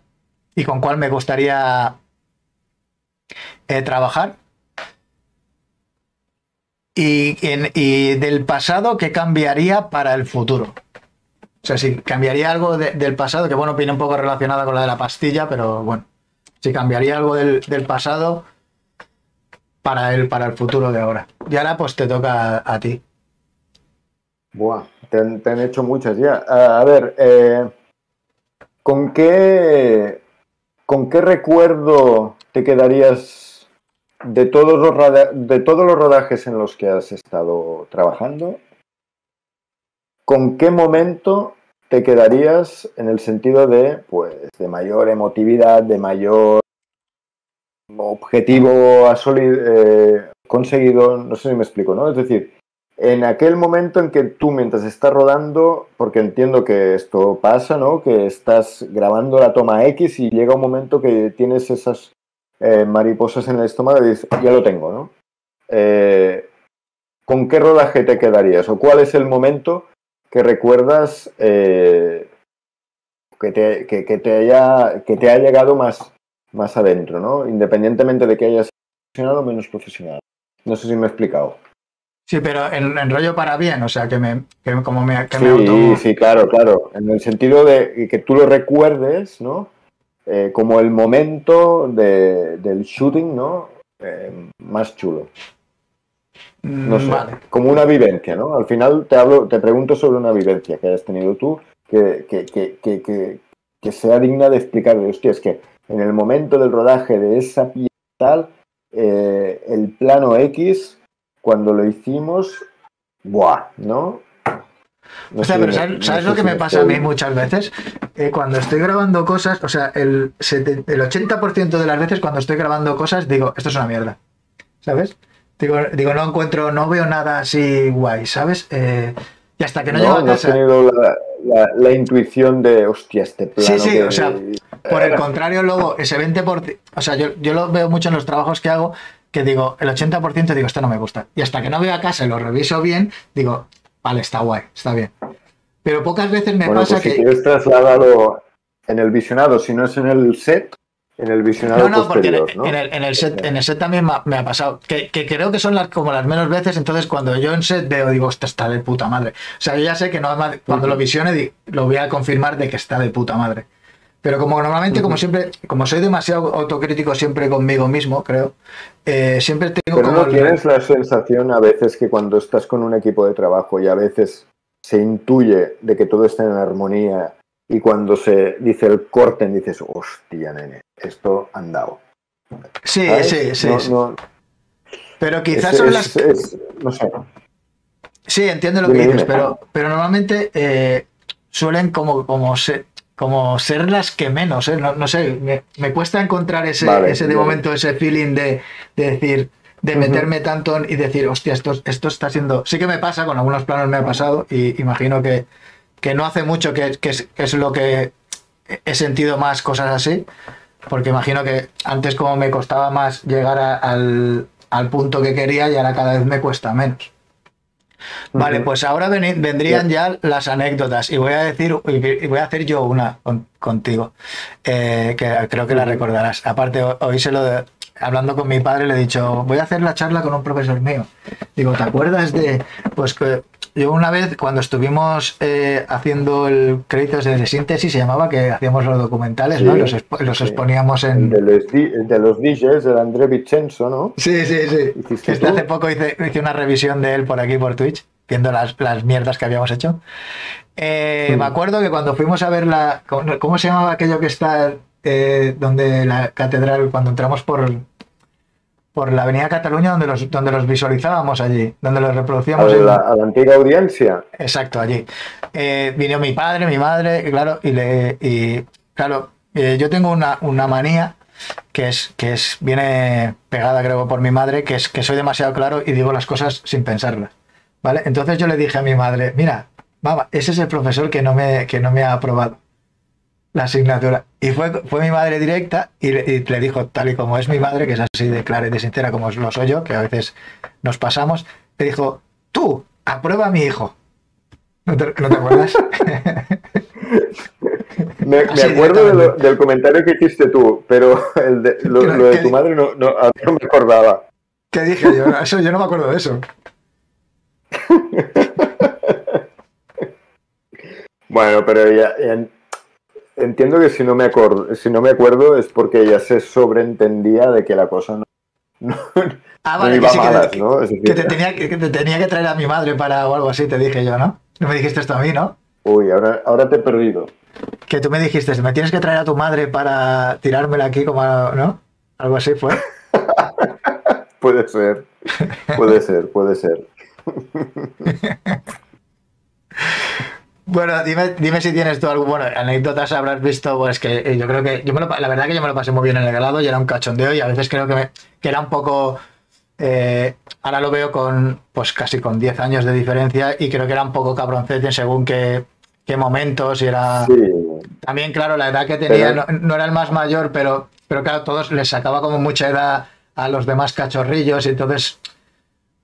y con cuál me gustaría trabajar. Y, del pasado, ¿qué cambiaría para el futuro? O sea, si cambiaría algo de- del pasado, que bueno, viene un poco relacionada con la de la pastilla, pero bueno, si cambiaría algo del, del pasado para el, para el futuro de ahora. Y ahora pues te toca a, ti. Buah, te han, hecho muchas ya. A, a ver, eh, ¿con qué con qué recuerdo te quedarías de todos los de todos los rodajes en los que has estado trabajando? ¿Con qué momento te quedarías en el sentido de pues de mayor emotividad, de mayor objetivo asoli- eh, conseguido? No sé si me explico, ¿no? Es decir, en aquel momento en que tú mientras estás rodando, porque entiendo que esto pasa, ¿no? Que estás grabando la toma X y llega un momento que tienes esas eh, mariposas en el estómago y dices, ya lo tengo, ¿no? Eh, ¿Con qué rodaje te quedarías? ¿O cuál es el momento que recuerdas eh, que, te, que, que te haya, que te ha llegado más, más adentro, ¿no? Independientemente de que hayas sido profesional o menos profesional. No sé si me he explicado. Sí, pero en, en rollo para bien, o sea, que me, que como me, que Sí, me auto... sí, claro, claro. En el sentido de que tú lo recuerdes, ¿no? Eh, como el momento de- del shooting, ¿no? Eh, más chulo. No sé. Mm, Vale. Como una vivencia, ¿no? Al final te hablo, te pregunto sobre una vivencia que hayas tenido tú, que, que, que, que, que- sea digna de explicar. Hostia, es que en el momento del rodaje de esa pieza tal, eh, el plano X, cuando lo hicimos, ¡buah! ¿no? No O sea, pero no- ¿sabes, no lo que me pasa a mí muchas veces? Eh, cuando estoy grabando cosas, o sea, el, el 80% de las veces cuando estoy grabando cosas digo, esto es una mierda. ¿Sabes? Digo, digo no encuentro, no veo nada así guay, ¿sabes? Eh, y hasta que no, llego a no casa. tenido la, la- la intuición de, hostia, este plano Sí, sí, que- o sea, Por el contrario, luego, ese 20%, o sea, yo, yo lo veo mucho en los trabajos que hago, que digo, el 80% digo, esto no me gusta. Y hasta que no veo a casa y lo reviso bien, digo, vale, está guay, está bien. Pero pocas veces me Bueno, pasa pues si que... quieres trasladarlo en el visionado, si no es en el set, en el visionado No, no, porque en, posterior, ¿no? en el, en el set, en el set también me ha, me ha pasado. Que, que creo que son las, como las menos veces. Entonces, cuando yo en set veo, digo, esto está de puta madre. O sea, yo ya sé que no, cuando lo visione, lo voy a confirmar de que está de puta madre. Pero como normalmente, como siempre, como soy demasiado autocrítico siempre conmigo mismo, creo, eh, siempre tengo Pero como. no tienes la sensación a veces que cuando estás con un equipo de trabajo y a veces se intuye de que todo está en armonía y cuando se dice el corte dices, hostia, nene, esto han dado. Sí, ¿sabes? sí, sí. No, sí. no, Pero quizás es- son es- las. es- no sé. Sí, entiendo lo que dices, pero, pero normalmente eh, suelen como, como, ser, como ser las que menos, ¿eh? no, no sé, me, me cuesta encontrar ese, Vale, ese de vale. momento, ese feeling de, de decir, de meterme tanto y decir, hostia, esto, esto está siendo... Sí que me pasa, con algunos planos me ha pasado y imagino que, que no hace mucho que, que es, que es lo que he sentido más cosas así, porque imagino que antes como me costaba más llegar a- al, al punto que quería y ahora cada vez me cuesta menos. Vale, pues ahora vendrían ya. las anécdotas y voy a decir y voy a hacer yo una con- contigo eh, que creo que la recordarás. Aparte ho- hoy se lo de- hablando con mi padre le he dicho voy a hacer la charla con un profesor mío. Digo, ¿te acuerdas de pues que yo una vez cuando estuvimos eh, haciendo el créditos de síntesis se llamaba que hacíamos los documentales, ¿no? Sí, Los, expo- los sí. exponíamos en de los, de los DJs, el André Vincenzo, ¿no? Sí, sí, sí. ¿Hiciste Este tú? hace poco hice, hice una revisión de él por aquí, por Twitch, viendo las, las mierdas que habíamos hecho. Eh. Me acuerdo que cuando fuimos a ver la... ¿Cómo, cómo se llamaba aquello que está eh, donde la catedral, cuando entramos por, por la Avenida Cataluña, donde los, donde los visualizábamos allí, donde los A reproducíamos? la, en- a la antigua audiencia. Exacto, allí. Eh, vino mi padre, mi madre, y claro, y le y claro, eh, yo tengo una, una manía que es, que es, viene pegada, creo, por mi madre, que es que soy demasiado claro y digo las cosas sin pensarlas. ¿Vale? Entonces yo le dije a mi madre, mira, mamá, ese es el profesor que no me, que no me ha aprobado la asignatura. Y fue, fue mi madre directa y le, y le dijo, tal y como es mi madre, que es así de clara y de sincera como lo soy yo, que a veces nos pasamos, le dijo, tú, aprueba a mi hijo. ¿No te, no te acuerdas? Me, acuerdo de lo- directamente. del comentario que hiciste tú, pero el de- lo, ¿Qué- lo de tu madre no, no, a mí no me acordaba. ¿Qué dije yo? Eso, yo no me acuerdo de eso. bueno, pero ya, entiendo que si no me acuerdo, si no me acuerdo es porque ya se sobreentendía de que la cosa no, ah, vale, que, que, te tenía, que, te tenía que traer a mi madre para o algo así, te dije yo, ¿no? No me dijiste esto a mí, ¿no? Uy, ahora, ahora te he perdido. Que tú me dijiste, me tienes que traer a tu madre para tirármela aquí como, ¿no? Algo así fue. puede ser, puede ser, puede ser. Bueno, dime, dime si tienes tú algo, bueno, anécdotas habrás visto, pues que eh, yo creo que, yo me la verdad que yo me lo pasé muy bien en el grado y era un cachondeo y a veces creo que, que era un poco, eh, ahora lo veo con, pues casi con 10 años de diferencia y creo que era un poco cabroncete según qué, qué momentos y era... También, claro, la edad que tenía, no, era el más mayor, pero, pero claro, todos les sacaba como mucha edad a los demás cachorrillos y entonces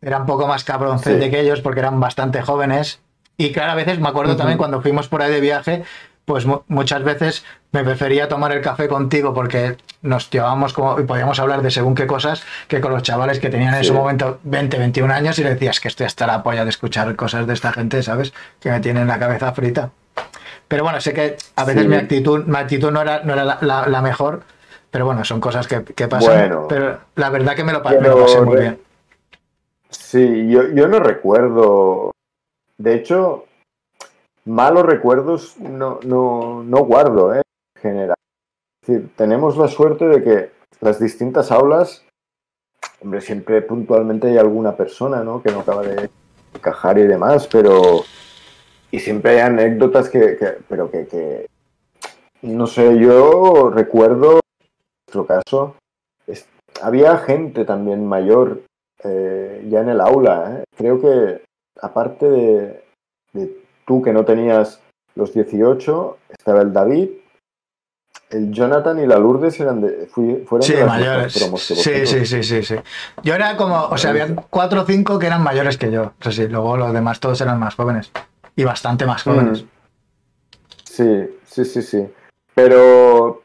era un poco más cabroncete que ellos porque eran bastante jóvenes y claro, a veces me acuerdo también cuando fuimos por ahí de viaje, pues muchas veces me prefería tomar el café contigo porque nos llevábamos como y podíamos hablar de según qué cosas que con los chavales que tenían en ese momento 20, 21 años y le decías que estoy hasta la polla de escuchar cosas de esta gente, ¿sabes? Que me tienen la cabeza frita. Pero bueno, sé que a veces mi actitud, mi actitud no era, no era la, mejor, pero bueno, son cosas que, pasan. pero la verdad que me lo, pasé muy bien. Sí, yo, yo no recuerdo de hecho, malos recuerdos no, guardo, ¿eh? en general. Tenemos la suerte de que las distintas aulas, hombre, siempre puntualmente hay alguna persona, ¿no? Que no acaba de encajar y demás, pero... Y siempre hay anécdotas que, pero que, no sé, yo recuerdo, en nuestro caso, había gente también mayor eh, ya en el aula. ¿eh? Creo que aparte de, tú que no tenías los 18, estaba el David, el Jonathan y la Lourdes eran de, fueron sí, mayores. Sí, sí, sí, sí, sí. Yo era como, o sea, había cuatro o cinco que eran mayores que yo. O sí, luego los demás todos eran más jóvenes. Y bastante más jóvenes. Mm. Sí, sí, sí, sí. Pero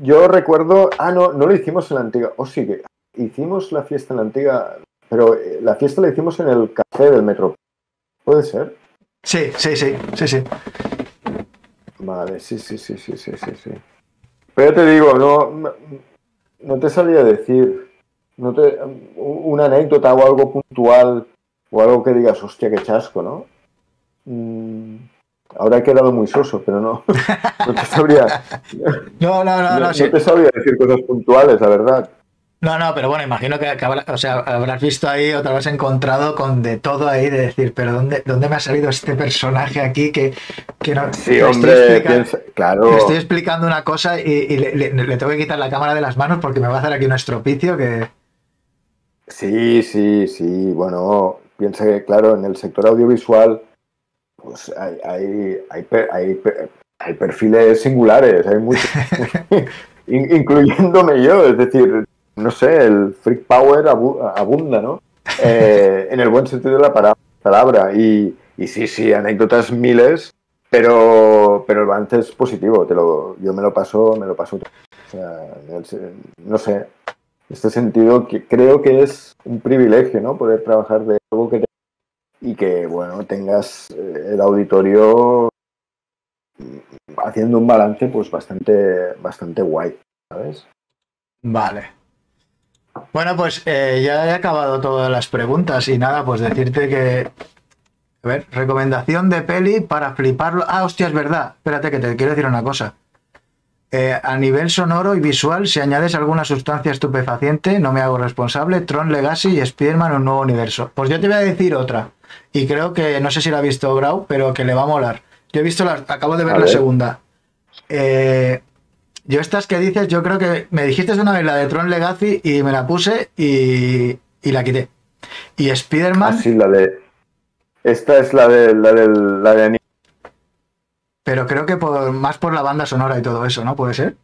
yo recuerdo, ah, no, no lo hicimos en la antigua. Oh, sí, que hicimos la fiesta en la antigua, pero eh, la fiesta la hicimos en el café del metro. ¿Puede ser? Sí, sí, sí, sí, sí. Vale, sí, sí, sí, sí, sí, sí, sí. Pero te digo, no, no te salía a decir no te, una anécdota o algo puntual o algo que digas, hostia, qué chasco, ¿no? Mm, ahora he quedado muy soso, pero no, no te sabría. no, no, no, no, no te sabría decir cosas puntuales, la verdad. No, no, pero bueno, imagino que, o sea, habrás visto ahí, otra vez encontrado con de todo ahí, de decir, pero ¿dónde, dónde me ha salido este personaje aquí que, que no... Sí, hombre, claro. Estoy explicando una cosa y, le, tengo que quitar la cámara de las manos porque me va a hacer aquí un estropicio que... Sí, sí, sí, bueno, piensa que, claro, en el sector audiovisual, pues hay, hay, hay, hay perfiles singulares, hay muchos, incluyéndome yo, es decir no sé, el freak power abunda, ¿no? Eh, en el buen sentido de la palabra. Y, sí, sí, anécdotas miles, pero, pero el balance es positivo. Te lo, yo me lo paso, me lo paso. O sea, no sé, en este sentido que creo que es un privilegio, ¿no? Poder trabajar de algo que te, y que, bueno, tengas eh, el auditorio haciendo un balance pues bastante, bastante guay, ¿sabes? Vale, bueno, pues eh, ya he acabado todas las preguntas y nada, pues decirte que... A ver, recomendación de peli para fliparlo. Ah, hostia, es verdad. Espérate que te quiero decir una cosa. Eh, a nivel sonoro y visual, si añades alguna sustancia estupefaciente, no me hago responsable. Tron Legacy y Spider-Man un nuevo universo. Pues yo te voy a decir otra. Y creo que, no sé si la ha visto Grau, pero que le va a molar. Yo he visto la, acabo de ver la segunda. Eh, yo estas que dices, yo creo que me dijiste una vez la de Tron Legacy y me la puse y, la quité. Y Spider-Man... Ah, sí, la de... Esta es la de la de, la de Pero creo que por, más por la banda sonora y todo eso, ¿no? ¿Puede ser?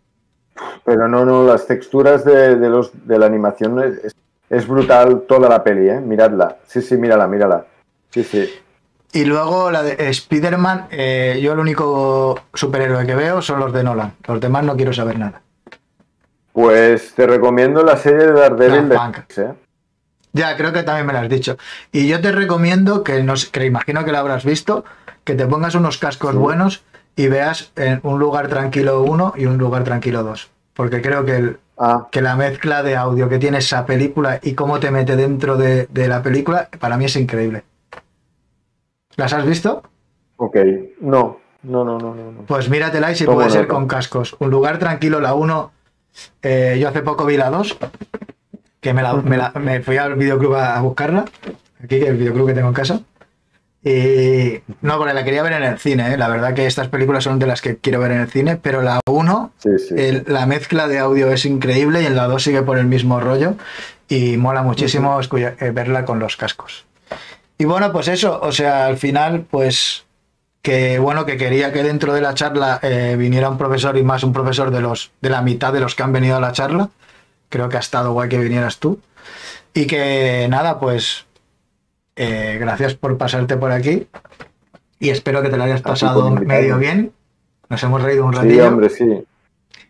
Pero no, no, las texturas de, los, de la animación es, es, brutal toda la peli, ¿eh? Miradla. Sí, sí, mírala, mírala. Sí, sí. Y luego la de Spider-Man, eh, yo el único superhéroe que veo son los de Nolan. Los demás no quiero saber nada. Pues te recomiendo la serie de Daredevil de Netflix, ¿eh? Ya, creo que también me lo has dicho. Y yo te recomiendo que, no, que imagino que lo habrás visto, que te pongas unos cascos buenos y veas en un lugar tranquilo 1 y un lugar tranquilo 2. Porque creo que, el, Ah, que la mezcla de audio que tiene esa película y cómo te mete dentro de, de la película, para mí es increíble. ¿Las has visto? ok. No, no, no, no, no. Pues míratela y si puede ser con cascos. Un lugar tranquilo, la 1. yo hace poco vi la 2, que me, la- me la- me fui al videoclub a, buscarla. Aquí, que es el videoclub que tengo en casa. Y no, porque la quería ver en el cine. ¿eh? La verdad que estas películas son de las que quiero ver en el cine, pero la 1, Sí, sí. el- la mezcla de audio es increíble y en la 2 sigue por el mismo rollo y mola muchísimo eh, verla con los cascos. Y bueno, pues eso, o sea, al final, pues que bueno, que quería que dentro de la charla eh, viniera un profesor y más un profesor de los de la mitad de los que han venido a la charla. Creo que ha estado guay que vinieras tú. Y que nada, pues eh, gracias por pasarte por aquí. Y espero que te lo hayas pasado medio bien. Nos hemos reído un Sí, ratillo. hombre, sí.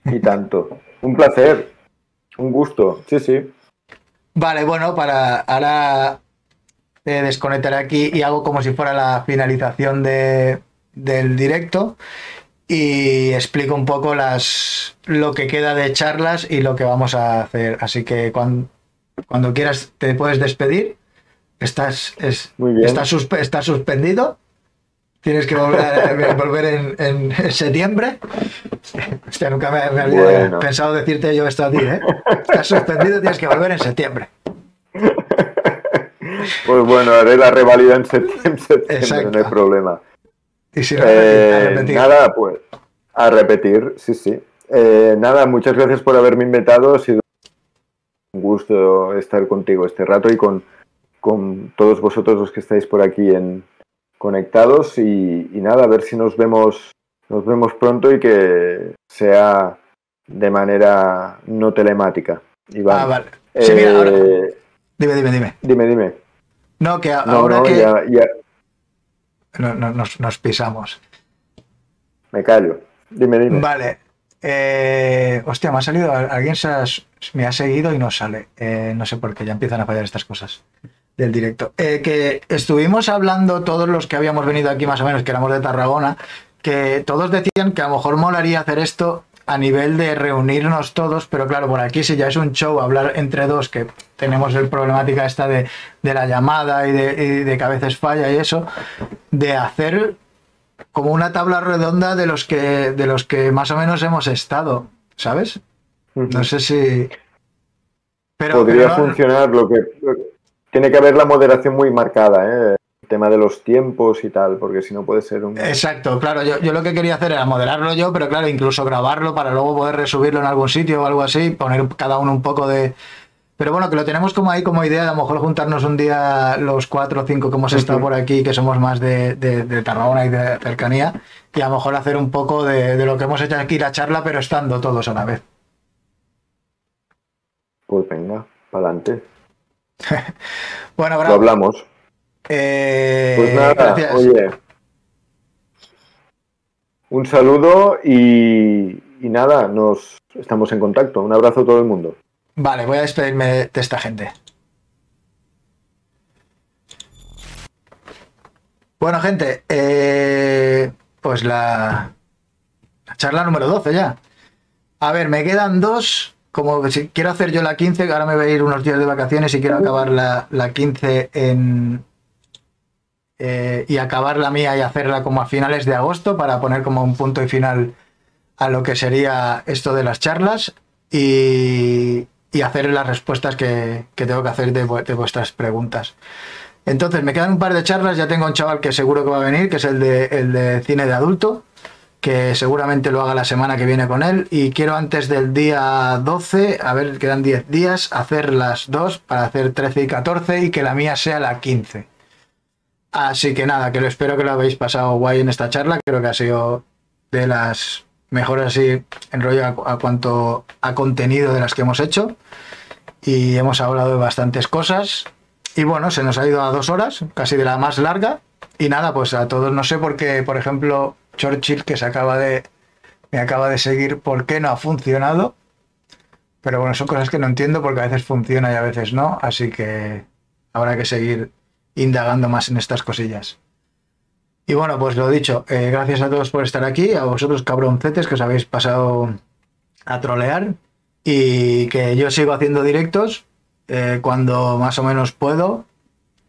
Y tanto. Un placer. Un gusto. Sí, sí. Vale, bueno, para ahora eh, desconectaré aquí y hago como si fuera la finalización de, del directo y explico un poco las lo que queda de charlas y lo que vamos a hacer. Así que cuando, cuando quieras te puedes despedir. Estás, es, Muy bien. estás, suspe- estás suspendido. Tienes que volver, a- volver en, en septiembre. Hostia, nunca me, me había Bueno. pensado decirte yo esto a ti, ¿eh? Estás suspendido, tienes que volver en septiembre. Pues bueno, haré la revalida en septiembre, no hay problema. Y si Eh, nada, pues a repetir, sí, sí. Eh, nada, muchas gracias por haberme invitado. Ha sido un gusto estar contigo este rato y con, con todos vosotros los que estáis por aquí en conectados y, y nada, a ver si nos vemos, nos vemos pronto y que sea de manera no telemática. Iván. Ah, vale. Sí, mira, ahora- Eh, Dime, dime, dime. Dime, dime. No, que a- No, ahora no, que ya, ya no- no- nos, nos pisamos. me callo. Dime, dime. Vale. Eh, hostia, me ha salido. Alguien se ha- me ha seguido y no sale. Eh, no sé por qué, ya empiezan a fallar estas cosas del directo. Eh, que estuvimos hablando, todos los que habíamos venido aquí más o menos, que éramos de Tarragona, que todos decían que a lo mejor molaría hacer esto a nivel de reunirnos todos, pero claro, por aquí si ya es un show, hablar entre dos, que tenemos el problemática esta de, de la llamada y de, y de que a veces falla y eso, de hacer como una tabla redonda de los que de los que más o menos hemos estado, ¿sabes? No sé si pero, Podría pero funcionar lo que tiene que haber la moderación muy marcada, ¿eh? Tema de los tiempos y tal, porque si no puede ser un Exacto, claro, yo, yo lo que quería hacer era moderarlo yo, pero claro, incluso grabarlo para luego poder resubirlo en algún sitio o algo así, poner cada uno un poco de... Pero bueno, que lo tenemos como ahí como idea, a lo mejor juntarnos un día los cuatro o cinco que hemos estado por aquí, que somos más de, de, de Tarragona y de cercanía, y a lo mejor hacer un poco de, de lo que hemos hecho aquí, la charla, pero estando todos a la vez. Pues venga, para adelante. Bueno, Lo bravo. hablamos. Eh, Pues nada, gracias. oye. Un saludo y, y nada, nos estamos en contacto. Un abrazo a todo el mundo. Vale, voy a despedirme de, esta gente. Bueno, gente, eh, pues la, la charla número 12 ya. A ver, me quedan dos. Como si quiero hacer yo la 15, que ahora me voy a ir unos días de vacaciones y quiero acabar la, la 15 en. Eh, y acabar la mía y hacerla como a finales de agosto para poner como un punto y final a lo que sería esto de las charlas y, hacer las respuestas que, tengo que hacer de, de vuestras preguntas. Entonces, me quedan un par de charlas. Ya tengo un chaval que seguro que va a venir, que es el de, el de cine de adulto, que seguramente lo haga la semana que viene con él. Y quiero antes del día 12, a ver, quedan 10 días, hacer las dos para hacer 13 y 14 y que la mía sea la 15. Así que nada, que lo espero que lo habéis pasado guay en esta charla. Creo que ha sido de las mejores así en rollo a, cuanto a contenido de las que hemos hecho. Y hemos hablado de bastantes cosas. Y bueno, se nos ha ido a dos horas, casi de la más larga. Y nada, pues a todos no sé por qué, por ejemplo, Churchill, que se acaba de. me acaba de seguir, ¿por qué no ha funcionado? Pero bueno, son cosas que no entiendo porque a veces funciona y a veces no. Así que habrá que seguir indagando más en estas cosillas. Y bueno, pues lo dicho, eh, gracias a todos por estar aquí, a vosotros cabroncetes que os habéis pasado a trolear y que yo sigo haciendo directos eh, cuando más o menos puedo.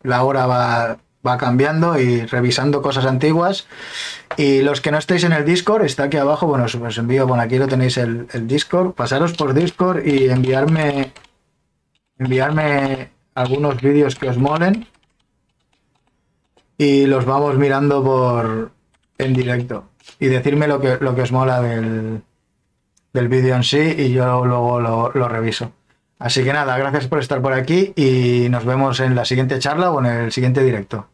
La hora va, va cambiando y revisando cosas antiguas. Y los que no estéis en el Discord, está aquí abajo, bueno, os envío, bueno, aquí lo tenéis el, el Discord, pasaros por Discord y enviarme, enviarme algunos vídeos que os molen y los vamos mirando por en directo y decirme lo que, lo que os mola del, del vídeo en sí y yo luego lo, lo reviso. Así que nada, gracias por estar por aquí y nos vemos en la siguiente charla o en el siguiente directo.